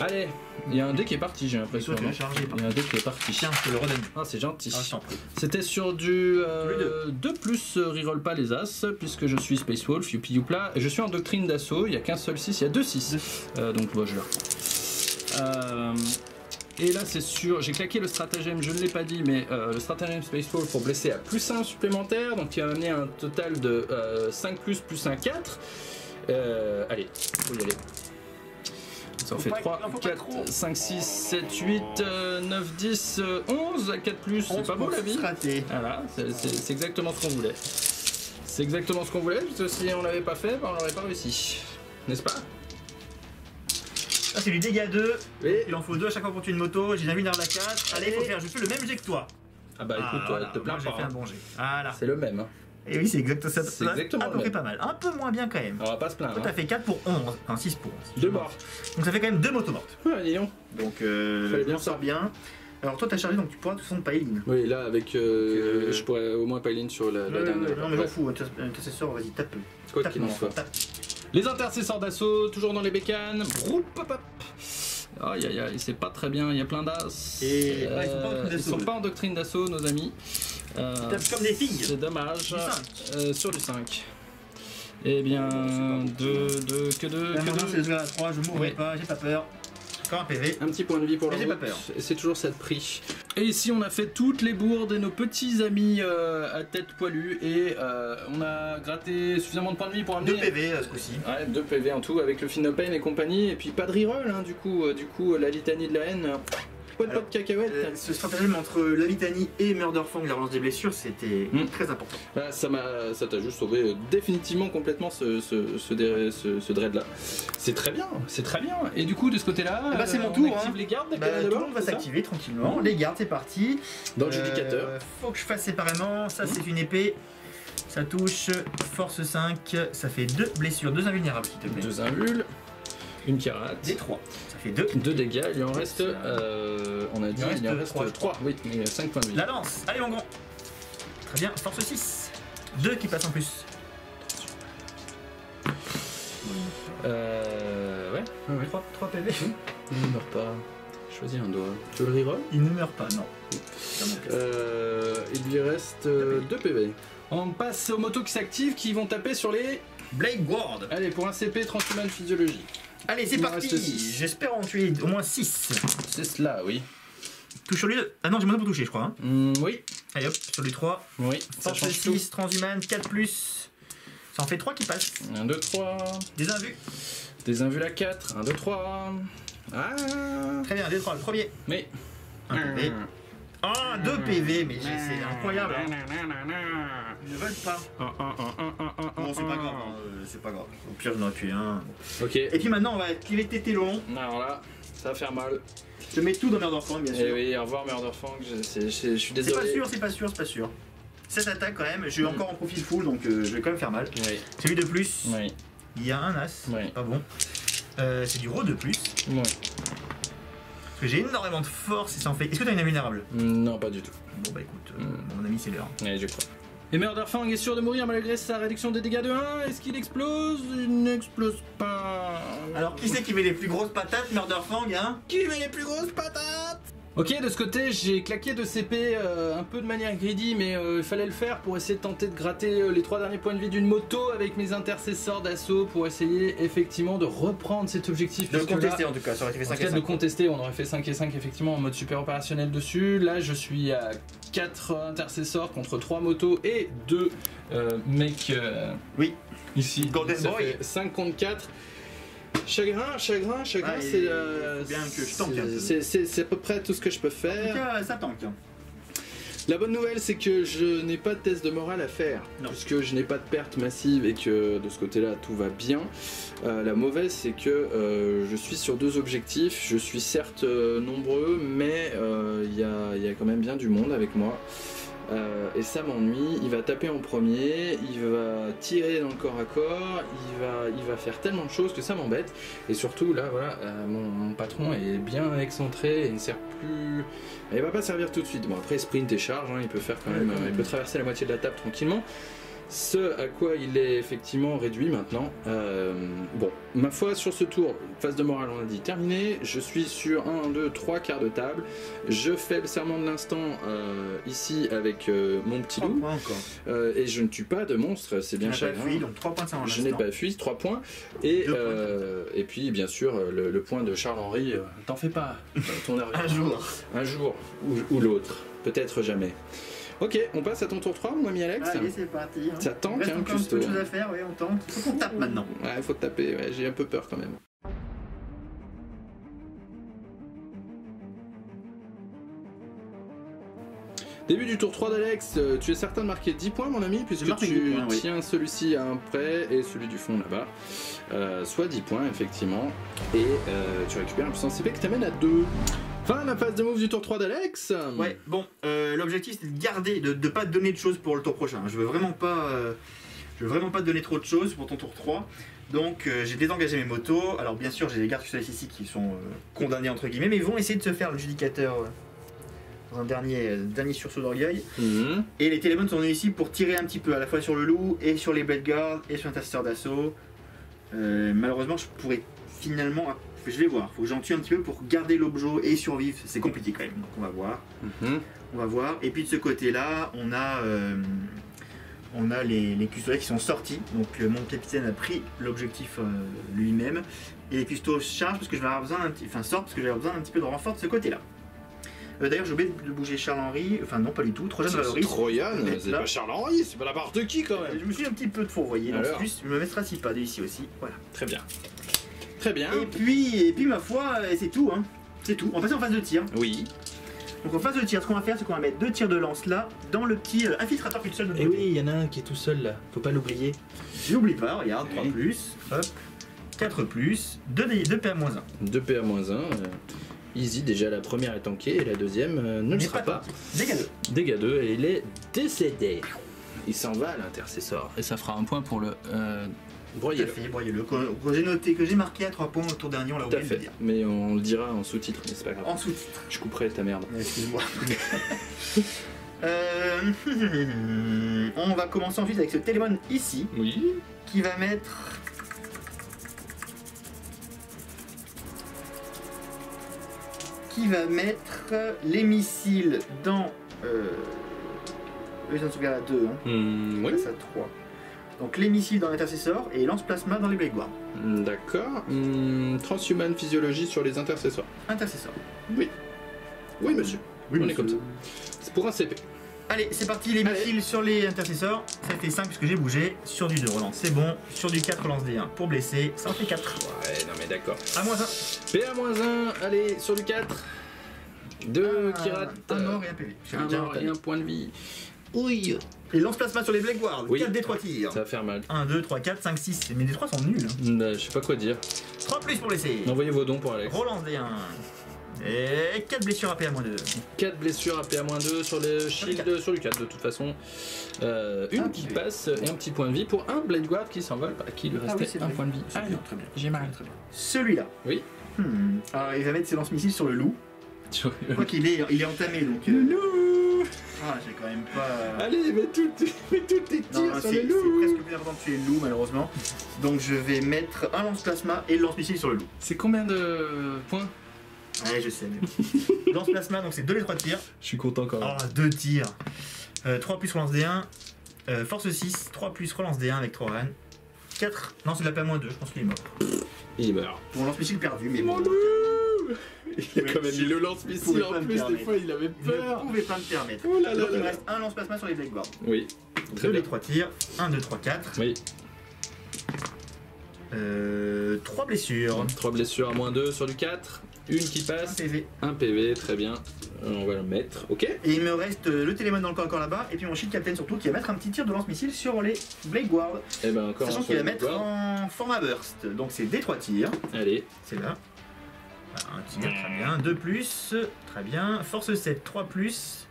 Speaker 1: Allez, il y a un dé qui est parti, j'ai l'impression. Il y a un dé qui est parti.
Speaker 2: Tiens, je te le redonne.
Speaker 1: Ah, c'est gentil.
Speaker 2: Ah.
Speaker 1: C'était sur du euh, 2 plus euh, reroll pas les as, puisque je suis Space Wolf, youpi youpla, je suis en doctrine d'assaut, il n'y a qu'un seul 6, il y a deux 6. Euh, donc moi je le reprends. Euh, et là c'est sûr, j'ai claqué le stratagème, je ne l'ai pas dit, mais euh, le stratagème Space Wolf pour blesser à plus 1 supplémentaire, donc il va amener un total de euh, 5 plus plus 1 4. Euh, allez, faut y aller. Ça en fait
Speaker 2: pas-
Speaker 1: 3,
Speaker 2: non, faut pas
Speaker 1: 4,
Speaker 2: trop.
Speaker 1: 5, 6, 7, 8, 9, 10, euh, 11, 4 plus, c'est pas beau la vie
Speaker 2: raté.
Speaker 1: voilà, c'est- exactement ce qu'on voulait. C'est exactement ce qu'on voulait, parce que si on l'avait pas fait, ben, on l'aurait pas réussi. N'est-ce pas?
Speaker 2: Ah, c'est du dégâts 2.
Speaker 1: Oui.
Speaker 2: Il en faut 2 à chaque fois pour tuer une moto. J'ai un vulnérable à 4. Allez, faut faire. Je fais le même jet que toi.
Speaker 1: Ah bah écoute,
Speaker 2: Ah,
Speaker 1: toi,
Speaker 2: voilà.
Speaker 1: te plains
Speaker 2: j'ai fait un
Speaker 1: hein.
Speaker 2: bon jet. Voilà.
Speaker 1: C'est le même. hein.
Speaker 2: Et oui, c'est exactement ça.
Speaker 1: C'est
Speaker 2: ça,
Speaker 1: exactement
Speaker 2: À peu près pas mal. Un peu moins bien quand même.
Speaker 1: On va pas se plaindre.
Speaker 2: Toi, t'as
Speaker 1: hein.
Speaker 2: fait 4 pour 11. Enfin, 6 pour 11.
Speaker 1: Deux morts.
Speaker 2: Donc ça fait quand même 2 motos mortes.
Speaker 1: Ouais, dis donc.
Speaker 2: Euh,
Speaker 1: bien
Speaker 2: on sort bien. Alors, toi, t'as chargé, donc tu pourras de toute façon pas Eileen.
Speaker 1: Oui, là, avec. euh,
Speaker 2: Euh,
Speaker 1: je pourrais au moins pas ligne sur la, la
Speaker 2: Ouais,
Speaker 1: dernière.
Speaker 2: non, mais j'en fous. Intercesseur, vas-y, tape.
Speaker 1: Quoi qu'il en soit. Les intercesseurs d'assaut, toujours dans les bécanes. Aïe aïe aïe, c'est pas très bien, il y a plein d'as.
Speaker 2: Et- ah, ils sont pas en doctrine
Speaker 1: ils sont
Speaker 2: d'assaut,
Speaker 1: pas en doctrine d'assaut, nos amis. Euh,
Speaker 2: Ils tapent comme des filles.
Speaker 1: C'est dommage. Euh, sur du 5. Eh bien, 2, 2, que 2,
Speaker 2: La
Speaker 1: que
Speaker 2: maintenant, c'est
Speaker 1: 2.
Speaker 2: le à 3. Je mourrai
Speaker 1: Oui.
Speaker 2: pas, j'ai pas peur. Encore un PV.
Speaker 1: Un petit point de vie pour la route, c'est toujours ça de prix. Et ici, on a fait toutes les bourdes et nos petits amis euh, à tête poilue, et euh, on a gratté suffisamment de points de vie pour amener.
Speaker 2: 2 PV euh, ce coup-ci.
Speaker 1: Ouais, 2 PV en tout avec le Finopane et compagnie, et puis pas de reroll, hein, du coup, euh, du coup, la litanie de la haine, euh, pas de,
Speaker 2: Alors. Euh, ce stratagème entre la litanie et Murderfang, la relance des blessures, c'était
Speaker 1: Hmm.
Speaker 2: très important.
Speaker 1: Bah, ça m'a, ça t'a juste sauvé euh, définitivement complètement ce, ce, ce, dé- ce- ce dread là. C'est très bien, c'est très bien. Et du coup de ce côté-là,
Speaker 2: Eh bah, c'est mon
Speaker 1: on
Speaker 2: tour,
Speaker 1: active
Speaker 2: hein.
Speaker 1: les gardes
Speaker 2: Bah, tout le monde va s'activer tranquillement. Les gardes, c'est parti.
Speaker 1: Dans le
Speaker 2: Euh,
Speaker 1: judicateur.
Speaker 2: faut que je fasse séparément. Ça, c'est une épée. Ça touche. Force 5. Ça fait 2 blessures, 2 invulnérables, s'il te plaît.
Speaker 1: Deux invules, une carate,
Speaker 2: Des 3. Ça fait 2.
Speaker 1: deux dégâts. Il en reste, euh, on a dit, il en reste
Speaker 2: trois, je
Speaker 1: 3. Oui, a 5 points de vie.
Speaker 2: La lance. Allez, mon grand. Très bien. Force 6. 2 qui passent en plus.
Speaker 1: Euh, ouais, ouais, ouais.
Speaker 2: 3, 3 PV.
Speaker 1: Il ne meurt pas. Choisis un doigt. Tu veux le reroll?
Speaker 2: Il ne meurt pas, non.
Speaker 1: Euh, il lui reste 2 PV. On passe aux motos qui s'activent qui vont taper sur les.
Speaker 2: Blade Ward.
Speaker 1: Allez, pour un CP transhuman physiologie.
Speaker 2: Allez, c'est parti. J'espère en tuer au moins 6.
Speaker 1: C'est cela, oui.
Speaker 2: Touche sur lui 2. Ah non, j'ai moins pour toucher, je crois. hein.
Speaker 1: Hmm, oui,
Speaker 2: Allez hop, sur lui 3.
Speaker 1: oui, ça
Speaker 2: Force
Speaker 1: change tout.
Speaker 2: 6, transhumane, 4 plus. Ça en fait 3 qui passent.
Speaker 1: 1, 2, 3.
Speaker 2: Des invus.
Speaker 1: Des invuls à 4. 1, 2, 3. Ah
Speaker 2: Très bien, des 3. Le premier.
Speaker 1: Mais.
Speaker 2: 1 PV. Ah, 2 PV, mais c'est incroyable. hein. Ils ne veulent pas. Bon, c'est pas grave. hein, euh, C'est pas grave. Au pire, j'en ai tué un.
Speaker 1: Ok.
Speaker 2: Et puis maintenant, on va activer Tété long.
Speaker 1: Alors là, ça va faire mal.
Speaker 2: Je mets tout dans Murderfang, bien
Speaker 1: Eh
Speaker 2: sûr.
Speaker 1: oui, au revoir Murderfang, je, c'est- je- je suis
Speaker 2: C'est
Speaker 1: désolé.
Speaker 2: pas sûr, c'est pas sûr, c'est pas sûr. Cette attaque quand même, je suis encore en profil full donc euh, je vais quand même faire mal.
Speaker 1: Oui,
Speaker 2: Celui de plus,
Speaker 1: oui,
Speaker 2: il y a un as,
Speaker 1: Oui.
Speaker 2: pas bon. Euh, c'est du ro de plus,
Speaker 1: oui.
Speaker 2: Parce que j'ai énormément de force et ça en fait. Est-ce que t'as une invulnérable
Speaker 1: Non, pas du tout.
Speaker 2: Bon bah écoute, euh,
Speaker 1: Mm.
Speaker 2: mon ami c'est l'heure.
Speaker 1: Allez, je crois. Et Murderfang est sûr de mourir malgré sa réduction des dégâts de 1. Est-ce qu'il explose? Il n'explose pas.
Speaker 2: Alors qui c'est qui met les plus grosses patates, Murderfang hein?
Speaker 1: Qui met les plus grosses patates? Ok, de ce côté, j'ai claqué de CP euh, un peu de manière greedy, mais euh, il fallait le faire pour essayer de tenter de gratter euh, les trois derniers points de vie d'une moto avec mes intercesseurs d'assaut pour essayer effectivement de reprendre cet objectif.
Speaker 2: De le
Speaker 1: là-
Speaker 2: contester en tout cas, ça aurait été fait
Speaker 1: En
Speaker 2: 5
Speaker 1: tout
Speaker 2: et
Speaker 1: cas, de
Speaker 2: 5.
Speaker 1: contester, on aurait fait 5 et 5 effectivement en mode super opérationnel dessus. Là, je suis à 4 intercesseurs contre 3 motos et 2 mecs
Speaker 2: Oui.
Speaker 1: ici.
Speaker 2: Golden Boy.
Speaker 1: fait 5 contre 4. Chagrin, chagrin, chagrin, c'est euh,
Speaker 2: bien que je tank un peu.
Speaker 1: c'est- à peu près tout ce que je peux
Speaker 2: En tout
Speaker 1: faire.
Speaker 2: cas, ça tank. hein.
Speaker 1: La bonne nouvelle, c'est que je n'ai pas de test de morale à faire,
Speaker 2: Non.
Speaker 1: puisque je n'ai pas de perte massive et que de ce côté-là, tout va bien. Euh, la mauvaise, c'est que euh, je suis sur deux objectifs. Je suis certes euh, nombreux, mais il y, a, il y a quand même bien du monde avec moi. Euh, et ça m'ennuie. Il va taper en premier, il va tirer dans le corps à corps, il va, il va faire tellement de choses que ça m'embête. Et surtout, là, voilà, euh, mon, mon patron est bien excentré et ne sert plus. Il va pas servir tout de suite. Bon, après, sprint et charge, hein, il peut faire quand même. Euh, il peut traverser la moitié de la table tranquillement. Ce à quoi il est effectivement réduit maintenant. Euh, bon, ma foi, sur ce tour, phase de morale, on a dit terminé. Je suis sur 1, 2, 3 quarts de table. Je fais le serment de l'instant euh, ici avec euh, mon petit loup. Euh, et je ne tue pas de monstre, c'est bien
Speaker 2: pas fui, donc 3 points de
Speaker 1: Je n'ai pas fui, 3 points. Et,
Speaker 2: points.
Speaker 1: euh, et puis, bien sûr, le, le point de Charles-Henri, t'en fais pas, ton.
Speaker 2: Un jour.
Speaker 1: Un jour, ou, ou l'autre. Peut-être jamais. Ok, on passe à ton tour 3, mon ami Alex.
Speaker 2: Allez, c'est parti. hein.
Speaker 1: Ça tank,
Speaker 2: Il reste
Speaker 1: hein,
Speaker 2: encore un peu de choses à faire, oui, on tente. Faut qu'on tape maintenant.
Speaker 1: Ouais, faut taper, ouais, j'ai un peu peur quand même. Début du tour 3 d'Alex, euh, tu es certain de marquer 10 points mon ami, puisque tu
Speaker 2: 10 points, oui.
Speaker 1: tiens celui-ci à un près et celui du fond là-bas. Euh, soit 10 points effectivement, et euh, tu récupères un puissance CP qui t'amène à 2. Fin la phase de move du tour 3 d'Alex.
Speaker 2: Ouais, bon, euh, l'objectif c'est de garder, de ne pas te donner de choses pour le tour prochain. Je veux vraiment pas, je veux vraiment pas te donner trop de choses pour ton tour 3. Donc euh, j'ai désengagé mes motos. Alors bien sûr j'ai les gardes qui sont ici qui sont euh, condamnés entre guillemets, mais ils vont essayer de se faire le judicateur euh, dans un dernier, euh, dernier sursaut d'orgueil.
Speaker 1: Mhm.
Speaker 2: Et les téléphones sont venus ici pour tirer un petit peu à la fois sur le loup et sur les blade guards et sur l'intercesseur d'assaut. Euh, malheureusement je pourrais finalement, je vais voir, faut que j'en tue un petit peu pour garder l'objet et survivre. C'est compliqué quand même, donc on va voir.
Speaker 1: Mhm.
Speaker 2: On va voir. Et puis de ce côté-là, on a, euh, on a les, les custodiens qui sont sortis. Donc euh, mon capitaine a pris l'objectif lui-même. Et les custos chargent parce que je vais avoir besoin d'un petit, enfin sortent parce que avoir besoin d'un petit peu de renfort de ce côté-là. Euh, D'ailleurs, j'ai oublié de bouger Charles-Henri. Enfin non, pas du tout. Trojan
Speaker 1: C'est
Speaker 2: Valoris.
Speaker 1: Troyan,
Speaker 2: Là.
Speaker 1: c'est pas Charles-Henri, c'est pas la part de qui quand même
Speaker 2: Je me suis un petit peu fourvoyé. Donc je me mettrai si pas ici aussi. Voilà.
Speaker 1: Très bien. Très bien.
Speaker 2: Et puis, et puis ma foi, euh, c'est tout. Hein. C'est tout. On passe en phase de tir.
Speaker 1: Oui.
Speaker 2: Donc en phase de tir, ce qu'on va faire, c'est qu'on va mettre deux tirs de lance là, dans le petit euh, infiltrateur qui est seul de
Speaker 6: Et oui, il y en a un qui est tout seul là, faut pas l'oublier.
Speaker 2: J'oublie pas, regarde, 3
Speaker 1: Oui.
Speaker 2: plus, hop, 4 plus, 2, 2 PA-1.
Speaker 1: 2 PA-1. euh, easy, déjà la première est tankée et la deuxième euh, ne le sera pas.
Speaker 2: Dégâts 2.
Speaker 1: Dégâts 2 et il est décédé. Il s'en va à l'intercesseur. Et ça fera un point pour le euh,
Speaker 2: Tout à
Speaker 1: broyer-le.
Speaker 2: fait, broyez-le. Que, que j'ai noté, que j'ai marqué à 3 points au tour dernier, on l'a
Speaker 1: Tout à
Speaker 2: oublié de dire.
Speaker 1: Mais on le dira en sous-titre, mais c'est pas grave.
Speaker 2: En sous-titre.
Speaker 1: Je couperai ta merde.
Speaker 2: Excuse-moi. Euh, on va commencer ensuite avec ce téléphone ici,
Speaker 1: Oui.
Speaker 2: qui va mettre... Qui va mettre les missiles dans... Euh... Ils sauvegarde à 2, hein.
Speaker 1: Hmm, oui.
Speaker 2: à 3. Donc les missiles dans l'intercesseur et lance-plasma dans les Blade.
Speaker 1: Hmm, D'accord. Hmm, transhuman physiologie sur les intercesseurs.
Speaker 2: Intercesseur.
Speaker 1: Oui. Oui, monsieur.
Speaker 2: Oui,
Speaker 1: on est
Speaker 2: monsieur.
Speaker 1: comme ça. C'est pour un CP.
Speaker 2: Allez, c'est parti, les missiles sur les intercesseurs. Ça fait 5 puisque j'ai bougé. Sur du 2, relance, c'est bon. Sur du 4, relance D1 pour blesser. Ça en fait 4.
Speaker 1: Ouais, non mais d'accord.
Speaker 2: À moins 1.
Speaker 1: PA-1, allez, sur du 4. 2 qui ratent.
Speaker 2: Un mort et un PV.
Speaker 1: Un mort et un point de vie. Oui.
Speaker 2: Et lance-plasma sur les Blade Guards.
Speaker 1: Oui.
Speaker 2: 4 D3 tirs.
Speaker 1: Ça va faire mal.
Speaker 2: 1, 2, 3, 4, 5, 6. Mais les 3 sont nuls. hein.
Speaker 1: Euh, je sais pas quoi dire.
Speaker 2: 3 plus pour blesser.
Speaker 1: Envoyez vos dons pour Alex.
Speaker 2: Relance D1. Et 4 blessures à moins 2.
Speaker 1: 4 blessures à PA-2 sur le shield, sur le 4 de toute façon. Euh, une
Speaker 2: Un
Speaker 1: qui passe et un petit point de vie pour un Blade Guard qui s'envole, bah, qui lui
Speaker 2: Ah oui,
Speaker 1: restait
Speaker 2: c'est
Speaker 1: un
Speaker 2: vrai.
Speaker 1: point de vie.
Speaker 2: C'est
Speaker 1: Ah,
Speaker 2: bien, très bien.
Speaker 1: J'ai mal.
Speaker 2: Celui-là.
Speaker 1: Oui.
Speaker 2: Hmm. Alors, il va mettre ses lance-missiles sur le loup.
Speaker 1: Tu-
Speaker 2: Je crois qu'il est, il est entamé donc. euh, Ah, j'ai quand même pas.
Speaker 1: Allez, mets tout- mets tous tes
Speaker 2: Non,
Speaker 1: tirs
Speaker 2: non,
Speaker 1: sur
Speaker 2: c'est
Speaker 1: le
Speaker 2: c'est
Speaker 1: loup.
Speaker 2: presque plus important de tuer le loup malheureusement. Donc je vais mettre un lance-plasma et le lance-missile sur le loup.
Speaker 1: C'est combien de points?
Speaker 2: Ouais, je sais. mais- lance-plasma, donc c'est 2 les 3 tirs.
Speaker 1: Je suis content quand même.
Speaker 2: Ah, 2 tirs. 3 plus relance D1. euh, force 6. 3 plus relance D1 avec 3 run. 4. Non, c'est de la paix à moins 2, je pense qu'il est mort.
Speaker 1: Il meurt.
Speaker 2: Bon, lance-missile perdu, mais bon.
Speaker 1: Il a quand même mis le lance-missile en plus, des fois il avait
Speaker 2: Je ne
Speaker 1: peur.
Speaker 2: pouvais pas me permettre.
Speaker 1: Oh là là
Speaker 2: Donc il
Speaker 1: là
Speaker 2: me
Speaker 1: là.
Speaker 2: reste un lance-plasma sur les Blade Guards.
Speaker 1: Oui, très
Speaker 2: 2
Speaker 1: bien.
Speaker 2: les 3 tirs. 1, 2, 3, 4.
Speaker 1: Oui,
Speaker 2: Euh, 3 blessures.
Speaker 1: 3 blessures à moins 2 sur du 4. Une qui
Speaker 2: 1
Speaker 1: passe,
Speaker 2: PV.
Speaker 1: un PV, très bien. on va le mettre, ok
Speaker 2: Et il me reste euh, le télémon dans le corps encore là-bas, et puis mon shield captain surtout qui va mettre un petit tir de lance-missile sur les Blade Guard,
Speaker 1: Et ben encore
Speaker 2: sachant
Speaker 1: un
Speaker 2: qu'il va mettre
Speaker 1: guard.
Speaker 2: en format burst. Donc c'est des 3 tirs,
Speaker 1: Allez,
Speaker 2: c'est là. Voilà, un tir, très bien. 2 plus, très bien. Force 7, 3 plus.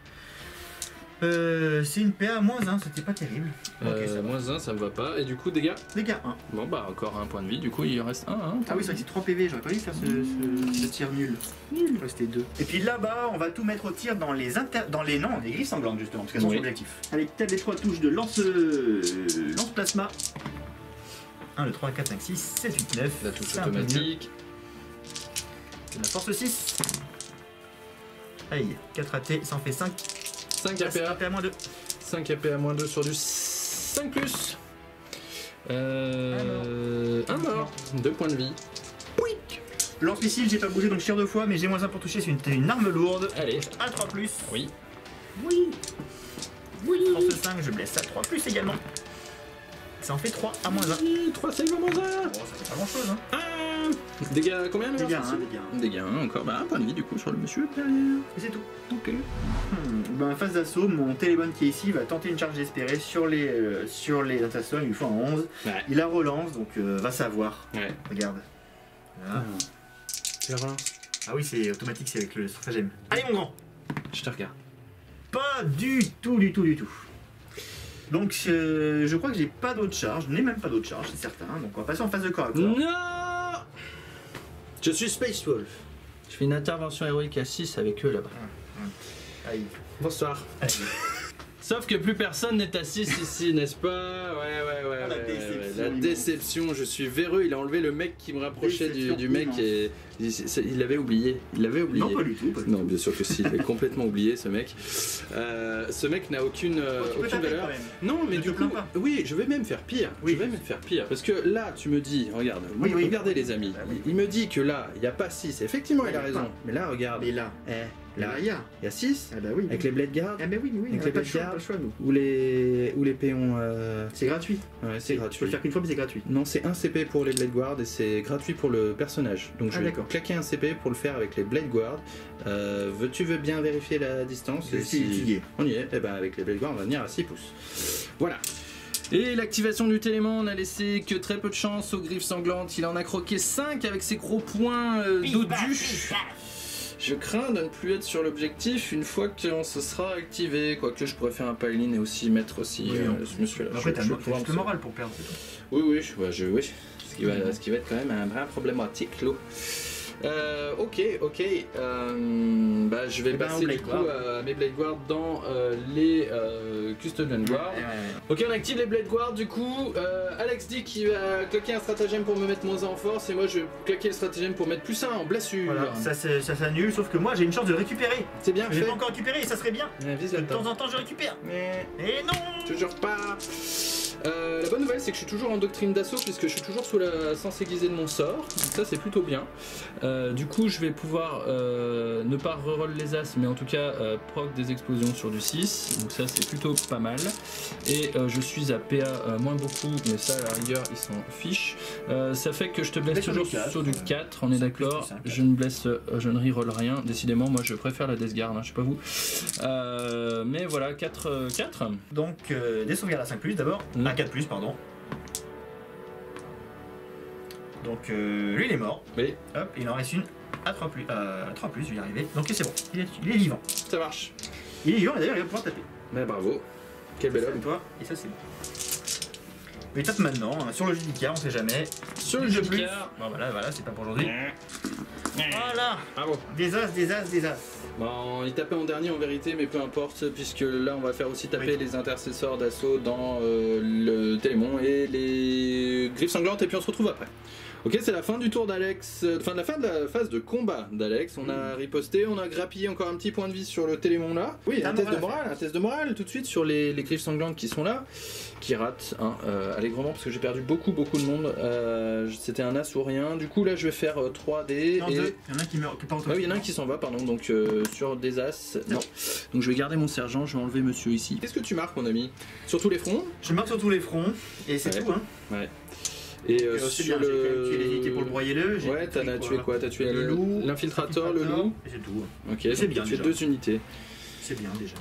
Speaker 2: Euh, c'est une PA moins 1, c'était pas terrible. Ok,
Speaker 1: euh,
Speaker 2: ça va.
Speaker 1: moins 1, ça me va pas. Et du coup, dégâts
Speaker 2: Dégâts 1.
Speaker 1: Bon, bah encore un point de vie, du coup, il en reste un. Hein,
Speaker 2: Ah oui, c'est vrai que c'est 3 PV, j'aurais pas dû faire ce, ce- ce tir nul. Nul, ouais, c'était 2. Et puis là-bas, on va tout mettre au tir dans les inter... dans les non, les griffes sanglantes justement, parce qu'elles sont
Speaker 1: Oui.
Speaker 2: sur l'objectif. Avec peut-être les 3 touches de lance euh, lance plasma. 1, 2, 3, 4, 5, 6, 7, 8, 9.
Speaker 1: La touche automatique.
Speaker 2: C'est la force 6. Aïe, 4 ratés, ça en fait 5.
Speaker 1: 5 APA.
Speaker 2: à moins 2.
Speaker 1: 5 AP à moins 2 sur du 5 plus. Euh, un mort. 2 points de vie.
Speaker 2: Lance missile, j'ai pas bougé donc je tire deux fois, mais j'ai moins 1 pour toucher, c'est une, une arme lourde.
Speaker 1: Allez,
Speaker 2: 1, 3 plus.
Speaker 1: oui.
Speaker 2: Oui. Oui. Force 5, je blesse à 3 plus également. Ça en fait 3 à moins 1.
Speaker 1: 3 save à moins 1.
Speaker 2: Bon, ça fait pas grand chose, hein.
Speaker 1: Dégâts combien
Speaker 2: Dégâts,
Speaker 1: lance
Speaker 2: hein,
Speaker 1: missile
Speaker 2: dégâts.
Speaker 1: Dégâts 1 encore. Bah, un point de vie du coup sur le monsieur derrière.
Speaker 2: Et c'est tout.
Speaker 1: Ok.
Speaker 2: Hmm, Ben, phase d'assaut, mon téléphone qui est ici va tenter une charge désespérée sur les, euh, sur les interstitiels, il lui faut un 11.
Speaker 1: Ouais.
Speaker 2: Il la relance, donc euh, va savoir.
Speaker 1: Ouais.
Speaker 2: Regarde. Là.
Speaker 1: Tu la relances?
Speaker 2: Ah oui, c'est automatique, c'est avec le stratagème. Allez, mon grand
Speaker 1: Je te regarde.
Speaker 2: Pas du tout, du tout, du tout. Donc, euh, je crois que j'ai pas d'autres charges, je n'ai même pas d'autres charges, c'est certain. Donc, on va passer en phase de corps à corps.
Speaker 1: Non Je suis Space Wolf. Je fais une intervention héroïque à 6 avec eux là-bas.
Speaker 2: Aïe.
Speaker 1: Bonsoir.
Speaker 2: Aïe.
Speaker 1: Sauf que plus personne n'est assis ici, n'est-ce pas? Ouais, ouais, ouais.
Speaker 2: Ah, la
Speaker 1: ouais, ouais,
Speaker 2: déception,
Speaker 1: ouais. La déception, je suis véreux. Il a enlevé le mec qui me rapprochait du, mec
Speaker 2: immense.
Speaker 1: et il l'avait oublié. Il l'avait oublié.
Speaker 2: Non, pas du tout. Pas du
Speaker 1: Non, bien sûr que si, il avait complètement oublié ce mec. Euh, ce mec n'a aucune, euh.
Speaker 2: Oh,
Speaker 1: aucune valeur.
Speaker 2: quand même.
Speaker 1: Non, mais
Speaker 2: Ne
Speaker 1: du coup,
Speaker 2: pas.
Speaker 1: oui, je vais même faire pire.
Speaker 2: Oui.
Speaker 1: Je vais même faire pire. Parce que là, tu me dis, regarde,
Speaker 2: Oui, oui.
Speaker 1: regardez les amis,
Speaker 2: Bah oui.
Speaker 1: il, il me dit que là, il n'y a pas 6. Effectivement, il a
Speaker 2: Il y a
Speaker 1: raison.
Speaker 2: pas.
Speaker 1: Mais là, regarde.
Speaker 2: Mais là,
Speaker 1: Eh,
Speaker 2: là, il y a.
Speaker 1: il y a 6
Speaker 2: Ah bah oui.
Speaker 1: avec les blade guards
Speaker 2: Ah bah oui, oui,
Speaker 1: Avec
Speaker 2: on
Speaker 1: les
Speaker 2: a pas le choix,
Speaker 1: Belgards.
Speaker 2: pas le choix, nous.
Speaker 1: ou les, ou les péons. euh,
Speaker 2: C'est gratuit.
Speaker 1: Ouais, c'est
Speaker 2: Tu peux
Speaker 1: gratuit.
Speaker 2: le faire qu'une fois, mais c'est gratuit.
Speaker 1: Non, c'est un CP pour les Blade Guard et c'est gratuit pour le personnage. Donc je
Speaker 2: Ah,
Speaker 1: vais
Speaker 2: d'accord.
Speaker 1: claquer un CP pour le faire avec les Blade Guard. Euh, veux- tu veux bien vérifier la distance
Speaker 2: Je
Speaker 1: Et si-. On y est. Et ben avec les Blade Guard, on va venir à 6 pouces. Voilà. Et l'activation du télément n'a laissé que très peu de chance aux griffes sanglantes. Il en a croqué 5 avec ses gros poings euh, dodus. Je crains de ne plus être sur l'objectif une fois qu'on se sera activé. Quoique je pourrais faire un piling et aussi mettre aussi
Speaker 2: Oui,
Speaker 1: euh, ce monsieur-là.
Speaker 2: Après, t'as le moral pour perdre.
Speaker 1: oui, oui, je, ouais, je- oui. Ce qui, va, ce qui va être quand même un brin problématique, là. Euh, ok, ok. euh, bah, je vais
Speaker 2: Eh ben,
Speaker 1: passer du coup mes Blade Guard dans euh, les euh, Custodian Guard.
Speaker 2: Ouais, ouais, ouais.
Speaker 1: Ok, on active les Blade Guard du coup. Alex dit qu'il va claquer un stratagème pour me mettre moins 1 en force et moi je vais claquer le stratagème pour mettre plus 1 en blessure.
Speaker 2: Voilà, ça, ça s'annule, sauf que moi j'ai une chance de récupérer.
Speaker 1: C'est bien fait.
Speaker 2: pas encore récupéré et ça serait bien. De temps
Speaker 1: temps.
Speaker 2: en temps, je récupère.
Speaker 1: Mais
Speaker 2: Et non
Speaker 1: toujours pas. Euh, la bonne nouvelle, c'est que je suis toujours en doctrine d'assaut puisque je suis toujours sous la sens aiguisée de mon sort. Donc ça, c'est plutôt bien. Euh, du coup, je vais pouvoir euh, ne pas reroll les as, mais en tout cas proc des explosions sur du 6. Donc ça, c'est plutôt pas mal. Et je suis à PA moins beaucoup, mais ça, à la rigueur, ils s'en fichent. Ça fait que je te blesse
Speaker 2: sur
Speaker 1: toujours sur du
Speaker 2: euh,
Speaker 1: 4, on est d'accord. Je ne blesse, je ne reroll rien. Décidément, moi, je préfère la Death Guard, hein, je sais pas vous. Mais voilà, 4. 4.
Speaker 2: Donc, des sauvegardes à 5 plus d'abord. À 4 plus, pardon. Donc, euh, lui il est mort.
Speaker 1: Oui.
Speaker 2: Hop, il en reste une à 3 plus. Euh, 3 plus, je vais y arriver. Donc, c'est bon, il est, il est vivant.
Speaker 1: Ça marche.
Speaker 2: Il est vivant et d'ailleurs il va pouvoir taper.
Speaker 1: Mais bravo. Quel bel homme.
Speaker 2: toi, et ça c'est bon. Il tape maintenant, hein, sur le Judica, on sait jamais.
Speaker 1: Sur le jeu
Speaker 2: plus. Bon, voilà, voilà, c'est pas pour aujourd'hui. Voilà
Speaker 1: Bravo.
Speaker 2: Des as, des as, des as.
Speaker 1: Bon, il tapait en dernier en vérité, mais peu importe, puisque là on va faire aussi taper
Speaker 2: Oui.
Speaker 1: les intercesseurs d'assaut dans euh, le Télémon et les griffes sanglantes, et puis on se retrouve après. Ok, c'est la fin du tour d'Alex, euh, fin de la fin de la phase de combat d'Alex. On a riposté, on a grappillé encore un petit point de vie sur le Télémon là. Oui,
Speaker 2: T'as
Speaker 1: un test de morale, un test de morale tout de suite sur les, les griffes sanglantes qui sont là, qui ratent hein, euh, allègrement parce que j'ai perdu beaucoup beaucoup de monde. Euh, C'était un as ou rien. Du coup là je vais faire euh, 3D
Speaker 2: Non,
Speaker 1: et
Speaker 2: deux. Il y en a un qui meurt, qui part
Speaker 1: ah oui, il y en a un qui s'en va, pardon, donc euh, sur des as. Non. Donc je vais garder mon sergent, je vais enlever monsieur ici. Qu'est-ce que tu marques, mon ami? Sur tous les fronts?
Speaker 2: Je marque sur tous les fronts, et c'est
Speaker 1: Ouais.
Speaker 2: tout, hein.
Speaker 1: Ouais. Et euh,
Speaker 2: Euh,
Speaker 1: sur
Speaker 2: bien, j'ai quand même
Speaker 1: le.
Speaker 2: tué les unités pour le broyer le.
Speaker 1: Ouais, t'en
Speaker 2: tué
Speaker 1: as tué quoi T'as tué
Speaker 2: Le
Speaker 1: le-
Speaker 2: loup,
Speaker 1: l'infiltrateur, le loup.
Speaker 2: C'est tout.
Speaker 1: Ok,
Speaker 2: C'est bien, déjà.
Speaker 1: deux unités.
Speaker 2: C'est bien déjà.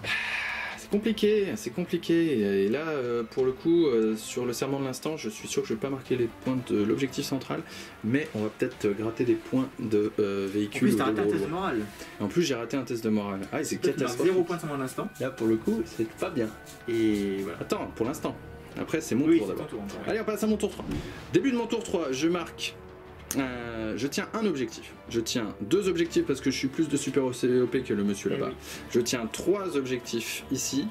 Speaker 1: C'est compliqué, c'est compliqué. Et là, euh, pour le coup, euh, sur le serment de l'instant, je suis sûr que je vais pas marquer les points de l'objectif central, mais on va peut-être gratter des points de euh,
Speaker 2: En
Speaker 1: véhicule.
Speaker 2: plus, t'as
Speaker 1: de
Speaker 2: raté un test
Speaker 1: lourd.
Speaker 2: moral.
Speaker 1: En plus, j'ai raté un test de morale. Ah, c'est
Speaker 2: Tu
Speaker 1: catastrophique.
Speaker 2: 0 points sur mon instant.
Speaker 7: Là, pour le coup, c'est pas bien.
Speaker 2: Et voilà.
Speaker 1: Attends, pour l'instant. Après, c'est mon
Speaker 2: Oui,
Speaker 1: tour d'abord. Allez, on passe à mon tour 3. Début de mon tour 3, je marque. euh, je tiens un objectif. Je tiens deux objectifs parce que je suis plus de super OP que le monsieur
Speaker 2: Eh
Speaker 1: là-bas.
Speaker 2: oui.
Speaker 1: Je tiens trois objectifs ici.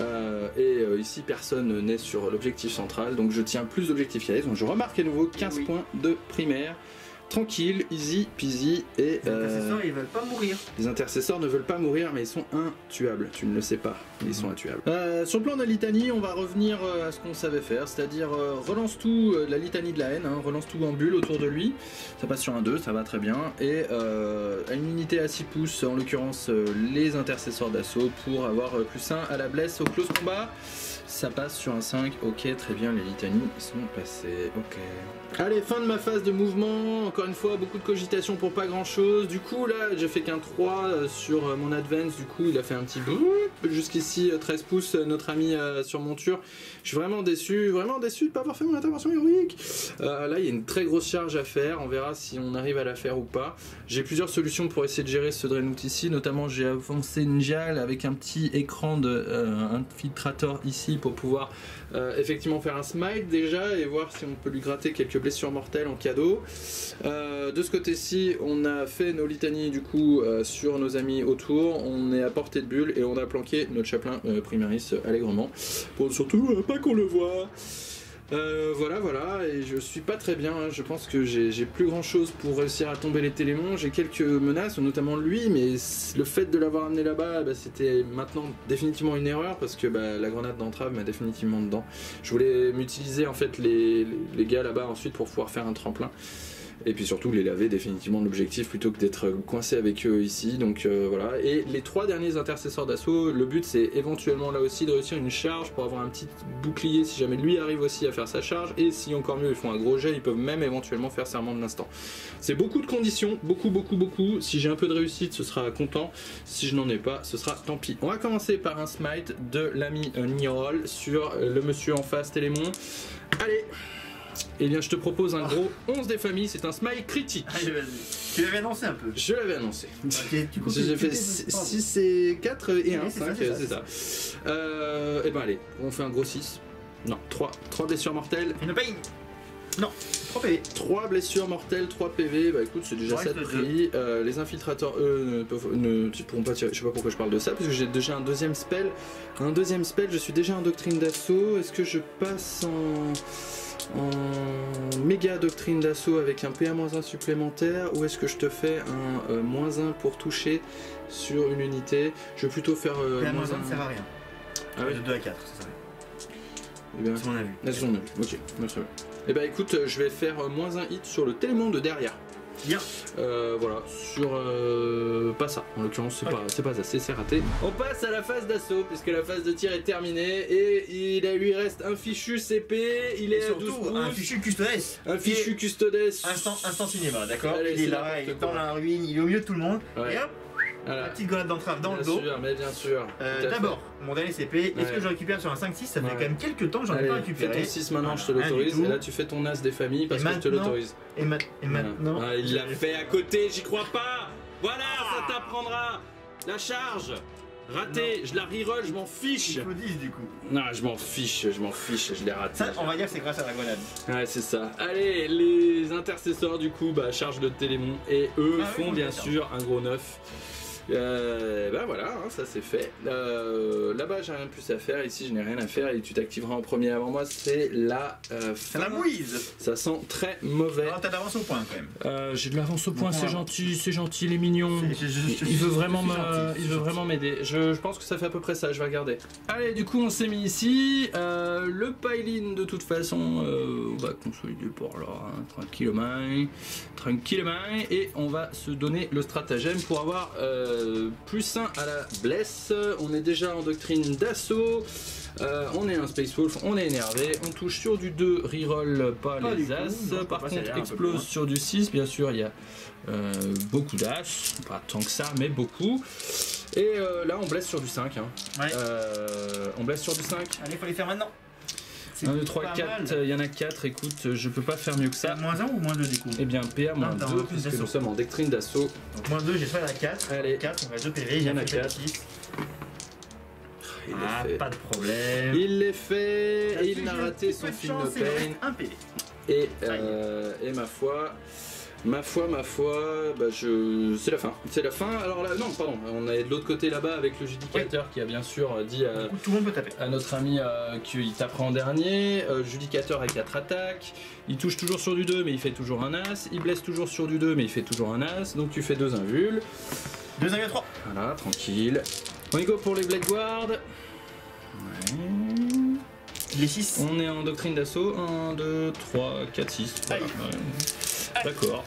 Speaker 1: euh, et euh, ici, personne n'est sur l'objectif central. Donc je tiens plus d'objectifs qu'il y a. Donc je remarque à nouveau 15
Speaker 2: Oui.
Speaker 1: points de primaire. Tranquille, easy, peasy. Et
Speaker 2: Les
Speaker 1: euh,
Speaker 2: intercesseurs, ils veulent pas mourir.
Speaker 1: les intercesseurs ne veulent pas mourir, mais ils sont intuables. Tu ne le sais pas, mais ils sont intuables. Euh, sur le plan de la litanie, on va revenir euh, à ce qu'on savait faire, c'est-à-dire relance tout, la litanie de la haine, hein, relance tout en bulle autour de lui. Ça passe sur un 2, ça va très bien. Et à une unité à 6 pouces, en l'occurrence les intercesseurs d'assaut, pour avoir plus 1 à la blesse au close combat. Ça passe sur un 5, ok, très bien, les litanies sont passées, ok. Allez, fin de ma phase de mouvement, encore une fois, beaucoup de cogitation pour pas grand chose. Du coup, là, j'ai fait qu'un 3 euh, sur euh, mon advance, du coup, il a fait un petit. Jusqu'ici, euh, 13 pouces, euh, notre ami sur monture. Je suis vraiment déçu, vraiment déçu de pas avoir fait mon intervention héroïque. Là, il y a une très grosse charge à faire, on verra si on arrive à la faire ou pas. J'ai plusieurs solutions pour essayer de gérer ce Dreadnought ici, notamment j'ai avancé une Njal avec un petit écran de infiltrator ici pour pouvoir euh, effectivement faire un smite déjà et voir si on peut lui gratter quelques blessures mortelles en cadeau. Euh, de ce côté-ci, on a fait nos litanies du coup euh, sur nos amis autour, on est à portée de bulle et on a planqué notre chaplain euh, primaris allègrement pour surtout pas qu'on le voit. Euh, voilà, voilà, et je suis pas très bien. hein. Je pense que j'ai plus grand chose pour réussir à tomber les télémons. J'ai quelques menaces, notamment lui, mais le fait de l'avoir amené là-bas, bah, c'était maintenant définitivement une erreur parce que bah, la grenade d'entrave m'a définitivement dedans. Je voulais m'utiliser en fait les- les gars là-bas ensuite pour pouvoir faire un tremplin. Et puis surtout les laver définitivement l'objectif plutôt que d'être coincé avec eux ici. Donc euh, voilà. Et les trois derniers intercesseurs d'assaut, le but c'est éventuellement là aussi de réussir une charge pour avoir un petit bouclier si jamais lui arrive aussi à faire sa charge. Et si encore mieux ils font un gros jet, ils peuvent même éventuellement faire serment de l'instant. C'est beaucoup de conditions, beaucoup, beaucoup, beaucoup. Si j'ai un peu de réussite, ce sera content. Si je n'en ai pas, ce sera tant pis. On va commencer par un smite de l'ami euh, Nirol sur le monsieur en face Télémon. Allez Eh bien, je te propose un gros 11 des familles, c'est un smile critique.
Speaker 2: Allez, vas-y. Tu l'avais annoncé un peu.
Speaker 1: Je l'avais annoncé.
Speaker 2: Ok, tu coupes.
Speaker 1: J'ai fait
Speaker 2: coupes-
Speaker 1: 6 et 4 et 1,
Speaker 2: Oui, c'est ça,
Speaker 1: 5,
Speaker 2: c'est ça,
Speaker 1: c'est ça. Euh, et ben allez, on fait un gros 6. Non, 3. 3 blessures mortelles.
Speaker 2: Une paye. Non, 3 PV.
Speaker 1: 3 blessures mortelles, 3 PV, bah écoute, c'est déjà ça de prix. Euh, les infiltrateurs, eux, ne, peuvent, ne ils pourront pas tirer. Je sais pas pourquoi je parle de ça, parce que j'ai déjà un deuxième spell. Un deuxième spell, je suis déjà en doctrine d'assaut. Est-ce que je passe en, en méga doctrine d'assaut avec un PA-1 supplémentaire, ou est-ce que je te fais un euh, moins 1 pour toucher sur une unité? Je vais plutôt faire. Euh,
Speaker 2: La
Speaker 1: moins
Speaker 2: moins 1
Speaker 1: un.
Speaker 2: ne sert à rien.
Speaker 1: Ah oui
Speaker 2: De 2 à 4, c'est ça.
Speaker 1: Eh bien,
Speaker 2: C'est mon avis.
Speaker 1: elles sont nulles. Ok, très bien. Et bah écoute, je vais faire euh, moins un hit sur le télémon de derrière.
Speaker 2: Bien.
Speaker 1: Euh, voilà, sur euh, pas ça. En l'occurrence, c'est
Speaker 2: Ok.
Speaker 1: pas, c'est pas assez, c'est raté. On passe à la phase d'assaut puisque la phase de tir est terminée et il lui reste un fichu CP. Il
Speaker 2: Et
Speaker 1: est 12
Speaker 2: surtout,
Speaker 1: pouces.
Speaker 2: un fichu custodes.
Speaker 1: Un fichu custodes.
Speaker 2: Instant, instant cinéma, d'accord Il est là, il est dans la ruine, il est au milieu de tout le monde.
Speaker 1: Ouais.
Speaker 2: Et hop, la petite grenade d'entrave dans
Speaker 1: bien
Speaker 2: le dos.
Speaker 1: sûr, mais bien sûr.
Speaker 2: Euh. D'abord, mon dernier CP, est-ce
Speaker 1: Ouais.
Speaker 2: que je récupère sur un 5-6 Ça fait
Speaker 1: Ouais.
Speaker 2: quand même quelques temps que j'en ai pas
Speaker 1: fais
Speaker 2: récupéré.
Speaker 1: ton 6 maintenant, je te l'autorise. Et là, tu fais ton as des familles parce
Speaker 2: Et
Speaker 1: que je te l'autorise.
Speaker 2: Et, ma- et
Speaker 1: Voilà.
Speaker 2: maintenant.
Speaker 1: Ah, il l'a fait à côté, j'y crois pas Voilà, ça t'apprendra La charge Raté, je la reroll, je m'en fiche
Speaker 2: faut 10 du coup.
Speaker 1: Non, je m'en fiche, je m'en fiche, je l'ai raté.
Speaker 2: Ça, on va dire que c'est grâce à la grenade.
Speaker 1: Ouais, c'est ça. Allez, les intercesseurs, du coup, bah, charge de Télémon. Et eux
Speaker 2: Ah
Speaker 1: font
Speaker 2: oui,
Speaker 1: bien sûr un gros neuf. Euh, bah voilà, hein, ça c'est fait. Euh, Là-bas, j'ai rien de plus à faire. Ici, je n'ai rien à faire. Et tu t'activeras en premier avant moi. C'est la euh,
Speaker 2: la mouise
Speaker 1: Ça sent très mauvais.
Speaker 2: Alors t'as d'avance au point quand même.
Speaker 1: Euh, j'ai de l'avance au point, c'est gentil, c'est gentil, il est mignon.
Speaker 2: C'est- je- je- je-
Speaker 1: Il veut
Speaker 2: je
Speaker 1: vraiment m'aider. Je, je pense que ça fait à peu près ça, je vais regarder. Allez, du coup, on s'est mis ici. Euh, le pile-in, de toute façon, euh, on va consolider par là, hein, tranquillement, tranquillement, et on va se donner le stratagème pour avoir euh, plus 1 à la blesse. On est déjà en doctrine d'assaut. Euh, on est un Space Wolf, on est énervé, on touche sur du 2, reroll pas,
Speaker 2: Pas
Speaker 1: les As.
Speaker 2: non,
Speaker 1: Par contre, explose sur du 6, bien sûr, il y a euh, beaucoup d'As, pas tant que ça, mais beaucoup. Et euh, là, on blesse sur du 5. hein.
Speaker 2: Ouais.
Speaker 1: Euh, on blesse sur du 5.
Speaker 2: Allez, faut les faire maintenant. C'est
Speaker 1: 1, 2, 3,
Speaker 2: pas
Speaker 1: 4,
Speaker 2: mal.
Speaker 1: il y en a 4. Écoute, je peux pas faire mieux que ça.
Speaker 2: moins 1 ou moins 2 du coup
Speaker 1: Eh bien, PA moins
Speaker 2: Non,
Speaker 1: 2,
Speaker 2: non,
Speaker 1: puisque nous sommes en doctrine d'assaut.
Speaker 2: Donc moins 2, j'ai fait la 4.
Speaker 1: Allez.
Speaker 2: 4, on va 2 PV,
Speaker 1: Il y en a
Speaker 2: fait
Speaker 1: quatre.
Speaker 2: 6.
Speaker 1: Il
Speaker 2: Ah,
Speaker 1: est fait.
Speaker 2: pas de problème.
Speaker 1: Il l'est fait, il
Speaker 2: un
Speaker 1: raté son film de pain.
Speaker 2: Un PV.
Speaker 1: Et, euh, et ma foi, ma foi, ma foi, bah je... c'est la fin. C'est la fin. Alors là, non, pardon, on est de l'autre côté là-bas avec le judicateur qui a bien sûr dit à,
Speaker 2: Du coup, tout le monde peut taper.
Speaker 1: à notre ami euh, qu'il tapera en dernier. Euh, judicateur à 4 attaques. Il touche toujours sur du 2, mais il fait toujours un as. Il blesse toujours sur du 2, mais il fait toujours un as. Donc tu fais deux invules.
Speaker 2: 2 1 3.
Speaker 1: Voilà, tranquille. On y go pour les Blade Guard. Ouais.
Speaker 2: Les 6.
Speaker 1: On est en doctrine d'assaut. 1, 2, 3, 4, 6. Voilà. D'accord.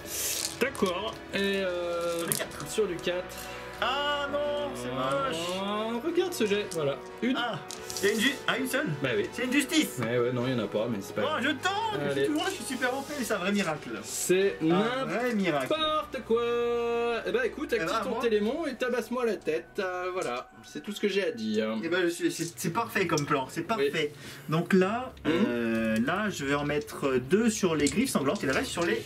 Speaker 1: D'accord. Et euh,
Speaker 2: Sur du quatre.
Speaker 1: sur du 4.
Speaker 2: Ah non, c'est moche.
Speaker 1: Euh, regarde ce jet. Voilà. Une.
Speaker 2: Ah, une ju- Ah, une seule
Speaker 1: Bah oui.
Speaker 2: C'est une justice.
Speaker 1: Ouais, ouais, non, il n'y en a pas, mais c'est pas
Speaker 2: Oh, je tente Je suis toujours là, je suis super en paix, c'est un vrai miracle.
Speaker 1: C'est
Speaker 2: Un
Speaker 1: n'importe
Speaker 2: vrai miracle.
Speaker 1: quoi. Eh bah écoute, active
Speaker 2: ben,
Speaker 1: ton
Speaker 2: moi-
Speaker 1: télémon et tabasse-moi la tête. Euh, voilà. C'est tout ce que j'ai à dire.
Speaker 2: Eh ben, suis- c'est parfait comme plan, c'est parfait. Donc là,
Speaker 1: Mhm.
Speaker 2: euh, là, je vais en mettre deux sur les griffes sanglantes et le reste sur les.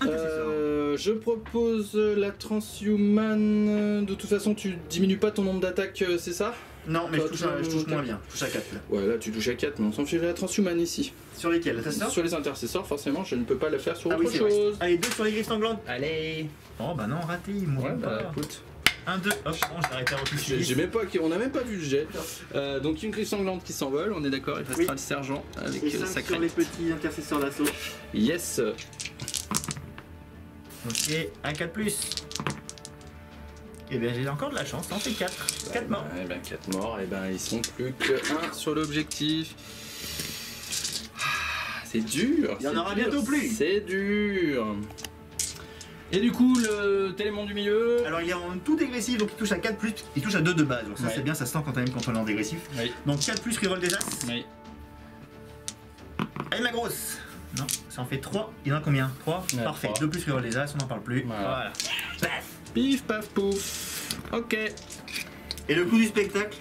Speaker 2: Intercesseurs.
Speaker 1: Euh, je propose la transhuman. De toute façon, tu diminues pas ton nombre d'attaques, euh, c'est ça?
Speaker 2: Non, mais je touche, à- je moins bien. Je touche à 4 là.
Speaker 1: Ouais, là tu touches à 4, mais on s'en fiche la transhuman ici.
Speaker 2: Sur lesquels L'intercesseur
Speaker 1: Sur les intercesseurs, forcément, je ne peux pas le faire sur
Speaker 2: Ah oui,
Speaker 1: autre chose.
Speaker 2: Allez, deux sur les griffes sanglantes.
Speaker 1: Allez
Speaker 2: Oh bah non, raté, il mourra
Speaker 1: Ouais, bah
Speaker 2: pas.
Speaker 1: écoute.
Speaker 2: Un, deux, hop, bon, arrêté.
Speaker 1: J'ai même pas, on n'a même pas vu le jet. Euh, donc une griffe sanglante qui s'envole, on est d'accord, il restera
Speaker 2: Oui.
Speaker 1: le sergent avec
Speaker 2: Et 5
Speaker 1: sa
Speaker 2: sur les
Speaker 1: crête.
Speaker 2: petits intercesseurs d'assaut.
Speaker 1: Yes
Speaker 2: Ok, un 4 plus. Et bien j'ai encore de la chance, on fait 4. 4 morts.
Speaker 1: Et ben 4 morts, et ben ils sont plus que 1 sur l'objectif. Ah, C'est dur
Speaker 2: Il y en
Speaker 1: c'est
Speaker 2: aura
Speaker 1: dur,
Speaker 2: bientôt plus.
Speaker 1: C'est dur Et du coup, le télémon du milieu...
Speaker 2: Alors il est en tout dégressif, donc il touche à 4 plus, il touche à 2 de base. Donc ça
Speaker 1: Ouais.
Speaker 2: c'est bien, ça se sent quand même quand on est en dégressif.
Speaker 1: Oui,
Speaker 2: Donc 4 plus reroll des as.
Speaker 1: oui.
Speaker 2: Allez ma grosse Non, ça en fait 3. Il y en a combien? 3
Speaker 1: Ouais,
Speaker 2: Parfait.
Speaker 1: trois.
Speaker 2: 2 plus reroll des as, on n'en parle plus.
Speaker 1: Voilà.
Speaker 2: Voilà. Paf.
Speaker 1: Pif, paf, pouf Ok
Speaker 2: Et le coup du spectacle,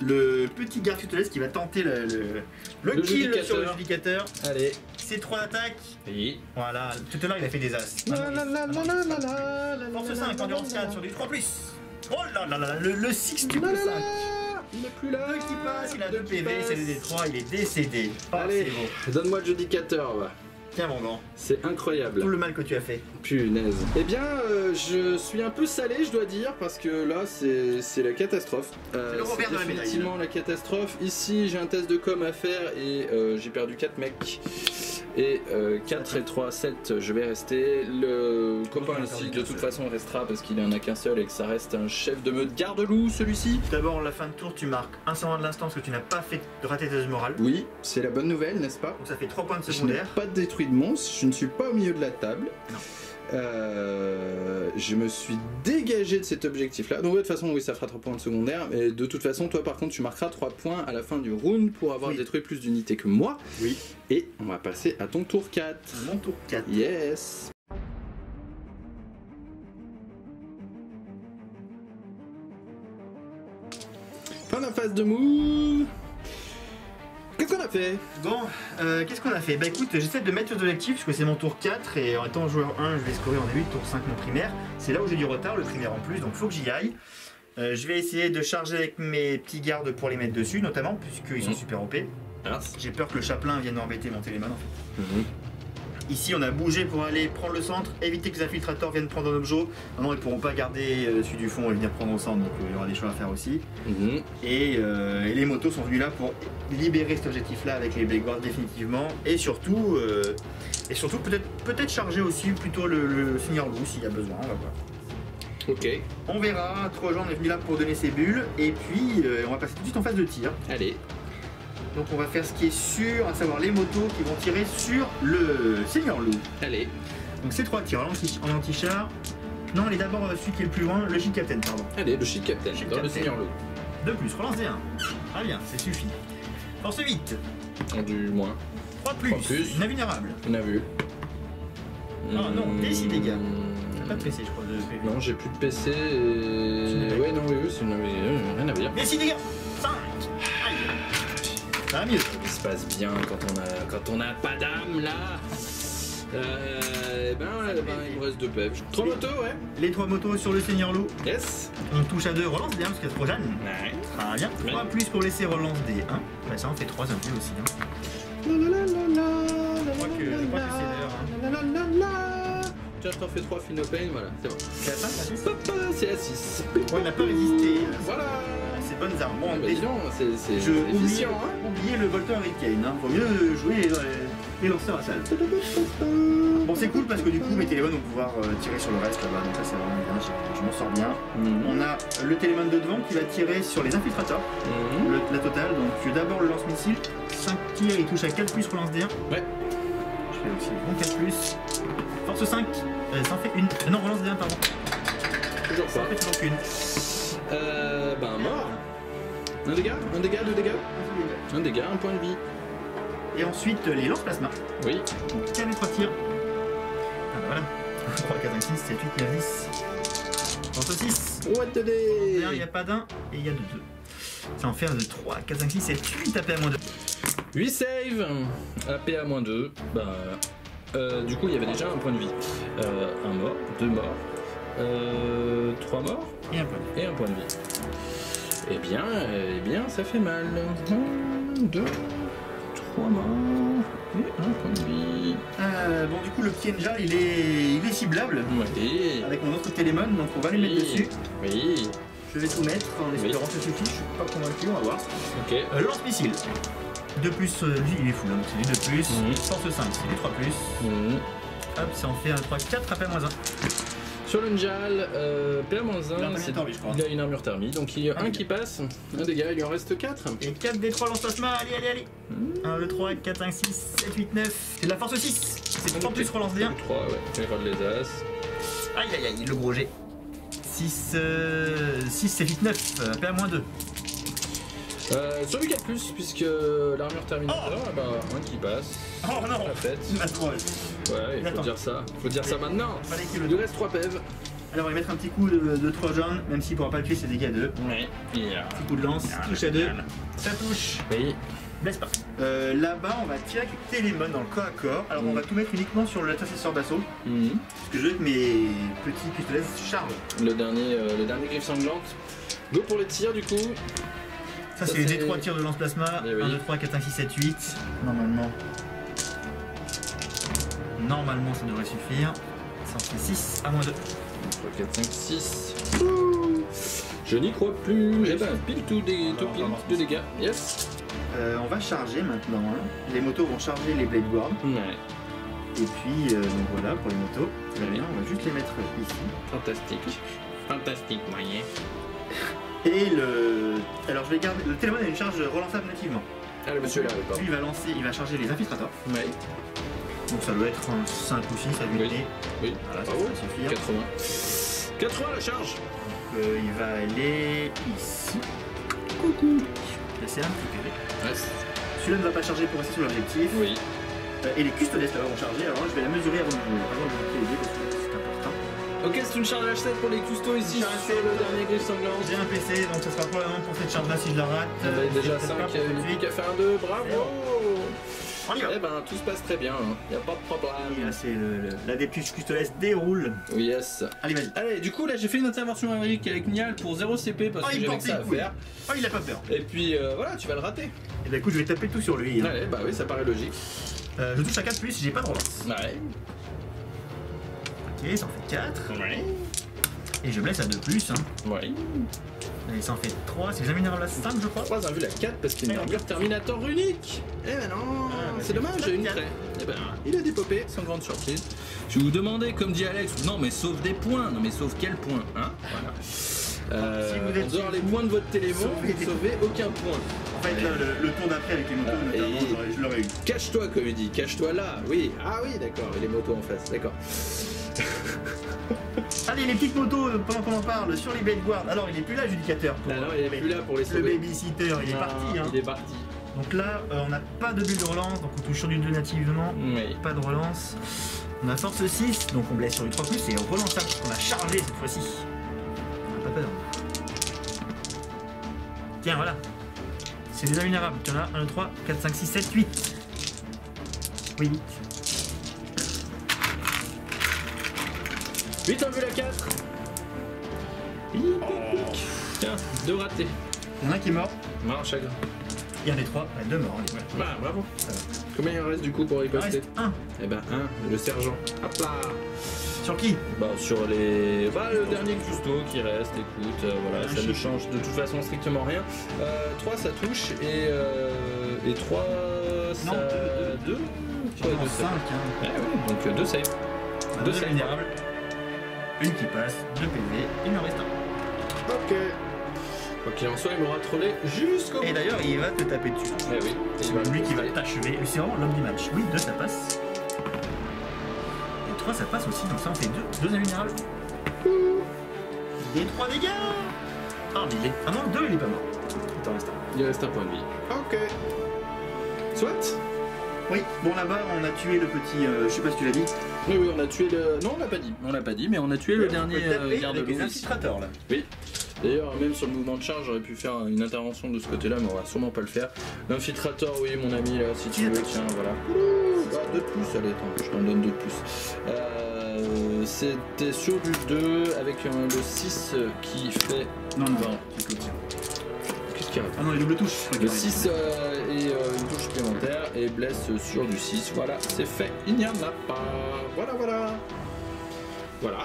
Speaker 2: le petit garde tutelesque qui va tenter le, le, le
Speaker 1: Le
Speaker 2: kill sur le judicateur.
Speaker 1: Allez.
Speaker 2: C'est 3 attaques.
Speaker 1: Oui.
Speaker 2: Voilà, tout à l'heure il a fait des as.
Speaker 1: La la la la la la la la
Speaker 2: Force
Speaker 1: la
Speaker 2: 5,
Speaker 1: la
Speaker 2: endurance
Speaker 1: la
Speaker 2: 4 sur du 3 plus. Oh là là là, le, le 6 du
Speaker 1: la
Speaker 2: plus
Speaker 1: la
Speaker 2: 5.
Speaker 1: Il est plus là
Speaker 2: 2 qui passe, il a
Speaker 1: Deux
Speaker 2: 2
Speaker 1: qui
Speaker 2: PV, c'est le
Speaker 1: passent.
Speaker 2: D3, il est décédé. Ah,
Speaker 1: Allez. Donne-moi le judicateur, va.
Speaker 2: Tiens mon gant,
Speaker 1: C'est incroyable.
Speaker 2: tout le mal que tu as fait.
Speaker 1: Punaise. Eh bien, euh, je suis un peu salé, je dois dire, parce que là, c'est la catastrophe. Euh,
Speaker 2: C'est le revers de la médaille.
Speaker 1: définitivement la catastrophe. Ici, j'ai un test de com à faire et euh, j'ai perdu 4 mecs. Et euh, 4 et 3, 7, je vais rester. Le copain
Speaker 2: on a
Speaker 1: ici,
Speaker 2: perdu
Speaker 1: de toute façon, restera parce qu'il en a qu'un seul et que ça reste un chef de meute garde-loup, celui-ci.
Speaker 2: D'abord, la fin de tour, tu marques un second de l'instant parce que tu n'as pas fait de raté tes morale.
Speaker 1: Oui, c'est la bonne nouvelle, n'est-ce pas?
Speaker 2: Donc ça fait 3 points de
Speaker 1: Je n'ai
Speaker 2: secondaire.
Speaker 1: pas détruit de monstre, je ne suis pas au milieu de la table.
Speaker 2: Non.
Speaker 1: Euh, je me suis dégagé de cet objectif-là. Donc, ouais, de toute façon, oui, ça fera 3 points de secondaire. Mais de toute façon, toi, par contre, tu marqueras 3 points à la fin du round pour avoir
Speaker 2: Oui.
Speaker 1: détruit plus d'unités que moi.
Speaker 2: Oui.
Speaker 1: Et on va passer à ton tour 4.
Speaker 2: Mon tour 4.
Speaker 1: Yes. Fin de la phase de move. Qu'est-ce qu'on a fait?
Speaker 2: Bon, euh, qu'est-ce qu'on a fait? Bah écoute, j'essaie de mettre les objectifs parce que c'est mon tour 4 et en étant joueur 1, je vais scorer en début de tour 5 mon primaire. C'est là où j'ai du retard, le primaire en plus, donc faut que j'y aille. Euh, je vais essayer de charger avec mes petits gardes pour les mettre dessus, notamment puisqu'ils sont
Speaker 1: Mhm.
Speaker 2: super OP.
Speaker 1: Grâce.
Speaker 2: J'ai peur que le chaplain vienne embêter mon téléman en fait. Ici, on a bougé pour aller prendre le centre, éviter que les infiltrateurs viennent prendre un objet. Maintenant, ils pourront pas garder euh, celui du fond et venir prendre au centre, donc euh, il y aura des choix à faire aussi.
Speaker 1: Mhm.
Speaker 2: Et, euh, et les motos sont venus là pour libérer cet objectif-là avec les Blade Guards définitivement. Et surtout, euh, et surtout peut-être peut-être charger aussi plutôt le, le Seigneur Loup s'il y a besoin. On va voir.
Speaker 1: Ok,
Speaker 2: On verra. Trojan est venu là pour donner ses bulles. Et puis, euh, on va passer tout de suite en phase de tir.
Speaker 1: allez.
Speaker 2: Donc, on va faire ce qui est sûr, à savoir les motos qui vont tirer sur le Seigneur Loup.
Speaker 1: Allez.
Speaker 2: Donc, ces trois tirs en anti- en anti-char. Non, il est d'abord euh, celui qui est le plus loin, le Shield Captain, pardon.
Speaker 1: Allez, le Shield Captain,
Speaker 2: Shield
Speaker 1: dans le. Seigneur Loup.
Speaker 2: 2 plus, relance des 1. Très bien, c'est suffit. Force 8,
Speaker 1: Du moins.
Speaker 2: 3 plus,
Speaker 1: Trois plus.
Speaker 2: invulnérable.
Speaker 1: On a vu.
Speaker 2: Ah, non, DC, les gars. T'as pas de. PC, je crois, de PV.
Speaker 1: Non, j'ai plus de PC. Et... Ouais, non, oui, oui, c'est une... euh, rien à dire.
Speaker 2: Gars 5 Aïe Mieux.
Speaker 1: Il se passe bien quand on a quand on a pas d'âme là. Euh, eh ben, voilà, ben, il me reste deux. Trois motos, ouais.
Speaker 2: Les 3 motos sur le Seigneur Loup.
Speaker 1: Yes.
Speaker 2: On touche à 2, relance des 1 parce qu'il y a trop.
Speaker 1: Ouais.
Speaker 2: Très bien. 3 plus pour laisser relance des 1. Bah, ça en fait 3 un peu aussi. Hein.
Speaker 1: Je
Speaker 2: crois que- je crois que c'est l'heure,
Speaker 1: Tiens, je t'en fais trois Finopane, voilà, c'est bon.
Speaker 2: 4, 5, 6.
Speaker 1: Papa, c'est à 6.
Speaker 2: Bon, il n'a pas résisté
Speaker 1: Voilà.
Speaker 2: Bonnes armes. Bon,
Speaker 1: Bon, bah, c'est
Speaker 2: je
Speaker 1: efficient, hein.
Speaker 2: oubliez le Volter Hurricane. Hein. Vaut mieux jouer les, les lanceurs à salle. Bon, c'est cool parce que du coup, mes téléphones vont pouvoir euh, tirer sur le reste là-bas. Donc, ça, c'est vraiment bien. Je, je m'en sors bien.
Speaker 1: Mhm.
Speaker 2: On a le téléphone de devant qui va tirer sur les infiltrateurs.
Speaker 1: Mhm.
Speaker 2: Le- la totale. Donc, d'abord le lance-missile. 5 tirs, il touche à 4 plus, relance D1.
Speaker 1: Ouais.
Speaker 2: Je fais aussi bon 4 plus. Force 5. Euh, ça en fait une. euh, non, relance D1, pardon.
Speaker 1: Toujours
Speaker 2: Ça en
Speaker 1: pas.
Speaker 2: fait toujours qu'une.
Speaker 1: Euh, ben, mort. Un dégât Un dégât Deux dégâts Un dégât, un point de vie.
Speaker 2: Et ensuite, les lance-plasma.
Speaker 1: Oui.
Speaker 2: Donc, 4 et 3 tirs. Ah bah voilà. 3, 4, 5, 6, 7, 8, 9, 10. Force 6.
Speaker 1: What the
Speaker 2: Il
Speaker 1: day
Speaker 2: n'y a pas d'un et il y a de deux. Ça en fait un de 3, 4, 5, 6, 7, 8 AP à moins 2.
Speaker 1: 8 save, AP à moins 2. Bah, euh, du coup, il y avait déjà un point de vie. Euh, un mort, deux morts, euh, trois morts
Speaker 2: Et un point de
Speaker 1: et un point de vie. Eh bien, eh bien, ça fait mal. Un, deux, trois morts et un point de vie.
Speaker 2: euh, Bon, du coup, le Kienja, il est, il est ciblable.
Speaker 1: Oui,
Speaker 2: Avec mon autre télémon, donc on va lui mettre
Speaker 1: Oui.
Speaker 2: dessus.
Speaker 1: oui,
Speaker 2: Je vais tout mettre en espérant que ça suffit. Je suis pas convaincu, on va voir.
Speaker 1: ok.
Speaker 2: Euh, lance-missile. 2 plus, euh, lui il est full, donc c'est du 2 plus.
Speaker 1: Mhm.
Speaker 2: Force 5, c'est du 3 plus.
Speaker 1: Mhm.
Speaker 2: Hop, ça en fait un 3, 4 AP à moins 1.
Speaker 1: Sur le Njal, euh, PA-1,
Speaker 2: armure
Speaker 1: c'est-
Speaker 2: thermique, je crois.
Speaker 1: il a une armure thermique, donc il y a
Speaker 2: Un
Speaker 1: un qui passe, un dégât, il en reste 4.
Speaker 2: Et 4 des 3 lance-plasma, allez, allez, allez. 1, 2, 3, 4, 5, 6, 7, 8, 9. C'est de la force 6. C'est 3 plus relance D1.
Speaker 1: 3, ouais, tu regardes les as.
Speaker 2: Aïe aïe aïe, le gros G. 6, euh, 6 c'est vite 9, euh, PA moins 2.
Speaker 1: Euh, sur du 4, puisque l'armure terminateur,
Speaker 2: Oh
Speaker 1: ah bah, un qui passe.
Speaker 2: Oh non
Speaker 1: La fête.
Speaker 2: La troll.
Speaker 1: Ouais, il faut
Speaker 2: Attends.
Speaker 1: dire ça. faut dire ça maintenant.
Speaker 2: Fallait qu'il
Speaker 1: Il
Speaker 2: le
Speaker 1: nous reste 3 pèves.
Speaker 2: Alors on va mettre un petit coup de, de Trojan, même s'il pourra pas le tuer, c'est dégâts 2.
Speaker 1: Ouais. Yeah.
Speaker 2: Petit coup de lance, touche à 2. Ça touche.
Speaker 1: Oui.
Speaker 2: Blesse pas. Euh, Là-bas, on va tirer avec le Télémon dans le corps à corps. Alors on
Speaker 1: Mm.
Speaker 2: va tout mettre uniquement sur l'intercesseur d'assaut.
Speaker 1: Mhm.
Speaker 2: Parce que je veux que mes petits pistolets chargent.
Speaker 1: Le dernier, euh, le dernier griffe sanglante. Go pour les tirs du coup.
Speaker 2: Ça, c'est les
Speaker 1: c'est-
Speaker 2: 3 tirs de lance-plasma.
Speaker 1: Eh oui.
Speaker 2: 1, 2, 3, 4, 5, 6, 7, 8. Normalement. Normalement, ça devrait suffire. Ça en fait 6 à moins 2.
Speaker 1: 3, 4, 5, 6. Je n'y crois plus. Eh ben, pile tout, des, tout pile de dégâts. Yes.
Speaker 2: Euh, on va charger maintenant. hein. Les motos vont charger les Blade Guard.
Speaker 1: Ouais.
Speaker 2: Et puis, euh, donc voilà pour les motos. Très
Speaker 1: Oui.
Speaker 2: bien, on va juste les mettre ici.
Speaker 1: Fantastique. Fantastique, moyen.
Speaker 2: Et le. Alors je vais garder. Le téléphone a une charge relançable nativement.
Speaker 1: Ah, le monsieur là, oui.
Speaker 2: Lui, il va lancer, il va charger les infiltrateurs.
Speaker 1: Ouais.
Speaker 2: Donc ça doit être un 5 ou 6 à
Speaker 1: Oui.
Speaker 2: l'unité.
Speaker 1: Oui.
Speaker 2: Voilà, ça suffire.
Speaker 1: 80. 80 la charge.
Speaker 2: Donc, euh, il va aller ici. Coucou. Laissez un.
Speaker 1: Ouais.
Speaker 2: Celui-là ne va pas charger pour rester sur l'objectif.
Speaker 1: Oui.
Speaker 2: Euh, et les custodes là vont charger. Alors je vais la mesurer avant de, avant de vous
Speaker 1: Ok, c'est une charge H7 pour les custos ici sur le
Speaker 2: H7.
Speaker 1: dernier griffe sanglante.
Speaker 2: J'ai un PC, donc ça sera probablement pour cette charge-là si je la rate.
Speaker 1: On a
Speaker 2: Euh,
Speaker 1: déjà
Speaker 2: c'est
Speaker 1: 5,
Speaker 2: pas pour tout de
Speaker 1: une qui a fait un 2, bravo
Speaker 2: On y va.
Speaker 1: Eh ben, tout se passe très bien, hein. y a pas de
Speaker 2: Et
Speaker 1: problème.
Speaker 2: là, c'est le, le- la Deptus Custodes déroule.
Speaker 1: Oui, yes.
Speaker 2: Allez, vas-y.
Speaker 1: Allez, du coup, là, j'ai fait une intervention avec, avec Nial pour 0 CP parce
Speaker 2: Oh,
Speaker 1: que
Speaker 2: il
Speaker 1: j'avais ça à
Speaker 2: couilles.
Speaker 1: faire.
Speaker 2: Oh, il a pas peur.
Speaker 1: Et puis, euh, voilà, tu vas le rater.
Speaker 2: Et bah écoute, je vais taper tout sur lui. hein.
Speaker 1: Allez, bah oui, ça paraît logique.
Speaker 2: Euh, je touche à 4 plus, j'ai pas de relance.
Speaker 1: Ouais.
Speaker 2: Ok, ça en fait 4.
Speaker 1: Ouais.
Speaker 2: Et je blesse à 2 plus. Hein.
Speaker 1: Ouais.
Speaker 2: Et ça en fait 3. C'est vulnérable à 5, je crois.
Speaker 1: 3 vu la 4 parce qu'il y a une armure Terminator unique. Eh ben non,
Speaker 2: Ah, mais
Speaker 1: c'est
Speaker 2: c'est
Speaker 1: dommage, j'ai une craie. Eh ben, il a dépopé, sans grande surprise. Je vais vous demander, comme dit Alex, non mais sauf des points, non mais sauf quel point, hein? Voilà. Euh,
Speaker 2: Si vous êtes
Speaker 1: en dehors les points de votre téléphone,
Speaker 2: Sauvez des-
Speaker 1: sauvez aucun point.
Speaker 2: En fait, là, le, le tour d'après avec les motos,
Speaker 1: Ah,
Speaker 2: notamment, je l'aurais eu.
Speaker 1: Cache-toi, comme il dit, cache-toi là, oui. Ah oui, d'accord, et les motos en face, d'accord.
Speaker 2: Allez, les petites motos, euh, pendant qu'on en parle, sur les Blade Guard. Alors, il est plus là, l'adjudicateur. pour-
Speaker 1: Alors, il est plus là pour les
Speaker 2: Le
Speaker 1: sauver.
Speaker 2: babysitter, il est
Speaker 1: Non,
Speaker 2: parti. Hein.
Speaker 1: Il est parti.
Speaker 2: Donc là, euh, on n'a pas de bulle de relance, donc on touche sur du 2 nativement.
Speaker 1: Oui.
Speaker 2: Pas de relance. On a force 6, donc on blesse sur du 3 plus et on relance ça parce qu'on a chargé cette fois-ci. On n'a pas peur. Tiens, voilà. C'est des invulnérables. Tu en as 1, 2, 3, 4, 5, 6, 7, 8. Oui, 8.
Speaker 1: 8 en vue la 4. Tiens, deux ratés.
Speaker 2: Il y en a un qui est mort.
Speaker 1: Non, chagrin.
Speaker 2: Il y en a des 3, bah, 2 morts. allez, voilà.
Speaker 1: Bah, bravo.
Speaker 2: Ça va.
Speaker 1: Combien il en reste du coup pour riposter
Speaker 2: reste 1.
Speaker 1: Eh ben, un, le sergent. Hop là
Speaker 2: Sur qui?
Speaker 1: Bah, sur les. Bah, le dernier custo qui reste, écoute, euh, voilà,
Speaker 2: Un
Speaker 1: ça ne change de toute façon strictement rien. Euh, 3 ça touche et. Euh, et 3 ça.
Speaker 2: Non, deux,
Speaker 1: 2
Speaker 2: Tu en as 5. Hein.
Speaker 1: Ouais, ouais, donc 2 save.
Speaker 2: On a Une qui passe, 2 PV, il me reste un.
Speaker 1: Ok. Quoi qu'il en soit, il m'aura trollé jusqu'au bout.
Speaker 2: Et d'ailleurs, il va te taper dessus.
Speaker 1: Eh oui,
Speaker 2: C'est lui qui va t'achever. Lui, c'est vraiment l'homme du match. Oui, 2 ça passe. Et 3 ça passe aussi, donc ça on fait 2. 2 invulnérables. Des 3 dégâts Ah, mais il est. Ah non, 2 il est pas mort. Il t'en reste un.
Speaker 1: Il reste un point de vie. Ok. Soit
Speaker 2: Oui, bon là-bas on a tué le petit. euh, je sais pas si tu l'as dit.
Speaker 1: Oui, oui, on a tué le. Non, on l'a pas dit. On l'a pas dit, mais on a tué le dernier euh, garde
Speaker 2: avec les infiltrateurs là.
Speaker 1: D'ailleurs, même sur le mouvement de charge, j'aurais pu faire une intervention de ce côté-là, mais on va sûrement pas le faire. L'infiltrateur, oui, mon ami, là, si tu veux, tiens, voilà. Ouh, ah, deux de plus, allez, attends, je t'en donne deux de plus. Euh, C'était sur du 2 avec le 6 qui fait.
Speaker 2: Non, non,
Speaker 1: Bon.
Speaker 2: c'est que le tien.
Speaker 1: Qu'est-ce qu'il y a
Speaker 2: Ah non, les doubles touches.
Speaker 1: Le 6 euh, et euh, touche supplémentaire et blesse sur du 6. Voilà, c'est fait. Il n'y en a pas. Voilà, voilà. Voilà.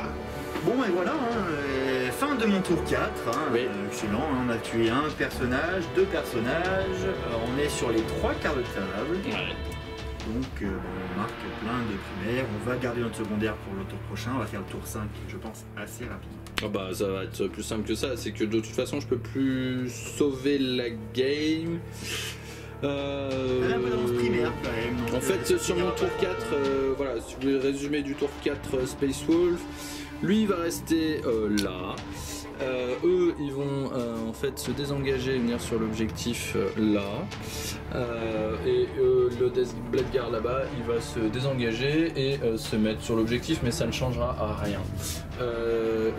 Speaker 2: Bon et voilà, hein, fin de mon tour 4. hein,
Speaker 1: Oui.
Speaker 2: excellent, hein, on a tué un personnage, deux personnages. on est sur les trois quarts de table. Donc euh, on marque plein de primaires. On va garder notre secondaire pour le tour prochain. On va faire le tour 5, je pense, assez rapidement.
Speaker 1: Ah bah ça va être plus simple que ça, c'est que de toute façon je peux plus sauver la game. Euh,
Speaker 2: primaire quand même. donc,
Speaker 1: En
Speaker 2: euh,
Speaker 1: fait
Speaker 2: ça
Speaker 1: sur mon tour
Speaker 2: pas.
Speaker 1: 4, euh, voilà, si vous voulez résumer du tour 4 euh, Space Wolf, lui il va rester euh, là. Euh, eux ils vont euh, en fait se désengager et venir sur l'objectif euh, là. Euh, et euh, le Death Blade Guard là-bas il va se désengager et se mettre sur l'objectif mais ça ne changera à rien.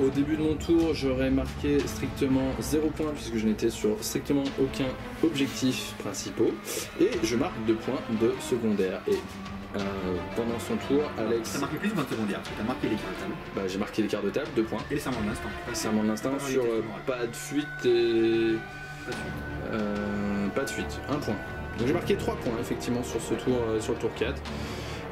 Speaker 1: Au début de mon tour, j'aurais marqué strictement 0 points puisque je n'étais sur strictement aucun objectif principaux. Et je marque 2 points de secondaire. Et euh, pendant son tour, Alex,
Speaker 2: Ça marqué plus ou moins de secondaire, t'as marqué les cartes de table.
Speaker 1: bah, j'ai marqué les cartes de table, 2 points.
Speaker 2: Et le serment de l'instant.
Speaker 1: Serment de l'instinct
Speaker 2: Pas
Speaker 1: sur euh, pas de fuite et.
Speaker 2: Pas sûr.
Speaker 1: Euh, pas de fuite, 1 point. Donc j'ai marqué 3 points effectivement sur ce tour, euh, sur le tour 4.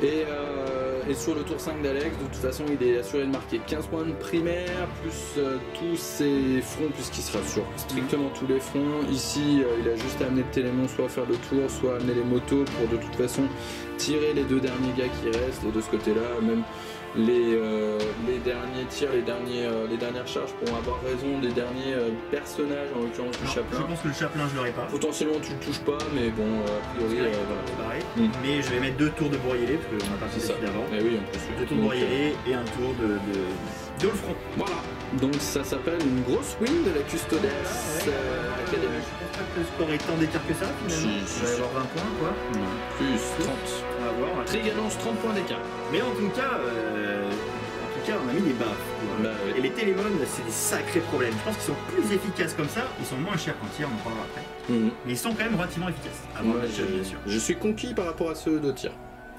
Speaker 1: Et, euh, et sur le tour 5 d'Alex, de toute façon, il est assuré de marquer 15 points de primaire, plus euh, tous ses fronts, puisqu'il sera sur strictement tous les fronts. Ici, euh, il a juste à amener le télémon, soit faire le tour, soit amener les motos pour de toute façon tirer les deux derniers gars qui restent. Et de ce côté-là, même les, euh, les derniers tirs, les, derniers, euh, les dernières charges pourront avoir raison des derniers euh, personnages, en l'occurrence du chaplain.
Speaker 2: Je pense que le chaplain, je l'aurai pas.
Speaker 1: Potentiellement, tu le touches pas, mais bon, a priori, voilà. Mm.
Speaker 2: Mais je vais mettre deux tours de broyelé, parce qu'on n'a pas fait
Speaker 1: ça.
Speaker 2: d'avant.
Speaker 1: Mais oui.
Speaker 2: Deux tours de broyelé et un tour de, de, de le front.
Speaker 1: Voilà. Donc ça s'appelle une grosse win de la Custodes euh, Academy.
Speaker 2: Je pense pas que le score est tant d'écart que ça finalement.
Speaker 1: Si, si,
Speaker 2: Il va y avoir 20 points quoi.
Speaker 1: Plus 30.
Speaker 2: On va voir.
Speaker 1: Trigalance 30 points d'écart.
Speaker 2: Mais en tout cas, euh, en tout cas, on a mis des baffes.
Speaker 1: Bah.
Speaker 2: Et les télémones, c'est des sacrés problèmes. Je pense qu'ils sont plus efficaces comme ça. Ils sont moins chers qu'en tir, on en parlera après.
Speaker 1: Mhm.
Speaker 2: Mais ils sont quand même relativement efficaces. À
Speaker 1: Ouais, je,
Speaker 2: bien sûr.
Speaker 1: je suis conquis par rapport à ceux de tir.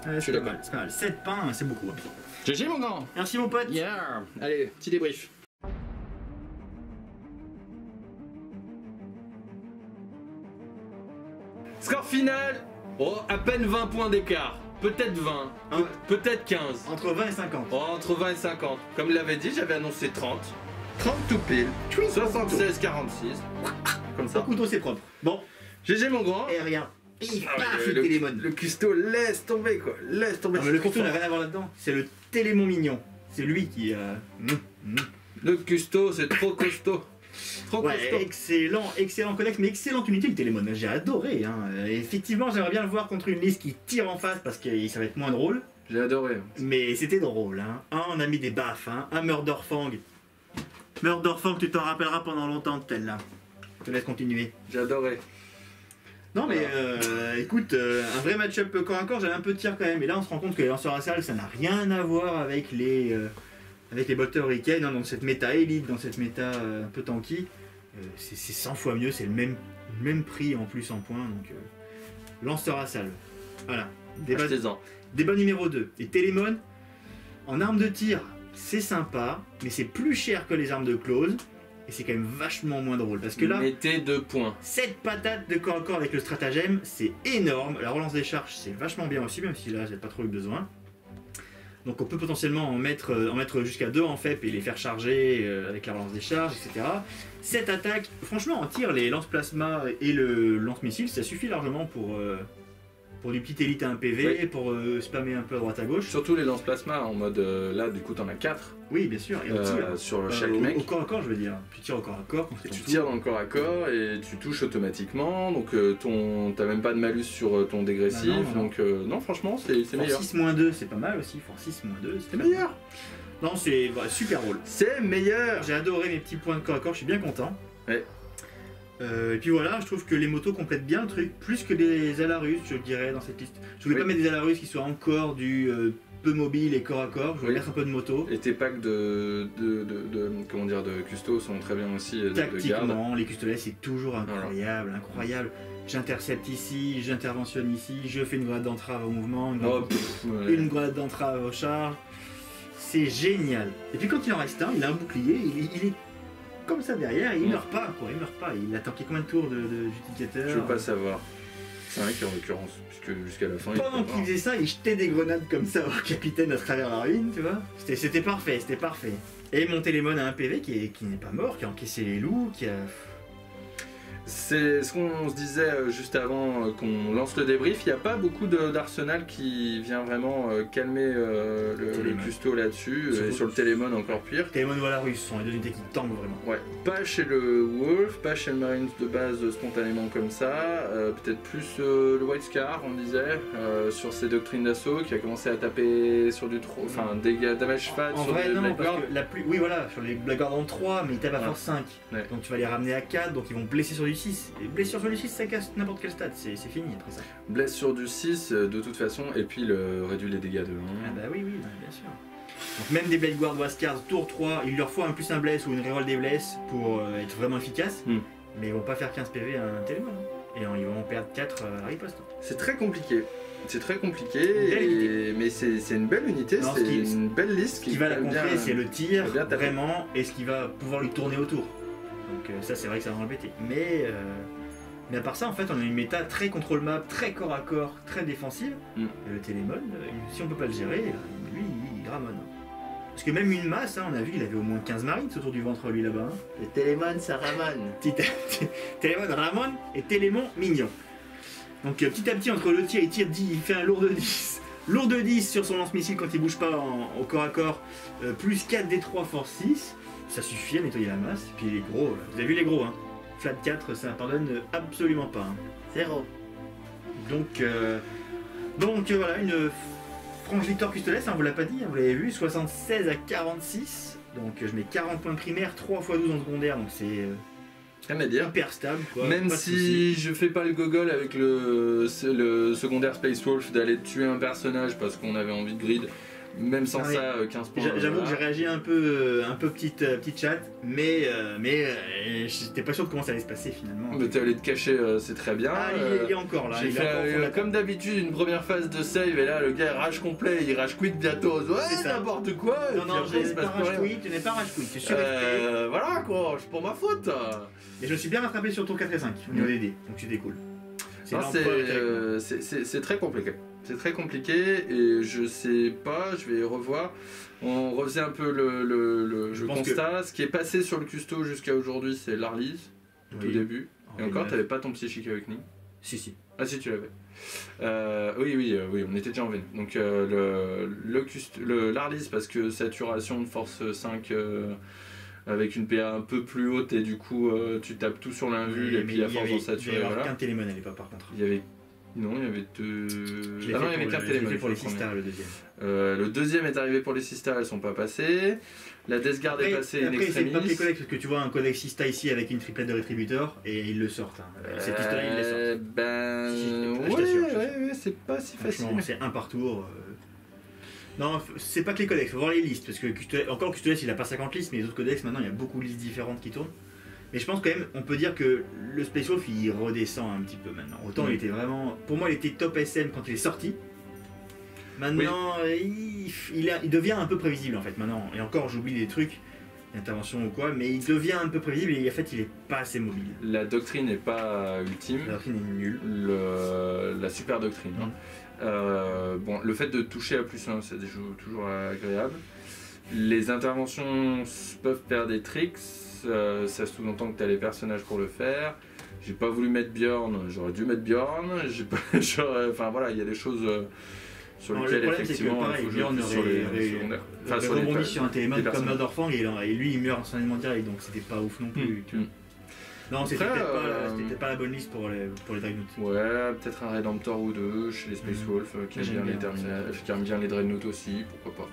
Speaker 2: Ouais,
Speaker 1: suis
Speaker 2: c'est pas
Speaker 1: d'accord.
Speaker 2: mal, c'est pas mal. 7 pains, c'est beaucoup. hein.
Speaker 1: GG mon grand
Speaker 2: Merci mon pote.
Speaker 1: Yeah Allez, petit débrief. Score final Oh, à peine 20 points d'écart. Peut-être 20,
Speaker 2: Hein.
Speaker 1: peut-être 15.
Speaker 2: Entre 20 et 50.
Speaker 1: Oh, entre 20 et 50. Comme l'avait dit, j'avais annoncé 30. 30 tout pile. 76, 46. Comme ça.
Speaker 2: couteau, c'est propre. Bon,
Speaker 1: GG mon grand.
Speaker 2: et rien. Pif,
Speaker 1: Ah,
Speaker 2: paf,
Speaker 1: le,
Speaker 2: le,
Speaker 1: le-
Speaker 2: télémon.
Speaker 1: le custo laisse tomber quoi. Laisse tomber.
Speaker 2: Non, mais le couteau n'a rien à voir là-dedans. C'est le télémon mignon. C'est lui qui. Euh... mm, mm.
Speaker 1: Le custo, c'est trop costaud. Trop
Speaker 2: Ouais,
Speaker 1: costaud.
Speaker 2: excellent, excellent connex, mais excellente unité le télémon. J'ai adoré. Hein. Euh, Effectivement, j'aimerais bien le voir contre une liste qui tire en face parce que ça va être moins drôle.
Speaker 1: J'ai adoré.
Speaker 2: Mais c'était drôle, hein. Un, on a mis des baffes, hein. Un Murderfang. Murderfang, tu t'en rappelleras pendant longtemps de celle-là. Je te laisse continuer.
Speaker 1: J'ai adoré.
Speaker 2: Non mais euh, écoute, euh, un vrai match-up corps à corps, j'avais un peu de tir quand même. Et là on se rend compte que les lanceurs à salle, ça n'a rien à voir avec les euh, avec les botteurs dans cette méta élite, dans cette méta euh, un peu tanky. C'est c'est 100 fois mieux, c'est le même, même prix en plus en points. Donc lanceur à salle. Voilà. Débat, débat numéro 2. Les Télémon, en arme de tir, c'est sympa, mais c'est plus cher que les armes de close. Et c'est quand même vachement moins drôle. Parce que là,
Speaker 1: Mettez deux points.
Speaker 2: cette patate de corps à corps avec le stratagème, c'est énorme. La relance des charges, c'est vachement bien aussi, même si là, j'ai pas trop eu besoin. Donc on peut potentiellement en mettre, euh, en mettre jusqu'à deux en FEP et les faire charger euh, avec la relance des charges, etc. Cette attaque, franchement, en tir, les lance-plasma et le lance-missile, ça suffit largement pour, euh, pour du petit élite à un PV, pour euh, spammer un peu à droite à gauche.
Speaker 1: Surtout les lance plasma en mode euh, là, du coup, t'en as 4
Speaker 2: Oui, bien sûr, et on tire.
Speaker 1: sur
Speaker 2: Euh,
Speaker 1: chaque
Speaker 2: au,
Speaker 1: mec.
Speaker 2: au corps à corps, je veux dire. Tu tires au corps à corps.
Speaker 1: Et tu tires dans le corps à corps et tu touches automatiquement, donc ton t'as même pas de malus sur ton dégressif,
Speaker 2: Bah non,
Speaker 1: donc euh, non franchement c'est meilleur.
Speaker 2: Force 6 2, c'est pas mal aussi. Force 6 2,
Speaker 1: C'est meilleur.
Speaker 2: Non, c'est super drôle.
Speaker 1: C'est meilleur.
Speaker 2: J'ai adoré mes petits points de corps à corps, je suis bien content.
Speaker 1: Ouais.
Speaker 2: Euh, et puis voilà, je trouve que les motos complètent bien le truc, plus que des Alarus, je dirais, dans cette liste. Je voulais
Speaker 1: Oui.
Speaker 2: pas mettre des Alarus qui soient encore du euh, peu mobile et corps à corps, je voulais
Speaker 1: Oui.
Speaker 2: mettre un peu de moto.
Speaker 1: Et tes packs de, de, de, de- comment dire de custo sont très bien aussi euh.
Speaker 2: Tactiquement, les custodets, c'est toujours incroyable, incroyable. J'intercepte ici, j'interventionne ici, je fais une grenade d'entrave au mouvement, une,
Speaker 1: Oh, pff, ouais.
Speaker 2: une grenade d'entrave aux charges. C'est génial. Et puis quand il en reste un, il a un bouclier, il est comme ça derrière, et il
Speaker 1: Mm.
Speaker 2: meurt pas, quoi, il meurt pas. Il a tanké combien de tours de, de, d'utilisateur
Speaker 1: Je veux pas savoir. C'est vrai qu'en l'occurrence, puisque jusqu'à la fin il
Speaker 2: Pendant qu'il faisait ça, il jetait des grenades comme ça au capitaine à travers la ruine, tu vois. C'était, parfait, c'était parfait. Et mon télémon a un PV qui, est- qui n'est pas mort, qui a encaissé les loups, qui a.
Speaker 1: C'est ce qu'on se disait euh, juste avant euh, qu'on lance le débrief. Il n'y a pas beaucoup d'arsenal qui vient vraiment euh, calmer euh, le, le
Speaker 2: Télémon.
Speaker 1: custo là-dessus.
Speaker 2: Sur-
Speaker 1: Et sur le télémon encore pire.
Speaker 2: Télémon Valarus sont les deux unités qui tankent vraiment.
Speaker 1: Ouais, pas chez le Wolf, pas chez le Marines de base spontanément comme ça, euh, peut-être plus euh, le White Scar, on disait, sur ses doctrines d'assaut, qui a commencé à taper sur du trop, enfin dégâts, damage fat
Speaker 2: En
Speaker 1: sur
Speaker 2: vrai, non,
Speaker 1: Blackguard.
Speaker 2: parce que la plus. Oui, voilà, sur les Blackguards en 3, mais ils tapent à
Speaker 1: Ouais.
Speaker 2: force 5.
Speaker 1: Ouais.
Speaker 2: Donc tu vas les ramener à 4, donc ils vont blesser sur du 6. Et blessure sur du 6, ça casse n'importe quel stade, c'est, fini après ça.
Speaker 1: Blesse sur du 6 euh, de toute façon, et puis le réduit les dégâts de 1.
Speaker 2: Ah bah oui, oui, bah, bien sûr. Donc même des Blade Guard ou Ascars, tour 3, il leur faut un plus un bless ou une reroll des bless pour euh, être vraiment efficace.
Speaker 1: Hmm.
Speaker 2: Mais ils vont pas faire 15 PV à un téléphone. hein. Et euh, ils vont perdre 4 à riposte.
Speaker 1: C'est très compliqué. C'est très compliqué, et- mais c'est une belle unité, c'est
Speaker 2: ce qui-
Speaker 1: une belle liste
Speaker 2: Ce qui va la contrer, c'est le tir, vraiment, et ce qui va pouvoir lui tourner autour. Donc euh, ça, c'est vrai que ça va l'embêter. Mais, euh, mais à part ça, en fait, on a une méta très contrôle map, très corps à corps, très défensive.
Speaker 1: Mm.
Speaker 2: Et le télémon, euh, si on peut pas le gérer, lui, il ramone. Parce que même une masse, hein, on a vu, il avait au moins 15 marines autour du ventre, lui, là-bas. hein.
Speaker 6: Le télémon, ça
Speaker 2: à- Télémon Ramon et Télémon Mignon. Donc euh, petit à petit, entre le tir, il tire 10, il fait un lourd de 10. Lourd de 10 sur son lance-missile quand il bouge pas en- au corps à corps. euh, plus 4 des 3 force 6. Ça suffit à nettoyer la masse. Et puis les gros, euh, vous avez vu les gros, hein. Flat 4, ça pardonne absolument pas. hein.
Speaker 6: Zéro.
Speaker 2: Donc, euh, donc euh, voilà, une franche victoire Custoles, hein, on vous l'a pas dit, hein, vous l'avez vu, 76 à 46. Donc je mets 40 points de primaire, 3 x 12 en secondaire, donc c'est euh,
Speaker 1: Rien à dire.
Speaker 2: hyper stable. Quoi,
Speaker 1: Même si
Speaker 2: soucis.
Speaker 1: je fais pas le gogol avec le, le secondaire Space Wolf d'aller tuer un personnage parce qu'on avait envie de grid, même sans
Speaker 2: Ah
Speaker 1: ça, euh, 15 points.
Speaker 2: J'a- J'avoue que j'ai réagi un peu, euh, un peu petite, euh, petite chat, mais, euh, mais euh, j'étais pas sûr de comment ça allait se passer finalement.
Speaker 1: Mais t'es allé te cacher, euh, c'est très bien.
Speaker 2: Ah, il,
Speaker 1: euh,
Speaker 2: est, il est encore là.
Speaker 1: J'ai fait euh, comme d'habitude une première phase de save et là le gars rage complet, il rage quit bientôt, ouais n'importe quoi.
Speaker 2: Non, non, je n'ai pas rage quit, tu n'es pas rage quit, tu es surestimé.
Speaker 1: Euh, voilà quoi, c'est pour ma faute.
Speaker 2: Et je me suis bien rattrapé sur tour 4 et 5 au niveau des dés, donc c'était cool.
Speaker 1: Euh, c'est très compliqué. C'est très compliqué et je sais pas, je vais revoir. On refaisait un peu le, le- le-
Speaker 2: Je
Speaker 1: le
Speaker 2: pense que-
Speaker 1: constat. Ce qui est passé sur le custo jusqu'à aujourd'hui, c'est l'Arlise, au
Speaker 2: Oui.
Speaker 1: début. Et encore, t'avais pas ton psychique avec nous.
Speaker 2: Si, si.
Speaker 1: Ah si, tu l'avais. Euh, oui, oui, euh, oui, on était déjà en veine. Donc euh, le, l'Arlise, parce que saturation de force 5 euh, avec une PA un peu plus haute et du coup euh, tu tapes tout sur l'invul et puis à
Speaker 2: y
Speaker 1: force d'en
Speaker 2: il y
Speaker 1: saturer,
Speaker 2: avait
Speaker 1: voilà.
Speaker 2: qu'un télémon à l'époque par contre.
Speaker 1: Il y avait Non, il y avait deux. Ah non, il y avait
Speaker 2: pour,
Speaker 1: qu'un
Speaker 2: le- je l'ai
Speaker 1: télémon.
Speaker 2: fait pour les
Speaker 1: le premier.
Speaker 2: Le deuxième.
Speaker 1: Euh, le deuxième est arrivé pour les Sisters, elles sont pas passées. La Death Guard est
Speaker 2: Après,
Speaker 1: passée in
Speaker 2: après, c'est pas les
Speaker 1: extremis.
Speaker 2: parce que tu vois un codex Sista ici avec une triplette de rétributeurs et ils le sortent. hein. Cette histoire, ils le sortent.
Speaker 1: Euh, Ben.
Speaker 2: Si, si, je
Speaker 1: ouais,
Speaker 2: t'assure, je
Speaker 1: ouais,
Speaker 2: t'assure.
Speaker 1: ouais, c'est pas si facile.
Speaker 2: C'est un par tour. euh. Non, c'est pas que les codex, faut voir les listes. Parce que encore Custodes, il a pas 50 listes, mais les autres codex, maintenant, il y a beaucoup de listes différentes qui tournent. Mais je pense quand même, on peut dire que le Space Wolf, il redescend un petit peu maintenant. Autant
Speaker 1: Mm.
Speaker 2: il était vraiment. Pour moi, il était top SM quand il est sorti. Maintenant, il, il a- il devient un peu prévisible en fait. Maintenant, et encore, j'oublie des trucs, intervention ou quoi, mais il devient un peu prévisible et en fait, il est pas assez mobile.
Speaker 1: La doctrine n'est pas ultime.
Speaker 2: La doctrine est nulle.
Speaker 1: Le- la super doctrine. hein.
Speaker 2: Mm.
Speaker 1: Euh, bon, le fait de toucher à plus 1, c'est toujours agréable. Les interventions peuvent faire des tricks, euh, ça sous-entend que tu as les personnages pour le faire. J'ai pas voulu mettre Bjorn, j'aurais dû mettre Bjorn. Pas, enfin voilà, il y a des choses euh, sur
Speaker 2: Alors, le
Speaker 1: lesquelles
Speaker 2: problème, c'est que,
Speaker 1: effectivement
Speaker 2: pareil,
Speaker 1: il faut jouer
Speaker 2: Bjorn
Speaker 1: sur les
Speaker 2: aurait-
Speaker 1: secondaires.
Speaker 2: Enfin,
Speaker 1: sur les
Speaker 2: sur un télémon
Speaker 1: des
Speaker 2: comme. Motherfang et, et lui il meurt instantanément direct donc c'était pas ouf non plus.
Speaker 1: Mm,
Speaker 2: tu vois.
Speaker 1: mm.
Speaker 2: Non, c'était peut-être pas,
Speaker 1: euh,
Speaker 2: pas la bonne liste pour les, pour les Dreadnoughts.
Speaker 1: Ouais, peut-être un Redemptor ou deux chez les Space
Speaker 2: Mhm.
Speaker 1: Wolf euh, qui, aime bien les
Speaker 2: bien,
Speaker 1: terminales- qui aime bien les Dreadnoughts aussi, pourquoi pas.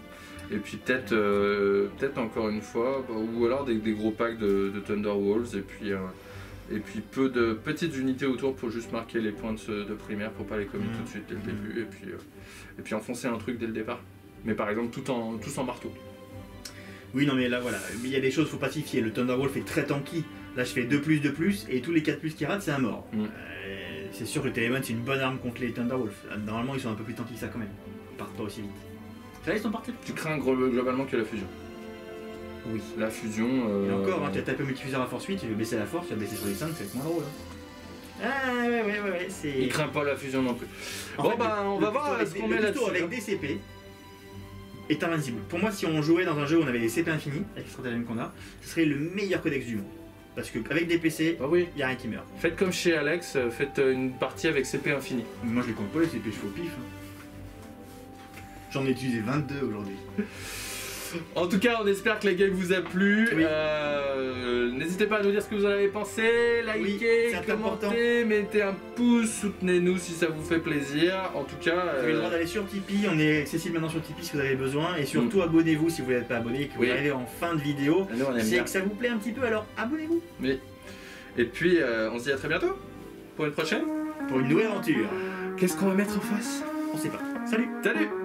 Speaker 1: Et puis peut-être euh, peut-être encore une fois, bah, ou alors des, des gros packs de, de Thunder Walls et puis, euh, et puis peu de petites unités autour pour juste marquer les points de, primaire pour pas les commis
Speaker 2: Mhm.
Speaker 1: tout de suite dès le début et puis, euh, et puis enfoncer un truc dès le départ. Mais par exemple tout en, tous en marteau.
Speaker 2: Oui, non, mais là voilà, il y a des choses faut pacifier. Le Thunderwolf est très tanky. Là, je fais 2 plus, 2 plus, et tous les 4 plus qui ratent, c'est un mort.
Speaker 1: Mm.
Speaker 2: C'est sûr que le Télémon, c'est une bonne arme contre les Thunderwolf. Normalement, ils sont un peu plus tanky que ça quand même. Ils partent pas aussi vite. Ça, ils sont partis.
Speaker 1: Tu crains globalement que la fusion.
Speaker 2: Oui.
Speaker 1: La fusion. euh,
Speaker 2: Et encore, hein, tu as tapé multifuseur à force 8, tu veux baisser la force, tu vas baisser sur les 5, c'est moins drôle. hein. Ah, ouais, ouais, ouais, ouais, c'est.
Speaker 1: Il craint pas la fusion non plus.
Speaker 2: En
Speaker 1: Bon,
Speaker 2: fait,
Speaker 1: bah, on va voir ce qu'on
Speaker 2: le
Speaker 1: met là-dessus,
Speaker 2: avec
Speaker 1: hein.
Speaker 2: des CP est invincible. Pour moi, si on jouait dans un jeu où on avait des CP infinis, avec le stratagème qu'on a, ce serait le meilleur codex du monde. Parce qu'avec des PC,
Speaker 1: Ah oui.
Speaker 2: il a rien qui meurt.
Speaker 1: Faites comme chez Alex, euh, faites euh, une partie avec CP infini.
Speaker 2: Moi, je les compte pas, les CP, je fais au pif. hein. J'en ai utilisé 22 aujourd'hui.
Speaker 1: En tout cas, on espère que la game vous a plu.
Speaker 2: Oui.
Speaker 1: Euh, N'hésitez pas à nous dire ce que vous en avez pensé.
Speaker 2: Oui,
Speaker 1: Likez,
Speaker 2: important.
Speaker 1: commentez, mettez un pouce, soutenez-nous si ça vous fait plaisir. En tout cas,
Speaker 2: Vous avez le droit
Speaker 1: euh,
Speaker 2: d'aller sur Tipeee, on est accessible maintenant sur Tipeee si vous avez besoin. Et surtout, abonnez-vous si vous n'êtes pas abonné et que
Speaker 1: Oui.
Speaker 2: vous arrivez en fin de vidéo. C'est
Speaker 1: bien.
Speaker 2: que ça vous plaît un petit peu, alors abonnez-vous
Speaker 1: Et puis, euh, on se dit à très bientôt pour une prochaine.
Speaker 2: pour une nouvelle aventure.
Speaker 1: Qu'est-ce qu'on va mettre en face?
Speaker 2: On sait pas. Salut
Speaker 1: Salut